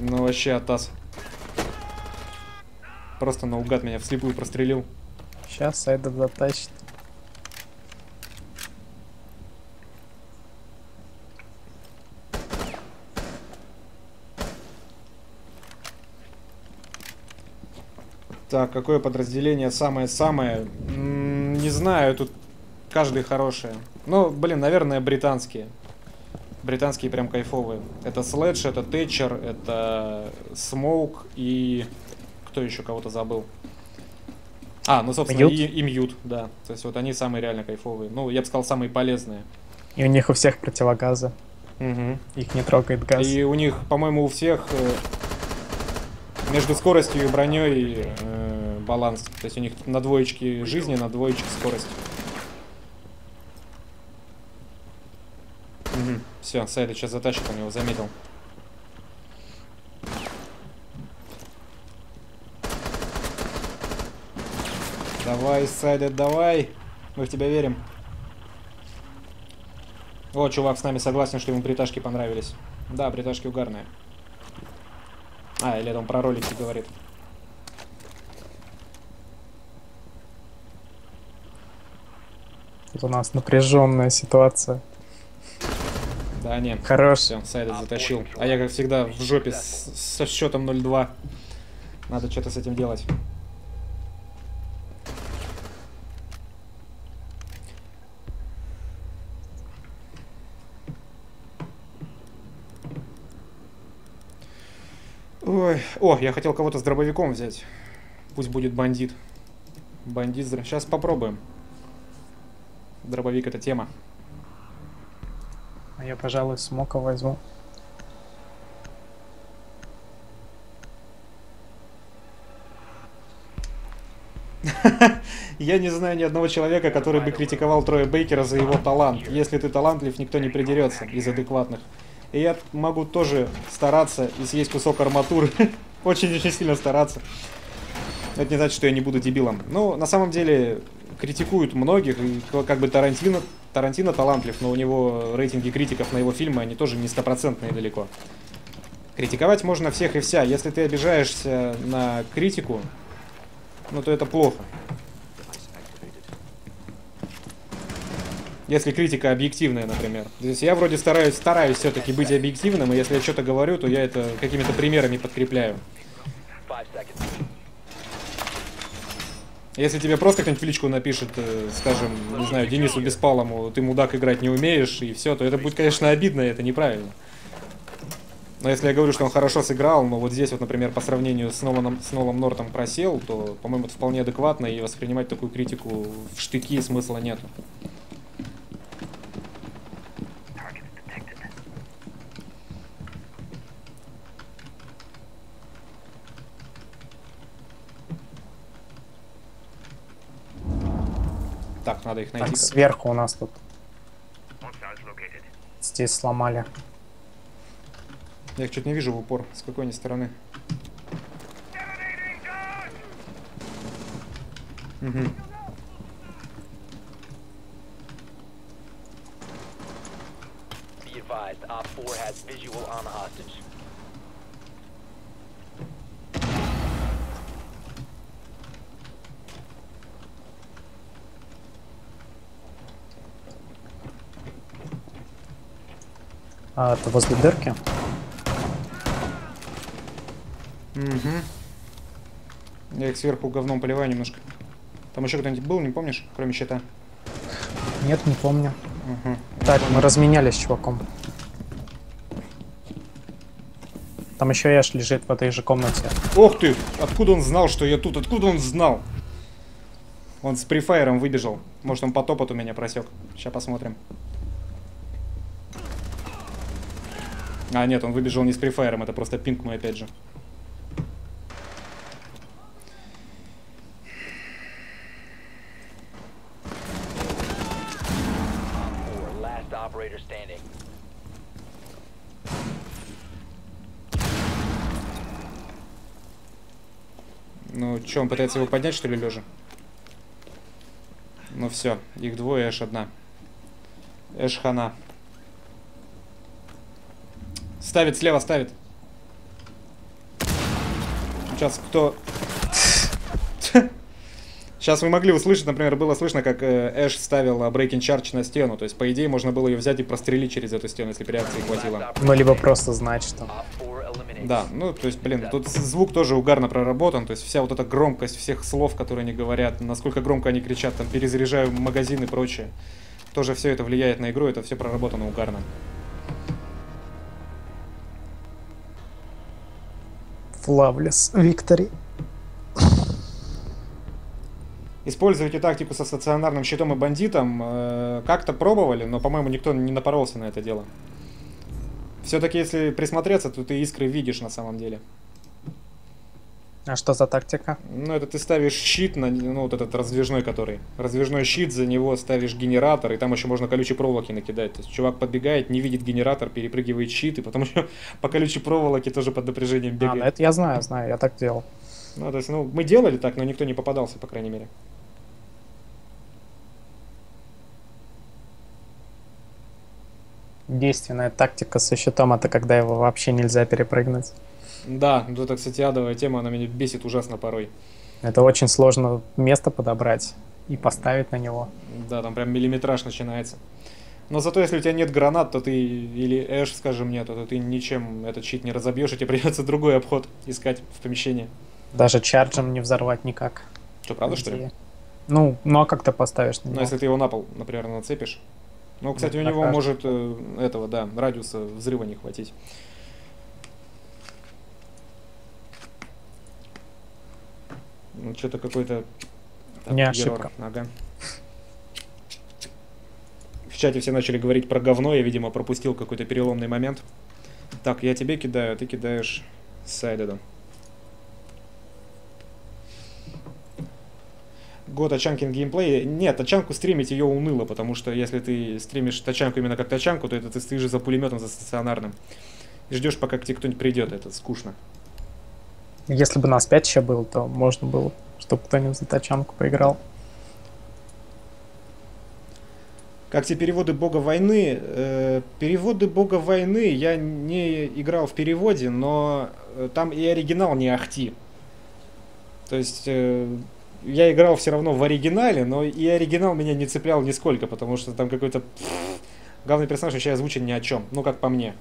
Ну вообще атас. Просто наугад меня вслепую прострелил. Сейчас Айда затащит. Так, какое подразделение самое-самое? Не знаю, тут каждый хороший. Ну, блин, наверное, британские. Британские прям кайфовые. Это Следж, это Тэтчер, это Смоук и... Кто еще кого-то забыл? А, ну, собственно, Мьют? и, и Мьют, да. То есть вот они самые реально кайфовые. Ну, я бы сказал, самые полезные. И у них у всех противогазы. Мгм. Их не трогает газ. И у них, по-моему, у всех э, между скоростью и броней э, баланс. То есть у них на двоечке жизни, на двоечке скорость. Все, Сайда сейчас затащит, он его заметил. Давай, Сайда, давай. Мы в тебя верим. О, чувак с нами согласен, что ему бриташки понравились. Да, бриташки угарные. А, или это он про ролики говорит. Тут у нас напряженная ситуация. Да, не. Хорош. Все, Сайда затащил. А я, как всегда, в жопе с- со счетом 0-2. Надо что-то с этим делать. Ой. О, я хотел кого-то с дробовиком взять. Пусть будет бандит. Бандит. Сейчас попробуем. Дробовик это тема. А я, пожалуй, смока возьму. Я не знаю ни одного человека, который бы критиковал Троя Бейкера за его талант. Если ты талантлив, никто не придерется из адекватных. И я могу тоже стараться и съесть кусок арматуры. Очень-очень сильно стараться. Это не значит, что я не буду дебилом. Ну, на самом деле, критикуют многих, как бы Тарантино, Тарантино талантлив, но у него рейтинги критиков на его фильмы, они тоже не стопроцентные далеко. Критиковать можно всех и вся. Если ты обижаешься на критику, ну то это плохо. Если критика объективная, например. То есть я вроде стараюсь, стараюсь все-таки быть объективным, и если я что-то говорю, то я это какими-то примерами подкрепляю. Если тебе просто кто-нибудь в личку напишет, э, скажем, не знаю, Денису Беспалому, ты мудак играть не умеешь, и все, то это будет, конечно, обидно, и это неправильно. Но если я говорю, что он хорошо сыграл, но вот здесь вот, например, по сравнению с Ноланом, с Нолом Нортом просел, то, по-моему, это вполне адекватно, и воспринимать такую критику в штыки смысла нет. Так, надо их найти. Так, как-то. сверху у нас тут. Здесь сломали. Я их что-то не вижу в упор. С какой они стороны? Мгм. Be advised, Op 4 has visual on hostage. А, это возле дырки. Мгм. Я их сверху говном поливаю немножко. Там еще кто-нибудь был, не помнишь, кроме щита? Нет, не помню. Мгм. Так, мы разменялись с чуваком. Там еще Эш лежит в этой же комнате. Ох ты! Откуда он знал, что я тут? Откуда он знал? Он с префайером выбежал. Может, он по топоту меня просек. Сейчас посмотрим. А, нет, он выбежал не с префайером, это просто пинг мой опять же. Op 4, last operator standing. Ну, что, он пытается его поднять, что ли, лежа? Ну все, их двое, Эш одна. Эш хана. Ставит, слева ставит. Сейчас кто... Сейчас вы могли услышать, например, было слышно, как э, Эш ставил э, Breaking Charge на стену. То есть, по идее, можно было ее взять и прострелить через эту стену, если бы реакции хватило. Ну, либо просто знать, что... Op 4 eliminated. Да, ну, то есть, блин, тут звук тоже угарно проработан, то есть вся вот эта громкость всех слов, которые они говорят, насколько громко они кричат, там, перезаряжаю магазин и прочее. Тоже все это влияет на игру, это все проработано угарно. Флавлес Виктори. Используйте тактику со стационарным щитом и бандитом. э, как-то пробовали, но, по-моему, никто не напоролся на это дело. Все-таки, если присмотреться, то ты искры видишь на самом деле. А что за тактика? Ну, это ты ставишь щит на, ну, вот этот раздвижной, который. Раздвижной щит, за него ставишь генератор, и там еще можно колючей проволоки накидать. То есть чувак подбегает, не видит генератор, перепрыгивает щит, и потом еще по колючей проволоке тоже под напряжением А, бегает. ну это я знаю, знаю, я так делал. Ну, то есть, ну, мы делали так, но никто не попадался, по крайней мере. Действенная тактика со щитом это когда его вообще нельзя перепрыгнуть. Да, ну это, кстати, адовая тема, она меня бесит ужасно порой. Это очень сложно место подобрать и поставить на него. Да, там прям миллиметраж начинается. Но зато если у тебя нет гранат, то ты, или Эш, скажем, нет, то ты ничем этот щит не разобьешь, и тебе придется другой обход искать в помещении. Даже чарджем не взорвать никак. Что, правда, что ли? Ну, ну а как ты поставишь на Ну, него? если ты его на пол, например, нацепишь. Ну, кстати, у на него каждый. может э, этого, да, радиуса взрыва не хватить. Ну, что-то какой-то... Не ошибка. Ага. В чате все начали говорить про говно, я, видимо, пропустил какой-то переломный момент. Так, я тебе кидаю, а ты кидаешь Сайдеду. Год Тачанкин геймплей. Нет, Тачанку стримить ее уныло, потому что если ты стримишь Тачанку именно как Тачанку, то это ты стоишь за пулеметом, за стационарным. И ждешь, пока к тебе кто-нибудь придет, это скучно. Если бы нас 5 еще было, то можно было, чтобы кто-нибудь за тачанку поиграл. Как тебе переводы Бога войны? Э, переводы Бога войны я не играл в переводе, но э, там и оригинал не ахти. То есть э, я играл все равно в оригинале, но и оригинал меня не цеплял нисколько, потому что там какой-то... Главный персонаж вообще озвучен ни о чем, ну как по мне.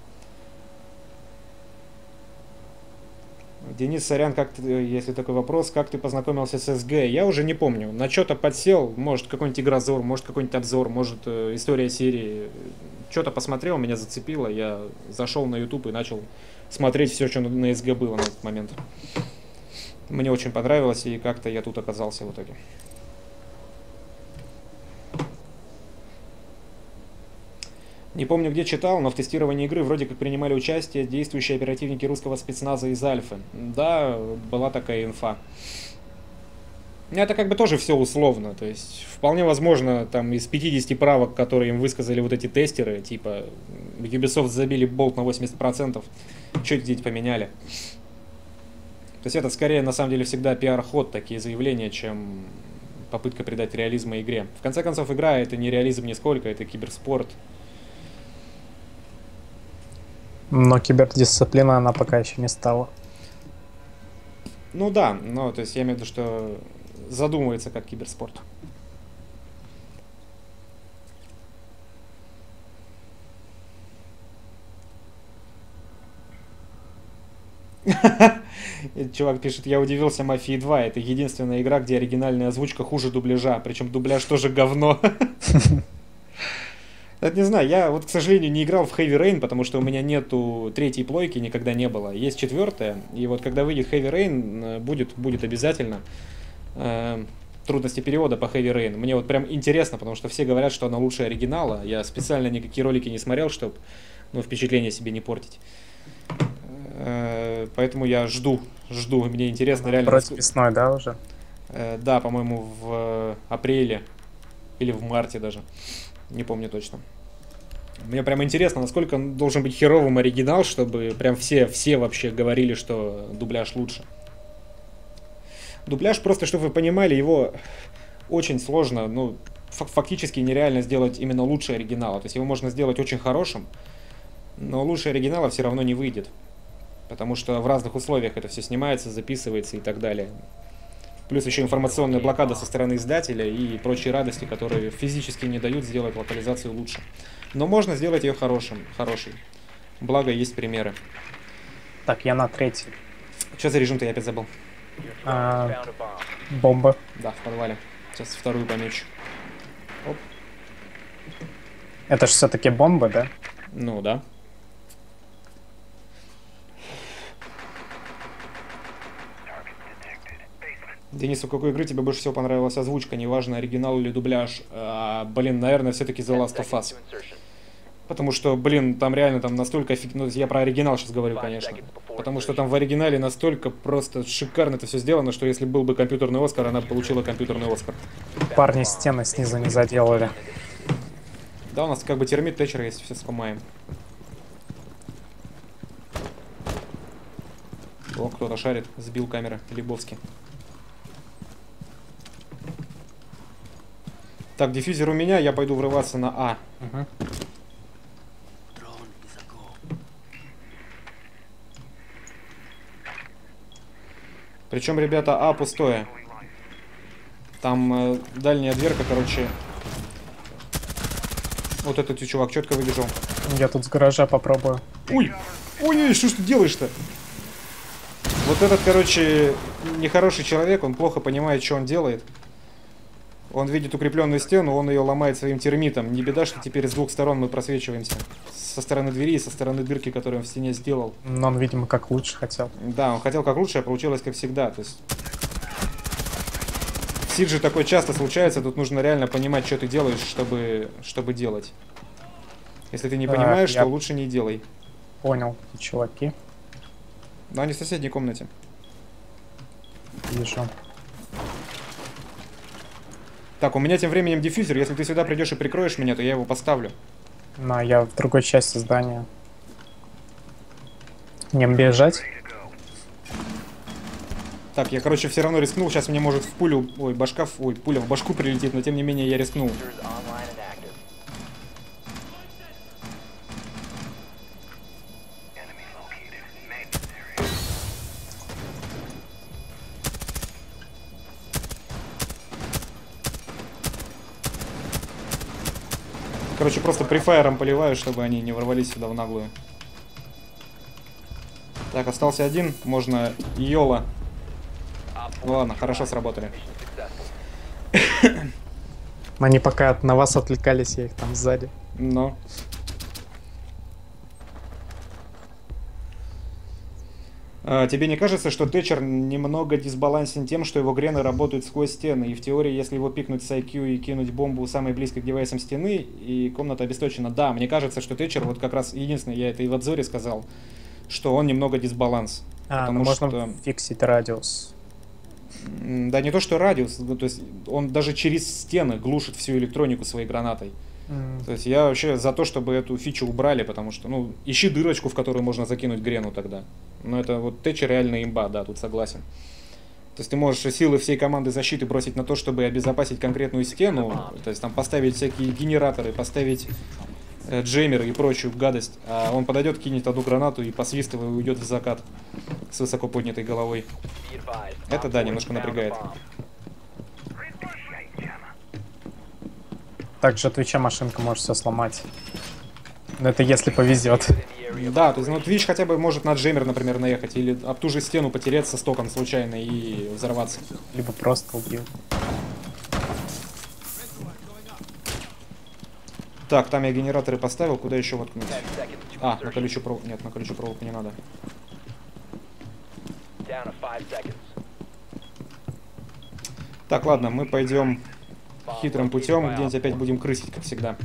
Денис Сорян, как ты, если такой вопрос, как ты познакомился с СГ? Я уже не помню. На что-то подсел, может какой-нибудь игрозор, может какой-нибудь обзор, может э, история серии. Что-то посмотрел, меня зацепило, я зашел на YouTube и начал смотреть все, что на СГ было на этот момент. Мне очень понравилось, и как-то я тут оказался в итоге. Не помню, где читал, но в тестировании игры вроде как принимали участие действующие оперативники русского спецназа из Альфы. Да, была такая инфа. Это как бы тоже все условно, то есть вполне возможно там из 50 правок, которые им высказали вот эти тестеры, типа Ubisoft забили болт на 80%, чуть здесь поменяли. То есть это скорее на самом деле всегда пиар-ход, такие заявления, чем попытка придать реализма игре. В конце концов, игра это не реализм нисколько, это киберспорт. Но кибердисциплина она пока еще не стала. Ну да, но то есть я имею в виду, что задумывается как киберспорт. Чувак пишет, я удивился Мафии 2. Это единственная игра, где оригинальная озвучка хуже дубляжа. Причем дубляж тоже говно. Это не знаю, я вот, к сожалению, не играл в Heavy Rain, потому что у меня нету третьей плойки, никогда не было. Есть четвертая, и вот когда выйдет Heavy Rain, э, будет, будет обязательно э, трудности перевода по Heavy Rain. Мне вот прям интересно, потому что все говорят, что она лучше оригинала. Я специально никакие ролики не смотрел, чтобы ну, впечатление себе не портить. Э, поэтому я жду, жду. Мне интересно реально. Вроде весной, да, уже? Э, да, по-моему, в апреле или в марте даже. Не помню точно. Мне прям интересно, насколько должен быть херовым оригинал, чтобы прям все, все вообще говорили, что дубляж лучше. Дубляж, просто чтобы вы понимали, его очень сложно, ну, фактически нереально сделать именно лучше оригинала. То есть его можно сделать очень хорошим, но лучше оригинала все равно не выйдет. Потому что в разных условиях это все снимается, записывается и так далее. Плюс еще информационная блокада со стороны издателя и прочие радости, которые физически не дают сделать локализацию лучше. Но можно сделать ее хорошим, хорошей. Благо есть примеры. Так, я на третий. Что за режим-то я опять забыл? А, бомба. Да, в подвале. Сейчас вторую помечу. Оп. Это же все-таки бомба, да? Ну да. Денис, у какой игры тебе больше всего понравилась озвучка? Неважно, оригинал или дубляж. А, блин, наверное, все-таки The Last of Us. Потому что, блин, там реально там настолько офиг... Ну, я про оригинал сейчас говорю, конечно. Потому что там в оригинале настолько просто шикарно это все сделано, что если был бы компьютерный Оскар, она бы получила компьютерный Оскар. Парни стены снизу не заделали. Да, у нас как бы термит Тэтчер есть, все сломаем. О, кто-то шарит, сбил камеры, Лебовский. Так, диффюзер у меня, я пойду врываться на А. Мгм. Причем, ребята, А пустое. Там э, дальняя дверка, короче. Вот этот чувак четко выбежал. Я тут с гаража попробую. Ой! Ой, что ж ты делаешь-то? Вот этот, короче, нехороший человек, он плохо понимает, что он делает. Он видит укрепленную стену, он ее ломает своим термитом. Не беда, что теперь с двух сторон мы просвечиваемся. Со стороны двери и со стороны дырки, которую он в стене сделал. Но он, видимо, как лучше хотел. Да, он хотел как лучше, а получилось как всегда. То есть... В Сидже такое часто случается, тут нужно реально понимать, что ты делаешь, чтобы, чтобы делать. Если ты не Так, понимаешь, я- то лучше не делай. Понял, чуваки. Но они в соседней комнате. Вижу. Так, у меня тем временем диффюзер. Если ты сюда придешь и прикроешь меня, то я его поставлю. Но я в другой части здания. Не бежать? Так, я, короче, все равно рискнул. Сейчас мне может в пулю... Ой, башка... в- Ой, пуля в башку прилетит, но тем не менее я рискнул. Короче, просто префайером поливаю, чтобы они не ворвались сюда в наглую. Так, остался один. Можно Йола. Ну ладно, хорошо сработали. Они пока от- на вас отвлекались, я их там сзади. Но. Тебе не кажется, что Тэтчер немного дисбалансен тем, что его грены работают сквозь стены, и в теории, если его пикнуть с IQ и кинуть бомбу самой близкой к девайсам стены, и комната обесточена, да, мне кажется, что Тэтчер, вот как раз единственное, я это и в обзоре сказал, что он немного дисбаланс. А, Потому ну можно что- фиксить радиус. Да не то, что радиус, ну, то есть он даже через стены глушит всю электронику своей гранатой. М, То есть я вообще за то, чтобы эту фичу убрали, потому что, ну, ищи дырочку, в которую можно закинуть грену тогда. Но это вот Тэтчер реально имба, да, тут согласен. То есть ты можешь силы всей команды защиты бросить на то, чтобы обезопасить конкретную стену, то есть там поставить всякие генераторы, поставить э, джеймеры и прочую гадость, а он подойдет, кинет одну гранату и посвистывая уйдет в закат с высоко поднятой головой. Это да, 4 немножко напрягает. Также Твича машинка может все сломать. Но это если повезет. Да, то есть, ну, Twitch хотя бы может на джеймер, например, наехать, или об ту же стену потереться с током случайно и взорваться. Либо просто убьют. Так, там я генераторы поставил, куда еще воткнуть? 10 seconds to А, на колючую проволоку. Нет, на колючую проволоку не надо. Down to 5 seconds. Так, ладно, мы пойдем хитрым путем, где-нибудь опять 4. будем крысить, как всегда.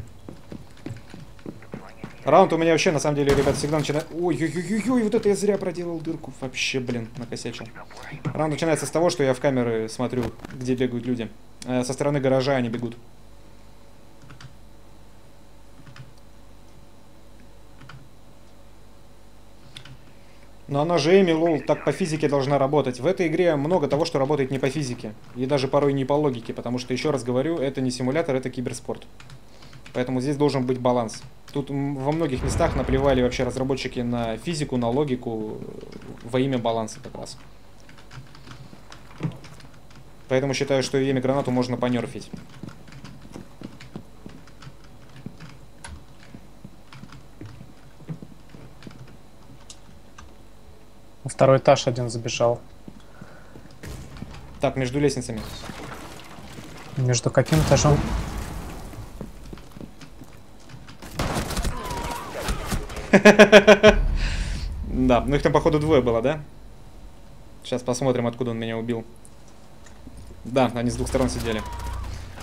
Раунд у меня вообще, на самом деле, ребят, всегда начинает... Ой-ой-ой-ой, вот это я зря проделал дырку. Вообще, блин, накосячил. Раунд начинается с того, что я в камеры смотрю, где бегают люди. Э, Со стороны гаража они бегут. Но она же Эми, лол, так по физике должна работать. В этой игре много того, что работает не по физике. И даже порой не по логике, потому что, еще раз говорю, это не симулятор, это киберспорт. Поэтому здесь должен быть баланс. Тут во многих местах наплевали вообще разработчики на физику, на логику э, во имя баланса как раз. Поэтому считаю, что Эми гранату можно понерфить. Второй этаж один забежал. Так, между лестницами. Между каким этажом? Да, ну их там походу двое было, да? Сейчас посмотрим, откуда он меня убил. Да, они с двух сторон сидели.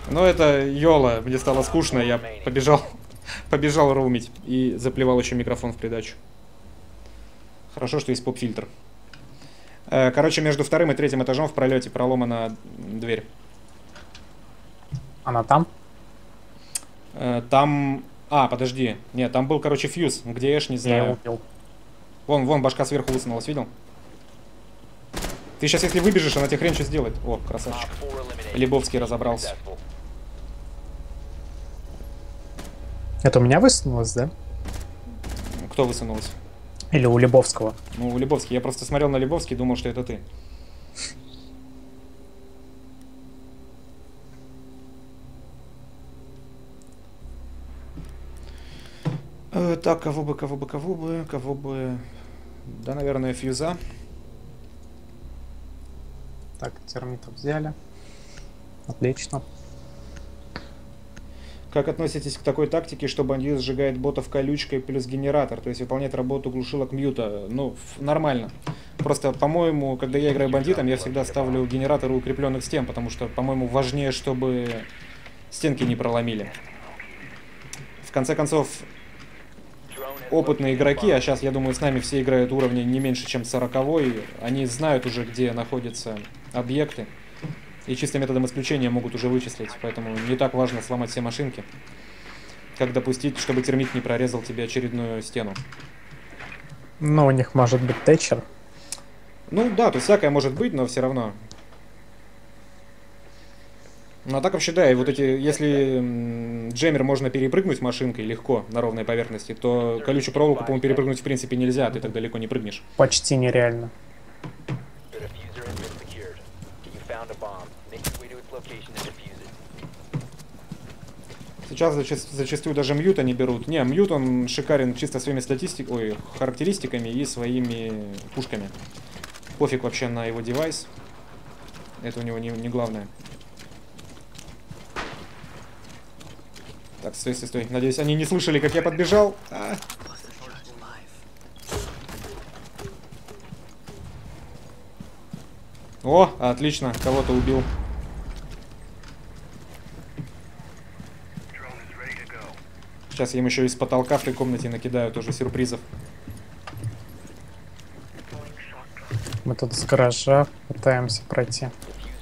Но это Йола, мне стало скучно, я побежал, побежал роумить и заплевал еще микрофон в придачу. Хорошо, что есть поп-фильтр. Э, Короче, между вторым и третьим этажом в пролете проломана дверь. Она там? Э, Там... А, подожди. Нет, там был, короче, фьюз. Где Эш, не Я знаю. его убил. Вон, вон, башка сверху высунулась, видел? Ты сейчас, если выбежишь, она тебе хрен что сделает. О, красавчик. Op 4 eliminated. Лебовский разобрался. Это у меня высунулось, да? Кто высунулась? Или у Лебовского? Ну, Лебовский. Я просто смотрел на Лебовский и думал, что это ты. Э, Так, кого бы, кого бы, кого бы, кого бы... Да, наверное, фьюза. Так, термитов взяли. Отлично. Как относитесь к такой тактике, что бандит сжигает ботов колючкой плюс генератор, то есть выполняет работу глушилок мьюта? Ну, нормально. Просто, по-моему, когда я играю бандитом, я всегда ставлю генераторы укрепленных стен, потому что, по-моему, важнее, чтобы стенки не проломили. В конце концов, опытные игроки, а сейчас, я думаю, с нами все играют уровни не меньше, чем 40 они знают уже, где находятся объекты, и чисто методом исключения могут уже вычислить, поэтому не так важно сломать все машинки, как допустить, чтобы термит не прорезал тебе очередную стену. Ну, у них может быть Тэтчер. Ну да, то есть всякое может быть, но все равно. Ну а так вообще да, и вот эти, если джеммер можно перепрыгнуть машинкой легко на ровной поверхности, то колючую проволоку, по-моему, перепрыгнуть в принципе нельзя, ты так далеко не прыгнешь. Почти нереально. Сейчас зачаст- зачастую даже мьюта не берут. Не, мьют он шикарен чисто своими статистик... Характеристиками и своими пушками. Пофиг вообще на его девайс. Это у него не, не главное. Так, стой, стой, стой. Надеюсь, они не слышали, как я подбежал. А. О, отлично, кого-то убил. Сейчас я им еще из потолка в той комнате накидаю тоже сюрпризов. Мы тут с гаража пытаемся пройти.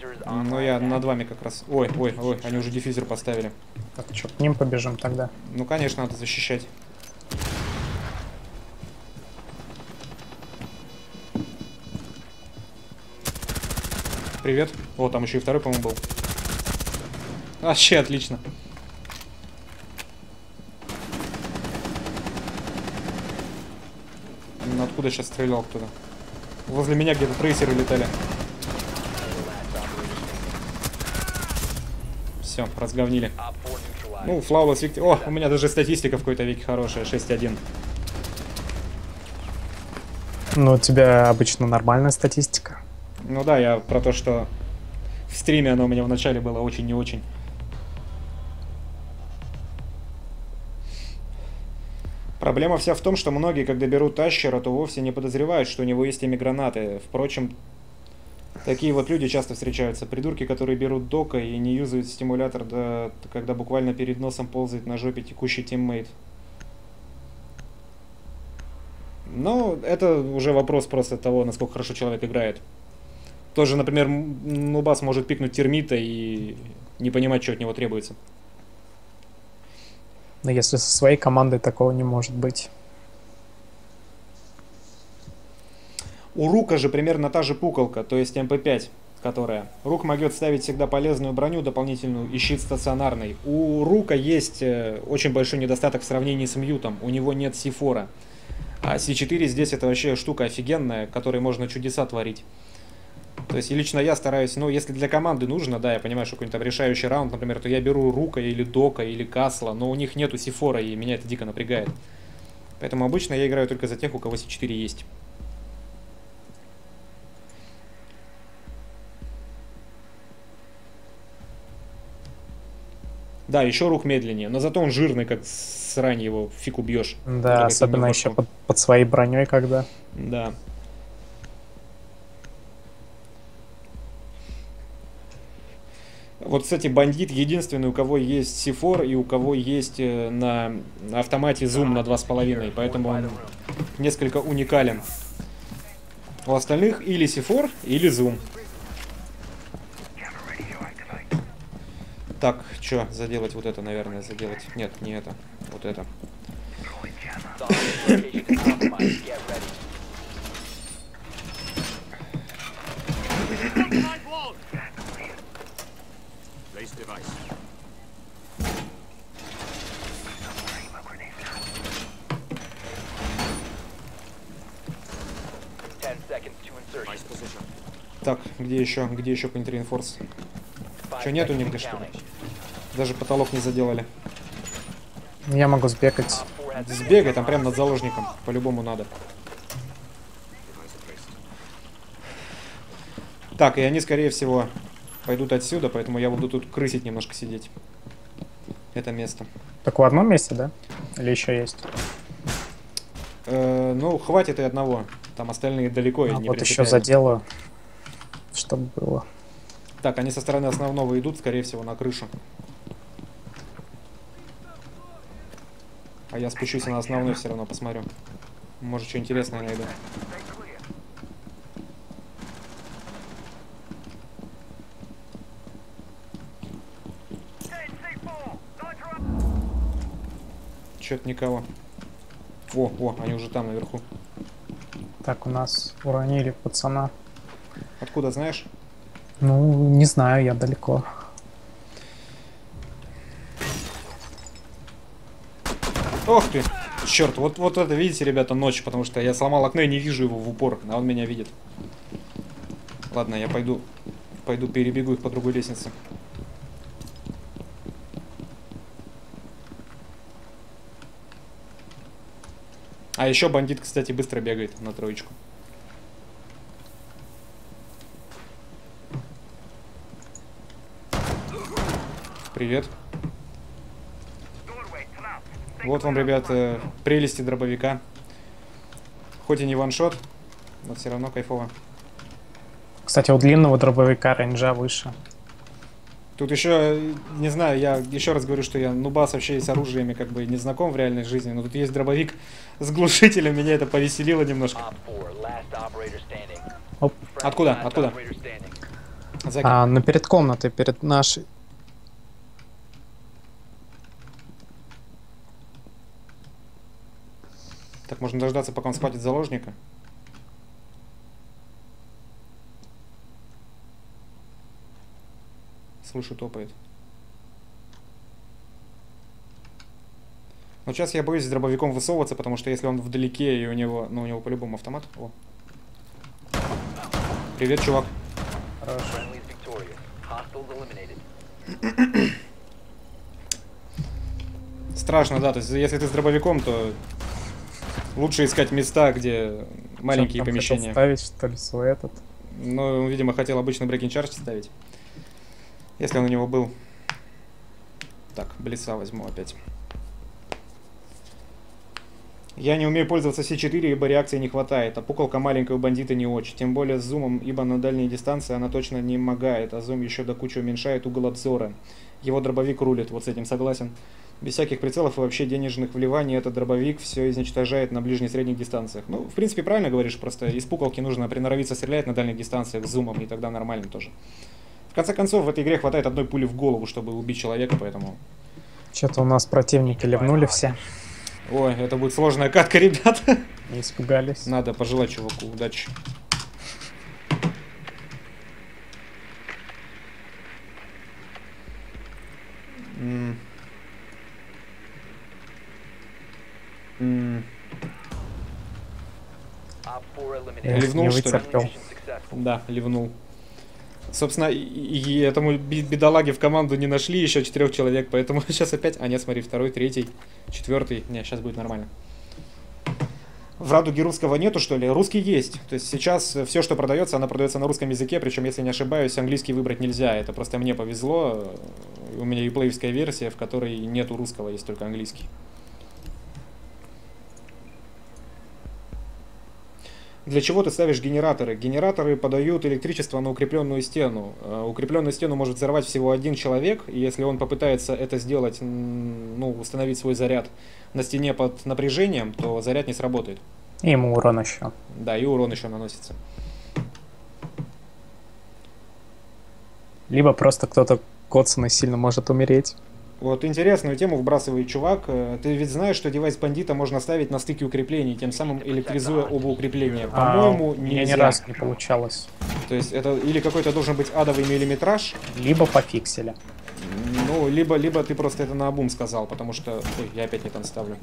Is Ну, я над вами как раз. Ой, ой, ой, они уже диффюзер поставили. Так, что, к ним побежим тогда? Ну, конечно, надо защищать. Привет. О, там еще и второй, по-моему, был. Вообще отлично. Откуда сейчас стрелял кто-то? Возле меня где-то трейсеры летали. Все, разговнили. Op 4 neutralized. Ну, Flawless Victory. О, у меня даже статистика в какой-то веке хорошая, 6-1. Ну, у тебя обычно нормальная статистика. Ну да, я про то, что в стриме оно у меня вначале было очень не очень. Проблема вся в том, что многие, когда берут Тащера, то вовсе не подозревают, что у него есть ими гранаты. Впрочем, такие вот люди часто встречаются. Придурки, которые берут дока и не юзают стимулятор, да, когда буквально перед носом ползает на жопе текущий тиммейт. Ну, это уже вопрос просто того, насколько хорошо человек играет. Тоже, например, Нубас может пикнуть термита и не понимать, что от него требуется. Но если со своей командой такого не может быть. У Рука же примерно та же пукалка, то есть МП5, которая. Рук могет ставить всегда полезную броню дополнительную и щит стационарный. У Рука есть э, очень большой недостаток в сравнении с Мьютом. У него нет C4. А С4 здесь это вообще штука офигенная, которой можно чудеса творить. То есть и лично я стараюсь, ну, если для команды нужно, да, я понимаю, что какой-нибудь там решающий раунд, например, то я беру Рука или Дока или Касла, но у них нету Сифора, и меня это дико напрягает. Поэтому обычно я играю только за тех, у кого С4 есть. Да, еще рук медленнее, но зато он жирный, как срань его, фиг убьешь. Да, особенно еще под, под своей броней, когда. Да. Вот, кстати, бандит единственный, у кого есть сифор и у кого есть э, на автомате зум на 2,5, поэтому он несколько уникален. У остальных или сифор, или зум. Так, что, заделать вот это, наверное, заделать. Нет, не это. Вот это. Bomb location is compromised. Get ready. Ten seconds to insertion. Так, где еще, где еще какой-нибудь реинфорс? Five Чё, нету нигде, что ли? Даже потолок не заделали. Я могу сбегать. Op 4 has Сбегай, там прям над заложником. По-любому надо. Так, и они, скорее всего, пойдут отсюда, поэтому я буду тут крысить немножко сидеть. Это место. Так в одном месте, да? Или еще есть? Э, ну, хватит и одного. Там остальные далеко и А не вот еще заделаю, чтобы было. Так, они со стороны основного идут, скорее всего, на крышу. А я спущусь на основной все равно, посмотрю. Может, что интересное найду. Чё-то никого. О, о, они уже там наверху. Так, у нас уронили пацана. Откуда знаешь? Ну, не знаю, я далеко. Ох ты! Черт, вот, вот это, видите, ребята, ночь, потому что я сломал окно и не вижу его в упор, а он меня видит. Ладно, я пойду, пойду перебегу их по другой лестнице. А еще бандит, кстати, быстро бегает на троечку. Привет. Вот вам, ребята, прелести дробовика. Хоть и не ваншот, но все равно кайфово. Кстати, у длинного дробовика рейнджа выше. Тут еще, не знаю, я еще раз говорю, что я нубас вообще с оружиями как бы не знаком в реальной жизни, но тут есть дробовик с глушителем, меня это повеселило немножко. Op 4, last operator standing. Оп. Откуда? Откуда? Заки. А, ну перед комнатой, перед нашей. Так, можно дождаться, пока он схватит заложника. Слышу, топает. Но сейчас я боюсь с дробовиком высовываться, потому что если он вдалеке и у него, ну у него по-любому автомат. О. Привет, чувак. Страшно, да. То есть, если ты с дробовиком, то лучше искать места, где маленькие там помещения. ставить, что ли, свой этот? Ну, видимо, хотел обычно Breaking Charge ставить. Если он у него был. Так, Блица возьму опять. Я не умею пользоваться C4, ибо реакции не хватает, а пуколка маленькая у бандита не очень. Тем более с зумом, ибо на дальней дистанции она точно не магает, а зум еще до кучи уменьшает угол обзора. Его дробовик рулит, вот с этим согласен. Без всяких прицелов и вообще денежных вливаний этот дробовик все изничтожает на ближних и средних дистанциях. Ну, в принципе, правильно говоришь, просто из пуколки нужно приноровиться стрелять на дальних дистанциях с зумом, и тогда нормально тоже. В конце концов, в этой игре хватает одной пули в голову, чтобы убить человека, поэтому... Что-то у нас противники ливнули все. Ой, это будет сложная катка, ребята. Не испугались. Надо пожелать чуваку удачи. М. М, Op 4 Я eliminated. Ливнул, что ли? Да, ливнул. Собственно, и, этому бедолаге в команду не нашли еще четырех человек, поэтому сейчас опять... А нет, смотри, второй, третий, четвертый. Не, сейчас будет нормально. В радуге русского нету, что ли? Русский есть. То есть сейчас все, что продается, оно продается на русском языке, причем, если не ошибаюсь, английский выбрать нельзя. Это просто мне повезло. У меня и плеевская версия, в которой нету русского, есть только английский. Для чего ты ставишь генераторы? Генераторы подают электричество на укрепленную стену. Э, Укрепленную стену может взорвать всего один человек, и если он попытается это сделать, ну, установить свой заряд на стене под напряжением, то заряд не сработает. И ему урон еще. Да, и урон еще наносится. Либо просто кто-то коцанный сильно может умереть. Вот интересную тему вбрасывает чувак. Э, Ты ведь знаешь, что девайс бандита можно ставить на стыке укреплений, тем самым электризуя оба укрепления. По-моему, А, у меня нельзя. ни разу не получалось. То есть это или какой-то должен быть адовый миллиметраж, Либо пофиксили. Ну, либо, либо ты просто это на обум сказал, потому что... Ой, я опять не там ставлю.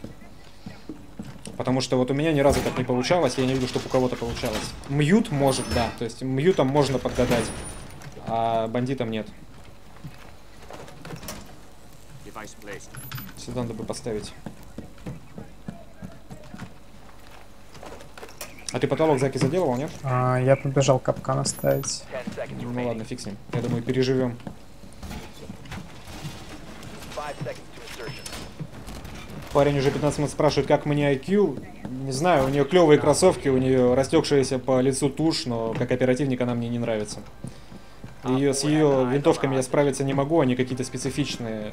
Потому что вот у меня ни разу так не получалось, я не видел, чтобы у кого-то получалось. Мьют может, да, то есть мьютом можно подгадать, а бандитам нет. Сюда надо бы поставить. А ты потолок Заки заделывал, нет? А, я побежал капкан оставить. 10 seconds Ну ладно, ним. Я думаю, переживем. 5 seconds to insertion. Парень уже 15 минут спрашивает, как мне IQ. Не знаю, у нее клевые кроссовки, у нее растекшаяся по лицу тушь, но как оперативник она мне не нравится. Ее, с ее винтовками я справиться не могу, они какие-то специфичные.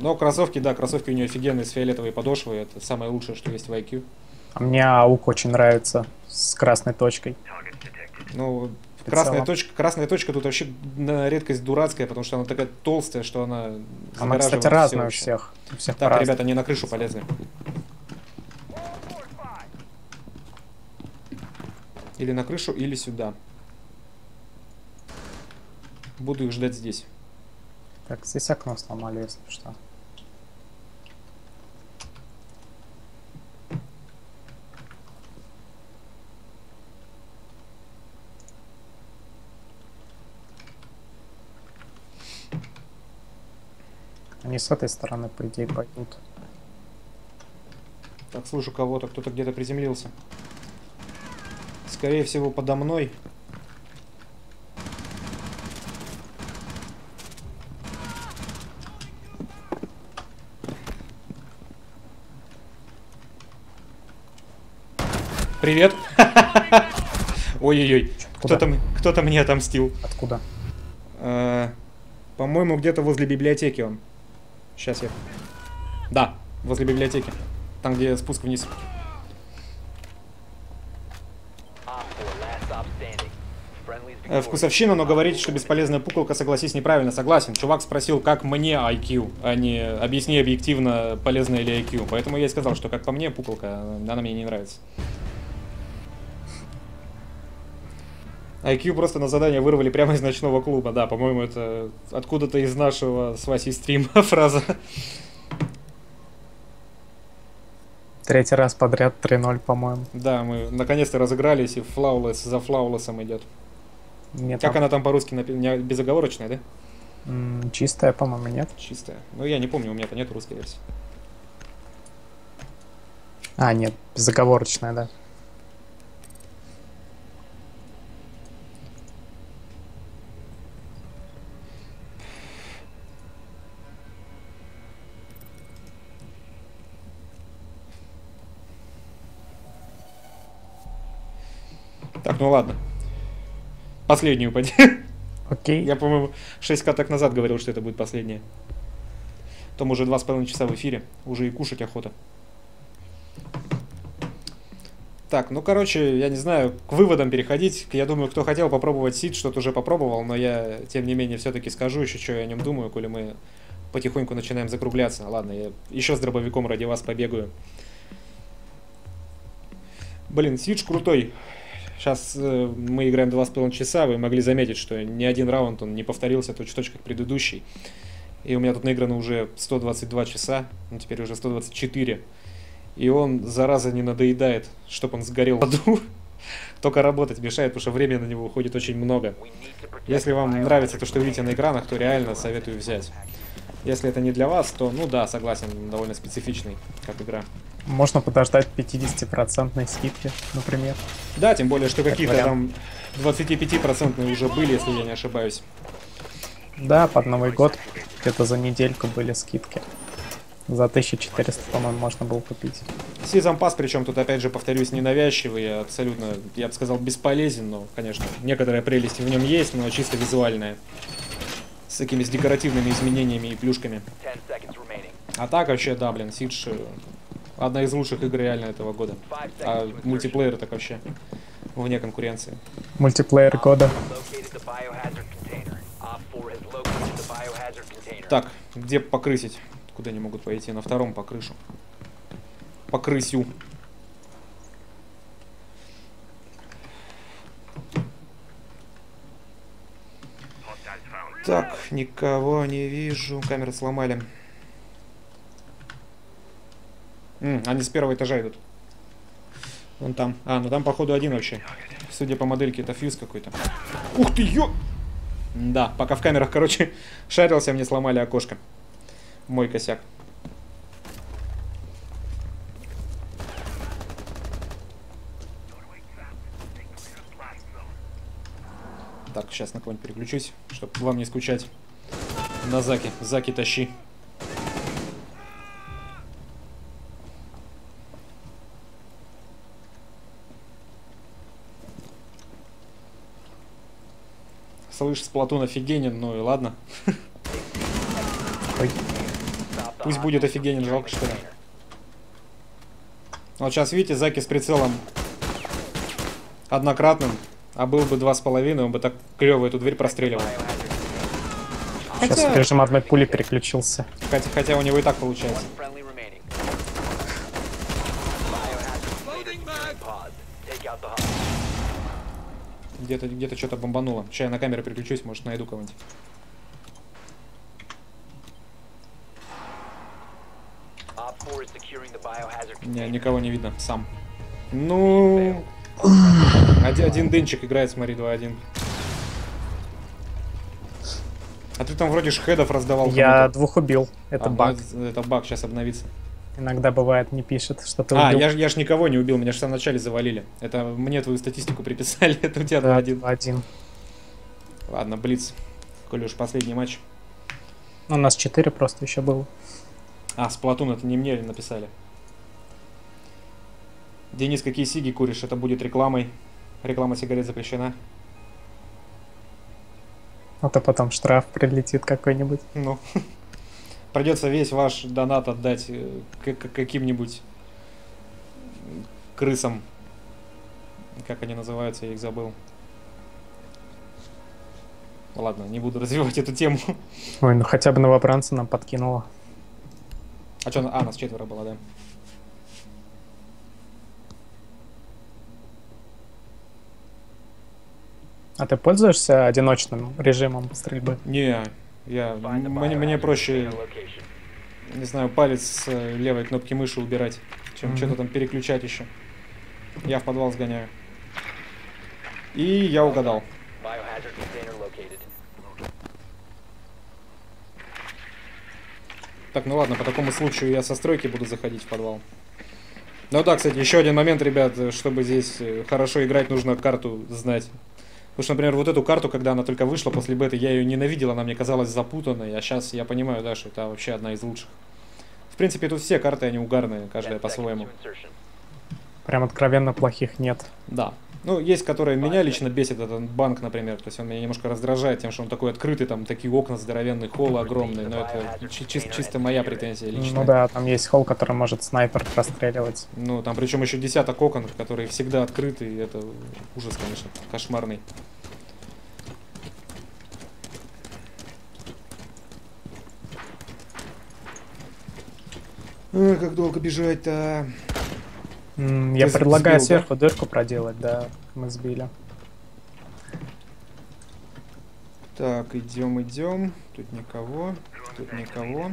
Но кроссовки, да, кроссовки у нее офигенные с фиолетовой подошвой. Это самое лучшее, что есть в IQ. А мне аук очень нравится с красной точкой. Ну, красная точка, красная точка тут вообще на редкость дурацкая, потому что она такая толстая, что она Она, кстати, разная у всех. У всех Так, ребята, не на крышу полезли. Или на крышу, или сюда. Буду их ждать здесь. Так, здесь окно сломали, если что. Они с этой стороны, по идее, пойдут. Так, слышу кого-то, кто-то где-то приземлился. Скорее всего, подо мной. Привет. Ой-ой-ой. Кто-то, кто-то мне отомстил. Откуда? Э, По-моему, где-то возле библиотеки он. Сейчас я... Да, возле библиотеки. Там, где спуск вниз. Op 4, last stop standing. Friendly's Э. Вкусовщина, но говорить, что бесполезная пуколка, согласись, неправильно. Согласен. Чувак спросил, как мне IQ, а не объясни объективно, полезная ли IQ. Поэтому я и сказал, что как по мне, пуколка, она мне не нравится. IQ просто на задание вырвали прямо из ночного клуба. Да, по-моему, это откуда-то из нашего с Васей стрима фраза. Третий раз подряд 3-0, по-моему. Да, мы наконец-то разыгрались, и флаулес за флаулесом идет. Мне Как там, она там по-русски напи- безоговорочная, да? м, чистая, по-моему, нет. Чистая. Ну, я не помню, у меня-то нет русской версии. А, нет, безоговорочная, да. Так, ну ладно. Последнюю поди. Окей. Я, по-моему, 6 каток назад говорил, что это будет последняя. Том уже два с половиной часа в эфире. Уже и кушать охота. Так, ну, короче, я не знаю, к выводам переходить. Я думаю, кто хотел попробовать сид, что-то уже попробовал, но я, тем не менее, все-таки скажу еще, что я о нем думаю, коли мы потихоньку начинаем закругляться. Ладно, я еще с дробовиком ради вас побегаю. Блин, Сидж крутой. Сейчас мы играем два с половиной часа, вы могли заметить, что ни один раунд он не повторился точь-в-точь как предыдущий. И у меня тут наиграно уже 122 часа, ну теперь уже 124. И он, зараза, не надоедает, чтоб он сгорел в аду. Только работать мешает, потому что времени на него уходит очень много. Если вам нравится то, что видите на экранах, то реально советую взять. Если это не для вас, то, ну да, согласен, довольно специфичный, как игра. Можно подождать 50% скидки, например. Да, тем более, что какие-то там 25% уже были, если я не ошибаюсь. Да, под Новый год где-то за недельку были скидки. За 1400, по-моему, можно было купить. Season Pass, причем тут, опять же, повторюсь, ненавязчивый, абсолютно, я бы сказал, бесполезен, но, конечно, некоторые прелести в нем есть, но чисто визуальные. С такими с декоративными изменениями и плюшками. 10 seconds remaining. А так вообще, да, блин, Сидж э, одна из лучших игр реально этого года. А мультиплеер так вообще вне конкуренции. Мультиплеер года. Located the biohazard container. Op 4 has located the biohazard container. Так, где покрысить? Куда они могут пойти? На втором по крышу. По крысю. Так, никого не вижу. Камеры сломали. М, они с первого этажа идут. Вон там. А, ну там походу один вообще. Судя по модельке, это фьюз какой-то. Ух ты, ё! Да, пока в камерах, короче, шарился, мне сломали окошко. Мой косяк. Так, сейчас на кого-нибудь переключусь, чтобы вам не скучать. На Заки. Заки, тащи. Слышь, Сплатун офигенен, ну и ладно. Ой. Пусть будет офигенен, жалко что ли. Вот сейчас, видите, Заки с прицелом однократным, а был бы два с половиной, он бы так клево эту дверь простреливал. Сейчас Хотя, режим одной пули переключился. хотя, хотя у него и так получается. Где-то где что-то бомбануло. Сейчас я на камеру переключусь, может найду кого-нибудь. Op 4 is securing the biohazard Не, никого не видно, сам. Ну... Один, один дынчик играет, смотри, 2-1. А ты там вроде ж хедов раздавал Я двух убил. Это А, баг. ну, Это баг, сейчас обновится. Иногда бывает не пишет, что ты А, убил. я, ж- я ж никого не убил, меня же в самом начале завалили. Это мне твою статистику приписали, это у тебя Да, один. один. Ладно, Блиц. Коли уж последний матч. Ну, у нас четыре просто еще было. А, Сплатун это не мне написали. Денис, какие сиги куришь? Это будет рекламой. Реклама сигарет запрещена. А то потом штраф прилетит какой-нибудь. Ну, придется весь ваш донат отдать э, каким-нибудь крысам. Как они называются, я их забыл. Ладно, не буду развивать эту тему. Ой, ну хотя бы новобранца нам подкинуло. А что, а, нас четверо было, да? А ты пользуешься одиночным режимом стрельбы? Не, я, мне, мне проще, не знаю, палец с э, левой кнопки мыши убирать, чем Мгм. что-то там переключать еще. Я в подвал сгоняю. И я угадал. Так, ну ладно, по такому случаю я со стройки буду заходить в подвал. Ну да, кстати, еще один момент, ребят, э, чтобы здесь э, хорошо играть, нужно карту знать. Потому что, например, вот эту карту, когда она только вышла после беты, я ее ненавидел, она мне казалась запутанной, а сейчас я понимаю, да, что это вообще одна из лучших. В принципе, тут все карты, они угарные, каждая 10 seconds по-своему. Прям откровенно плохих нет. Да. Ну, есть, которые меня лично бесит, этот банк, например. То есть он меня немножко раздражает тем, что он такой открытый, там такие окна здоровенные, холлы огромные. Но это чи- чи- чисто моя претензия личная. Ну да, там есть холл, который может снайпер простреливать. Ну, там причем еще десяток окон, которые всегда открыты, и это ужас, конечно, кошмарный. Ой, как долго бежать-то? Я Ты предлагаю сбил, да? сверху дырку проделать, да, мы сбили. Так, идем, идем. Тут никого, тут никого.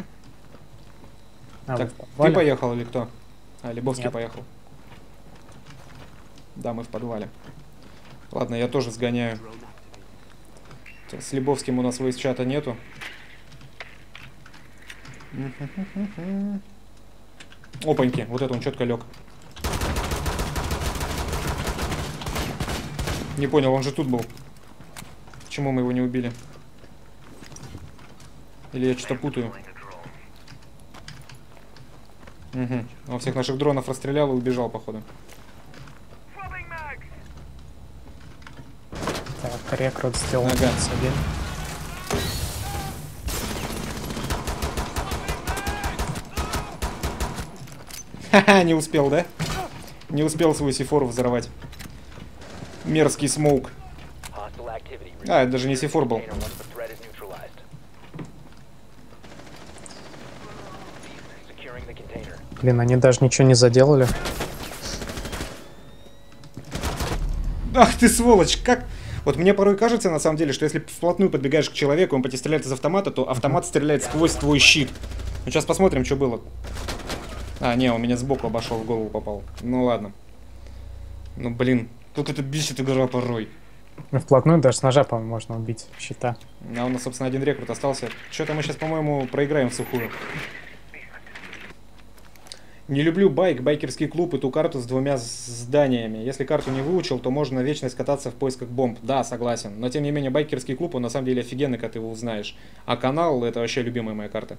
А, так, ты поехал или кто? А, Лебовский Нет. поехал. Да, мы в подвале. Ладно, я тоже сгоняю. С Лебовским у нас чата нету. Опаньки, вот это он четко лег. Не понял, он же тут был. Почему мы его не убили? Или я что-то путаю? Угу. Он всех наших дронов расстрелял и убежал, походу. Так, рекрут сделал Ага. 21. Ха-ха, не успел, да? Не успел свой сифор взорвать. Мерзкий смоук. А, это даже не сифор был. Блин, они даже ничего не заделали. Ах ты сволочь, как... Вот мне порой кажется, на самом деле, что если вплотную подбегаешь к человеку, он по тебе стреляет из автомата, то автомат стреляет сквозь твой щит. Ну, сейчас посмотрим, что было. А, не, он меня сбоку обошел, в голову попал. Ну, ладно. Ну, блин, тут это бесит игра порой. Ну, Вплотную даже с ножа, по-моему, можно убить щита. А у нас, собственно, один рекрут остался. Что-то мы сейчас, по-моему, проиграем в сухую. Не люблю байк, байкерский клуб и ту карту с двумя зданиями. Если карту не выучил, то можно вечность кататься в поисках бомб. Да, согласен. Но тем не менее, байкерский клуб, он на самом деле офигенный, когда ты его узнаешь. А канал это вообще любимая моя карта.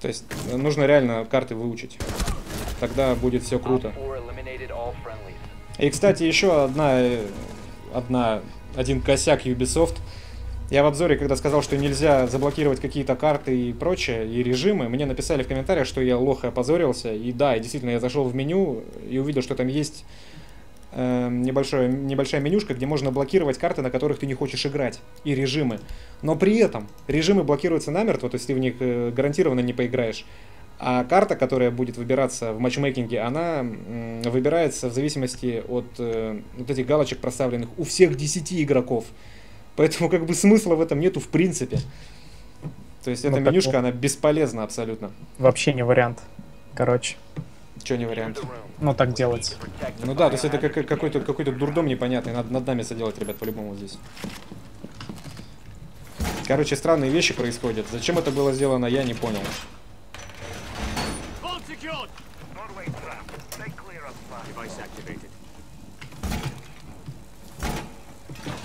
То есть э, нужно реально карты выучить. Тогда будет все круто. И, кстати, еще одна, э, одна, один косяк Ubisoft. Я в обзоре, когда сказал, что нельзя заблокировать какие-то карты и прочее, и режимы, мне написали в комментариях, что я лох и опозорился. И да, действительно, я зашел в меню и увидел, что там есть э, небольшое, небольшая менюшка, где можно блокировать карты, на которых ты не хочешь играть, и режимы. Но при этом режимы блокируются намертво, то есть ты в них э, гарантированно не поиграешь. А карта, которая будет выбираться в матчмейкинге, она выбирается в зависимости от э, вот этих галочек проставленных у всех 10 игроков. Поэтому как бы смысла в этом нету в принципе. То есть эта Ну, менюшка, она бесполезна абсолютно. Вообще не вариант. Короче, Че не вариант. ну так делать. Ну да, то есть это как- какой-то какой-то дурдом непонятный. Надо над нами соделать, ребят, по-любому здесь. Короче, странные вещи происходят. Зачем это было сделано, я не понял.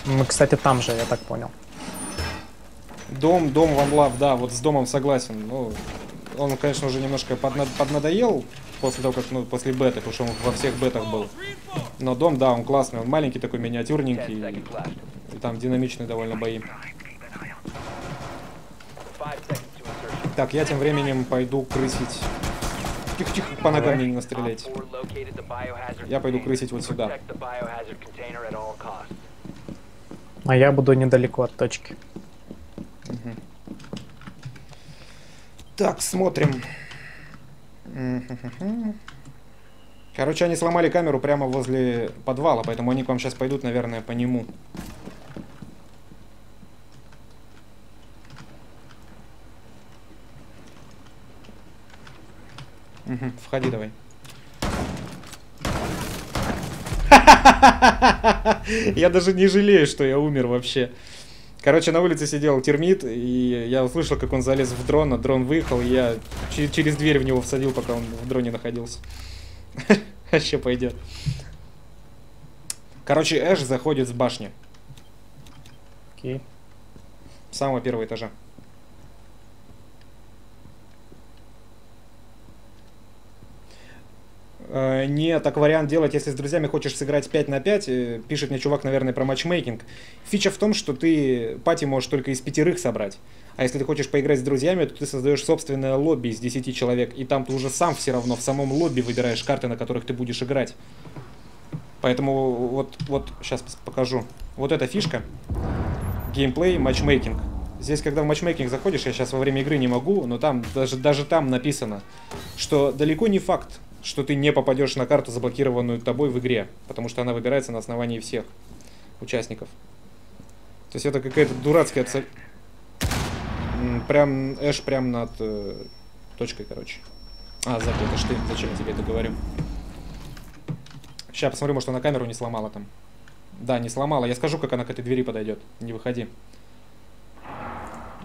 Мы, кстати, там же, я так понял. Дом, дом One Love, да, вот с домом согласен. Ну, он, конечно, уже немножко подна- поднадоел после того, как, ну, после беты, потому что он во всех бетах был. Но дом, да, он классный, он маленький такой, миниатюрненький, left. и там динамичные довольно бои. Так, я тем временем пойду крысить. Тихо-тихо, по ногам мне не biohazard Я пойду крысить вот сюда. А я буду недалеко от точки. Так, смотрим. Короче, они сломали камеру прямо возле подвала, поэтому они к вам сейчас пойдут, наверное, по нему. Мгм, Входи давай. Я даже не жалею, что я умер вообще. Короче, на улице сидел термит, и я услышал, как он залез в дрон, а дрон выехал, и я че- через дверь в него всадил, пока он в дроне находился. Вообще пойдет. Короче, Эш заходит с башни, Окей. с самого первого этажа. Э, Не, так вариант делать, если с друзьями хочешь сыграть 5 на 5, э, пишет мне чувак, наверное, про матчмейкинг. Фича в том, что ты пати можешь только из пятерых собрать. А если ты хочешь поиграть с друзьями, то ты создаешь собственное лобби из 10 человек, и там ты уже сам все равно в самом лобби выбираешь карты, на которых ты будешь играть. Поэтому вот, вот сейчас покажу. Вот эта фишка. Геймплей, матчмейкинг. Здесь, когда в матчмейкинг заходишь, я сейчас во время игры не могу, но там даже, даже там написано, что далеко не факт, что ты не попадешь на карту, заблокированную тобой в игре, потому что она выбирается на основании всех участников. То есть это какая-то дурацкая цель. Прям Эш прям над э, точкой, короче. А, Заки, это ж ты, зачем я тебе это говорю? Сейчас посмотрю, может она камеру не сломала там. Да, не сломала. Я скажу, как она к этой двери подойдет. Не выходи.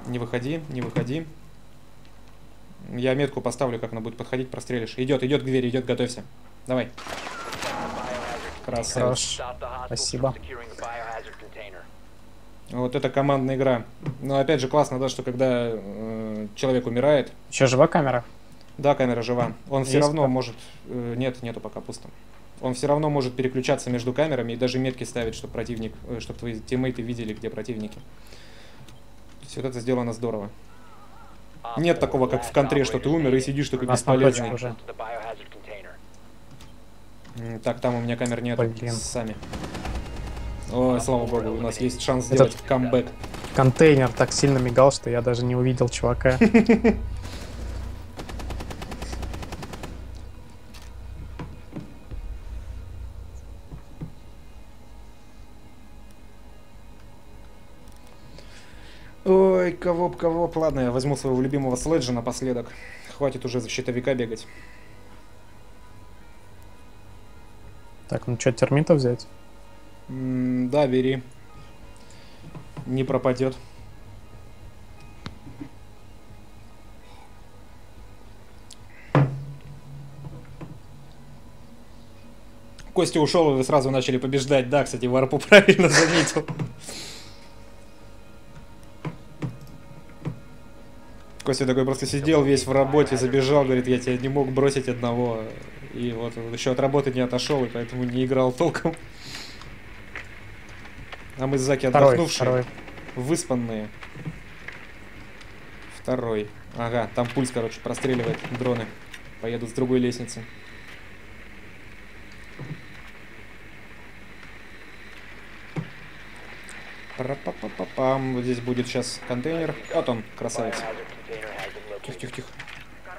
Не выходи, не выходи. Я метку поставлю, как она будет подходить, прострелишь. Идет, идет к двери, идет, готовься. Давай. Красавец. Хорош. Спасибо. Вот это командная игра. Но опять же классно, да, что когда э, человек умирает, Еще жива камера? да, камера жива, он все равно пока? может... э, нет, нету пока пусто. Он все равно может переключаться между камерами и даже метки ставить, чтобы противник, чтобы твои тиммейты видели, где противники. То есть вот это сделано здорово. Нет такого, как в контре, что ты умер и сидишь такой бесполезный. уже. Так, там у меня камер нет. Блин. Сами. Ой, слава богу, у нас есть шанс Этот- сделать камбэк. Контейнер так сильно мигал, что я даже не увидел чувака. Ой, кого б. Ладно, я возьму своего любимого следжа напоследок. Хватит уже за щитовика бегать. Так, ну что, термита взять? М, да, бери. Не пропадет. Костя ушел, и вы сразу начали побеждать. Да, кстати, Варпу правильно заметил. Костя такой просто сидел весь в работе, забежал, говорит, я тебя не мог бросить одного. И вот он еще от работы не отошел, и поэтому не играл толком. А мы с Заки Второй, отдохнувшие, второй. выспанные. Второй. Ага, там пульс, короче, простреливает дроны. Поеду с другой лестницы. Пара-па-па-па-пам. Вот здесь будет сейчас контейнер. Вот он, красавец. Been located. Тихо-тихо-тихо.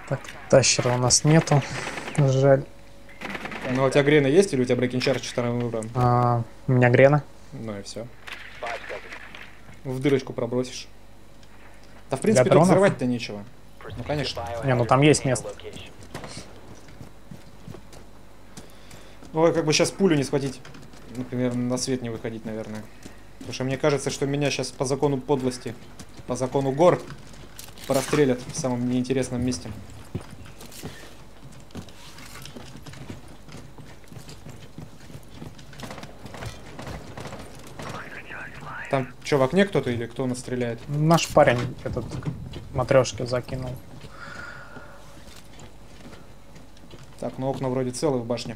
Так, тащера у нас нету. Жаль. Ну, а у тебя грена есть или у тебя брейкин чарж вторым выбором? А, у меня грена. Ну и все. В дырочку пробросишь. Да, в принципе, тут взрывать-то нечего. To конечно. Не, ну там есть место. Ой, как бы сейчас пулю не схватить. Например, на свет не выходить, наверное. Потому что мне кажется, что меня сейчас по закону подлости, по закону гор, прострелят в самом неинтересном месте. Там что, в окне кто-то или кто нас стреляет? Наш парень этот матрешки закинул. Так, ну окна вроде целые в башне.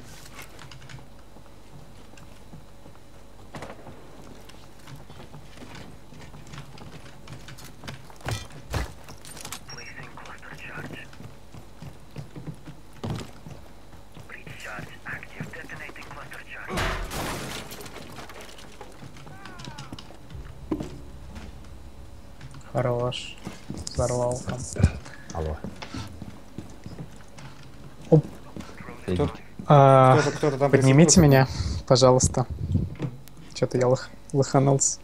Хорош. Взорвал там. Алло. Оп. Кто- А, Кто-то, кто-то там поднимите меня, пожалуйста. Что-то я лох- лоханулся.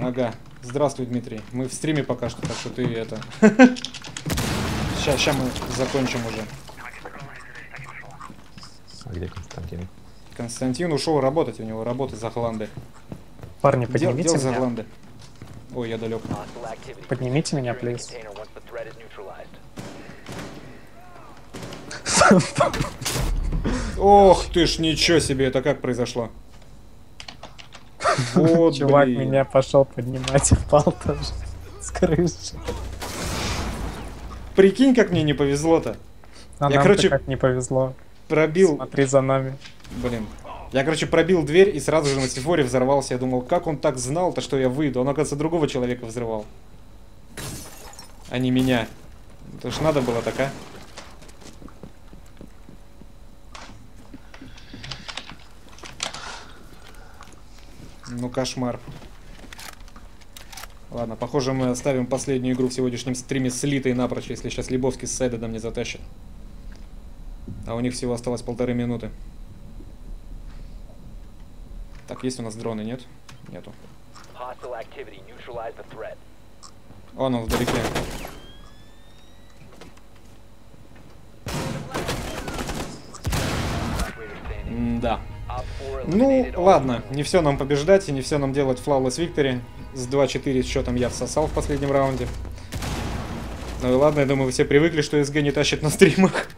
Ага. Здравствуй, Дмитрий. Мы в стриме пока что, так что ты это... Сейчас, сейчас мы закончим уже. А где Константин? Константин ушел работать, у него работа за Гланды. Парни, поднимите дел меня. Гланды. Ой, я далек. Поднимите меня, плиз. Ох ты ж, ничего себе, это как произошло? Вот, Чувак блин. меня пошел поднимать, упал тоже с крыши. Прикинь, как мне не повезло-то. А Я, короче, как не повезло. Пробил, Смотри за нами. блин. Я, короче, пробил дверь и сразу же на сифоре взорвался. Я думал, как он так знал-то, что я выйду? Он, оказывается, другого человека взрывал. А не меня. Это ж надо было так, а? Ну, кошмар. Ладно, похоже, мы оставим последнюю игру в сегодняшнем стриме слитой напрочь, если сейчас Лебовский с Сайдедом не затащит. А у них всего осталось полторы минуты. Так, есть у нас дроны, нет? Нету. Он, он вдалеке. Operator standing. Да. Op 4 Ну, ладно, не все нам побеждать и не все нам делать флawless victory. С 2-4 счетом я всосал в последнем раунде. Ну и ладно, я думаю, вы все привыкли, что СГ не тащит на стримах.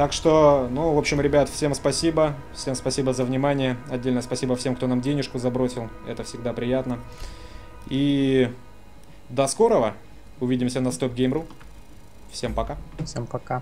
Так что, ну, в общем, ребят, всем спасибо. Всем спасибо за внимание. Отдельно спасибо всем, кто нам денежку забросил. Это всегда приятно. И до скорого. Увидимся на Stop Game.ru. Всем пока. Всем пока.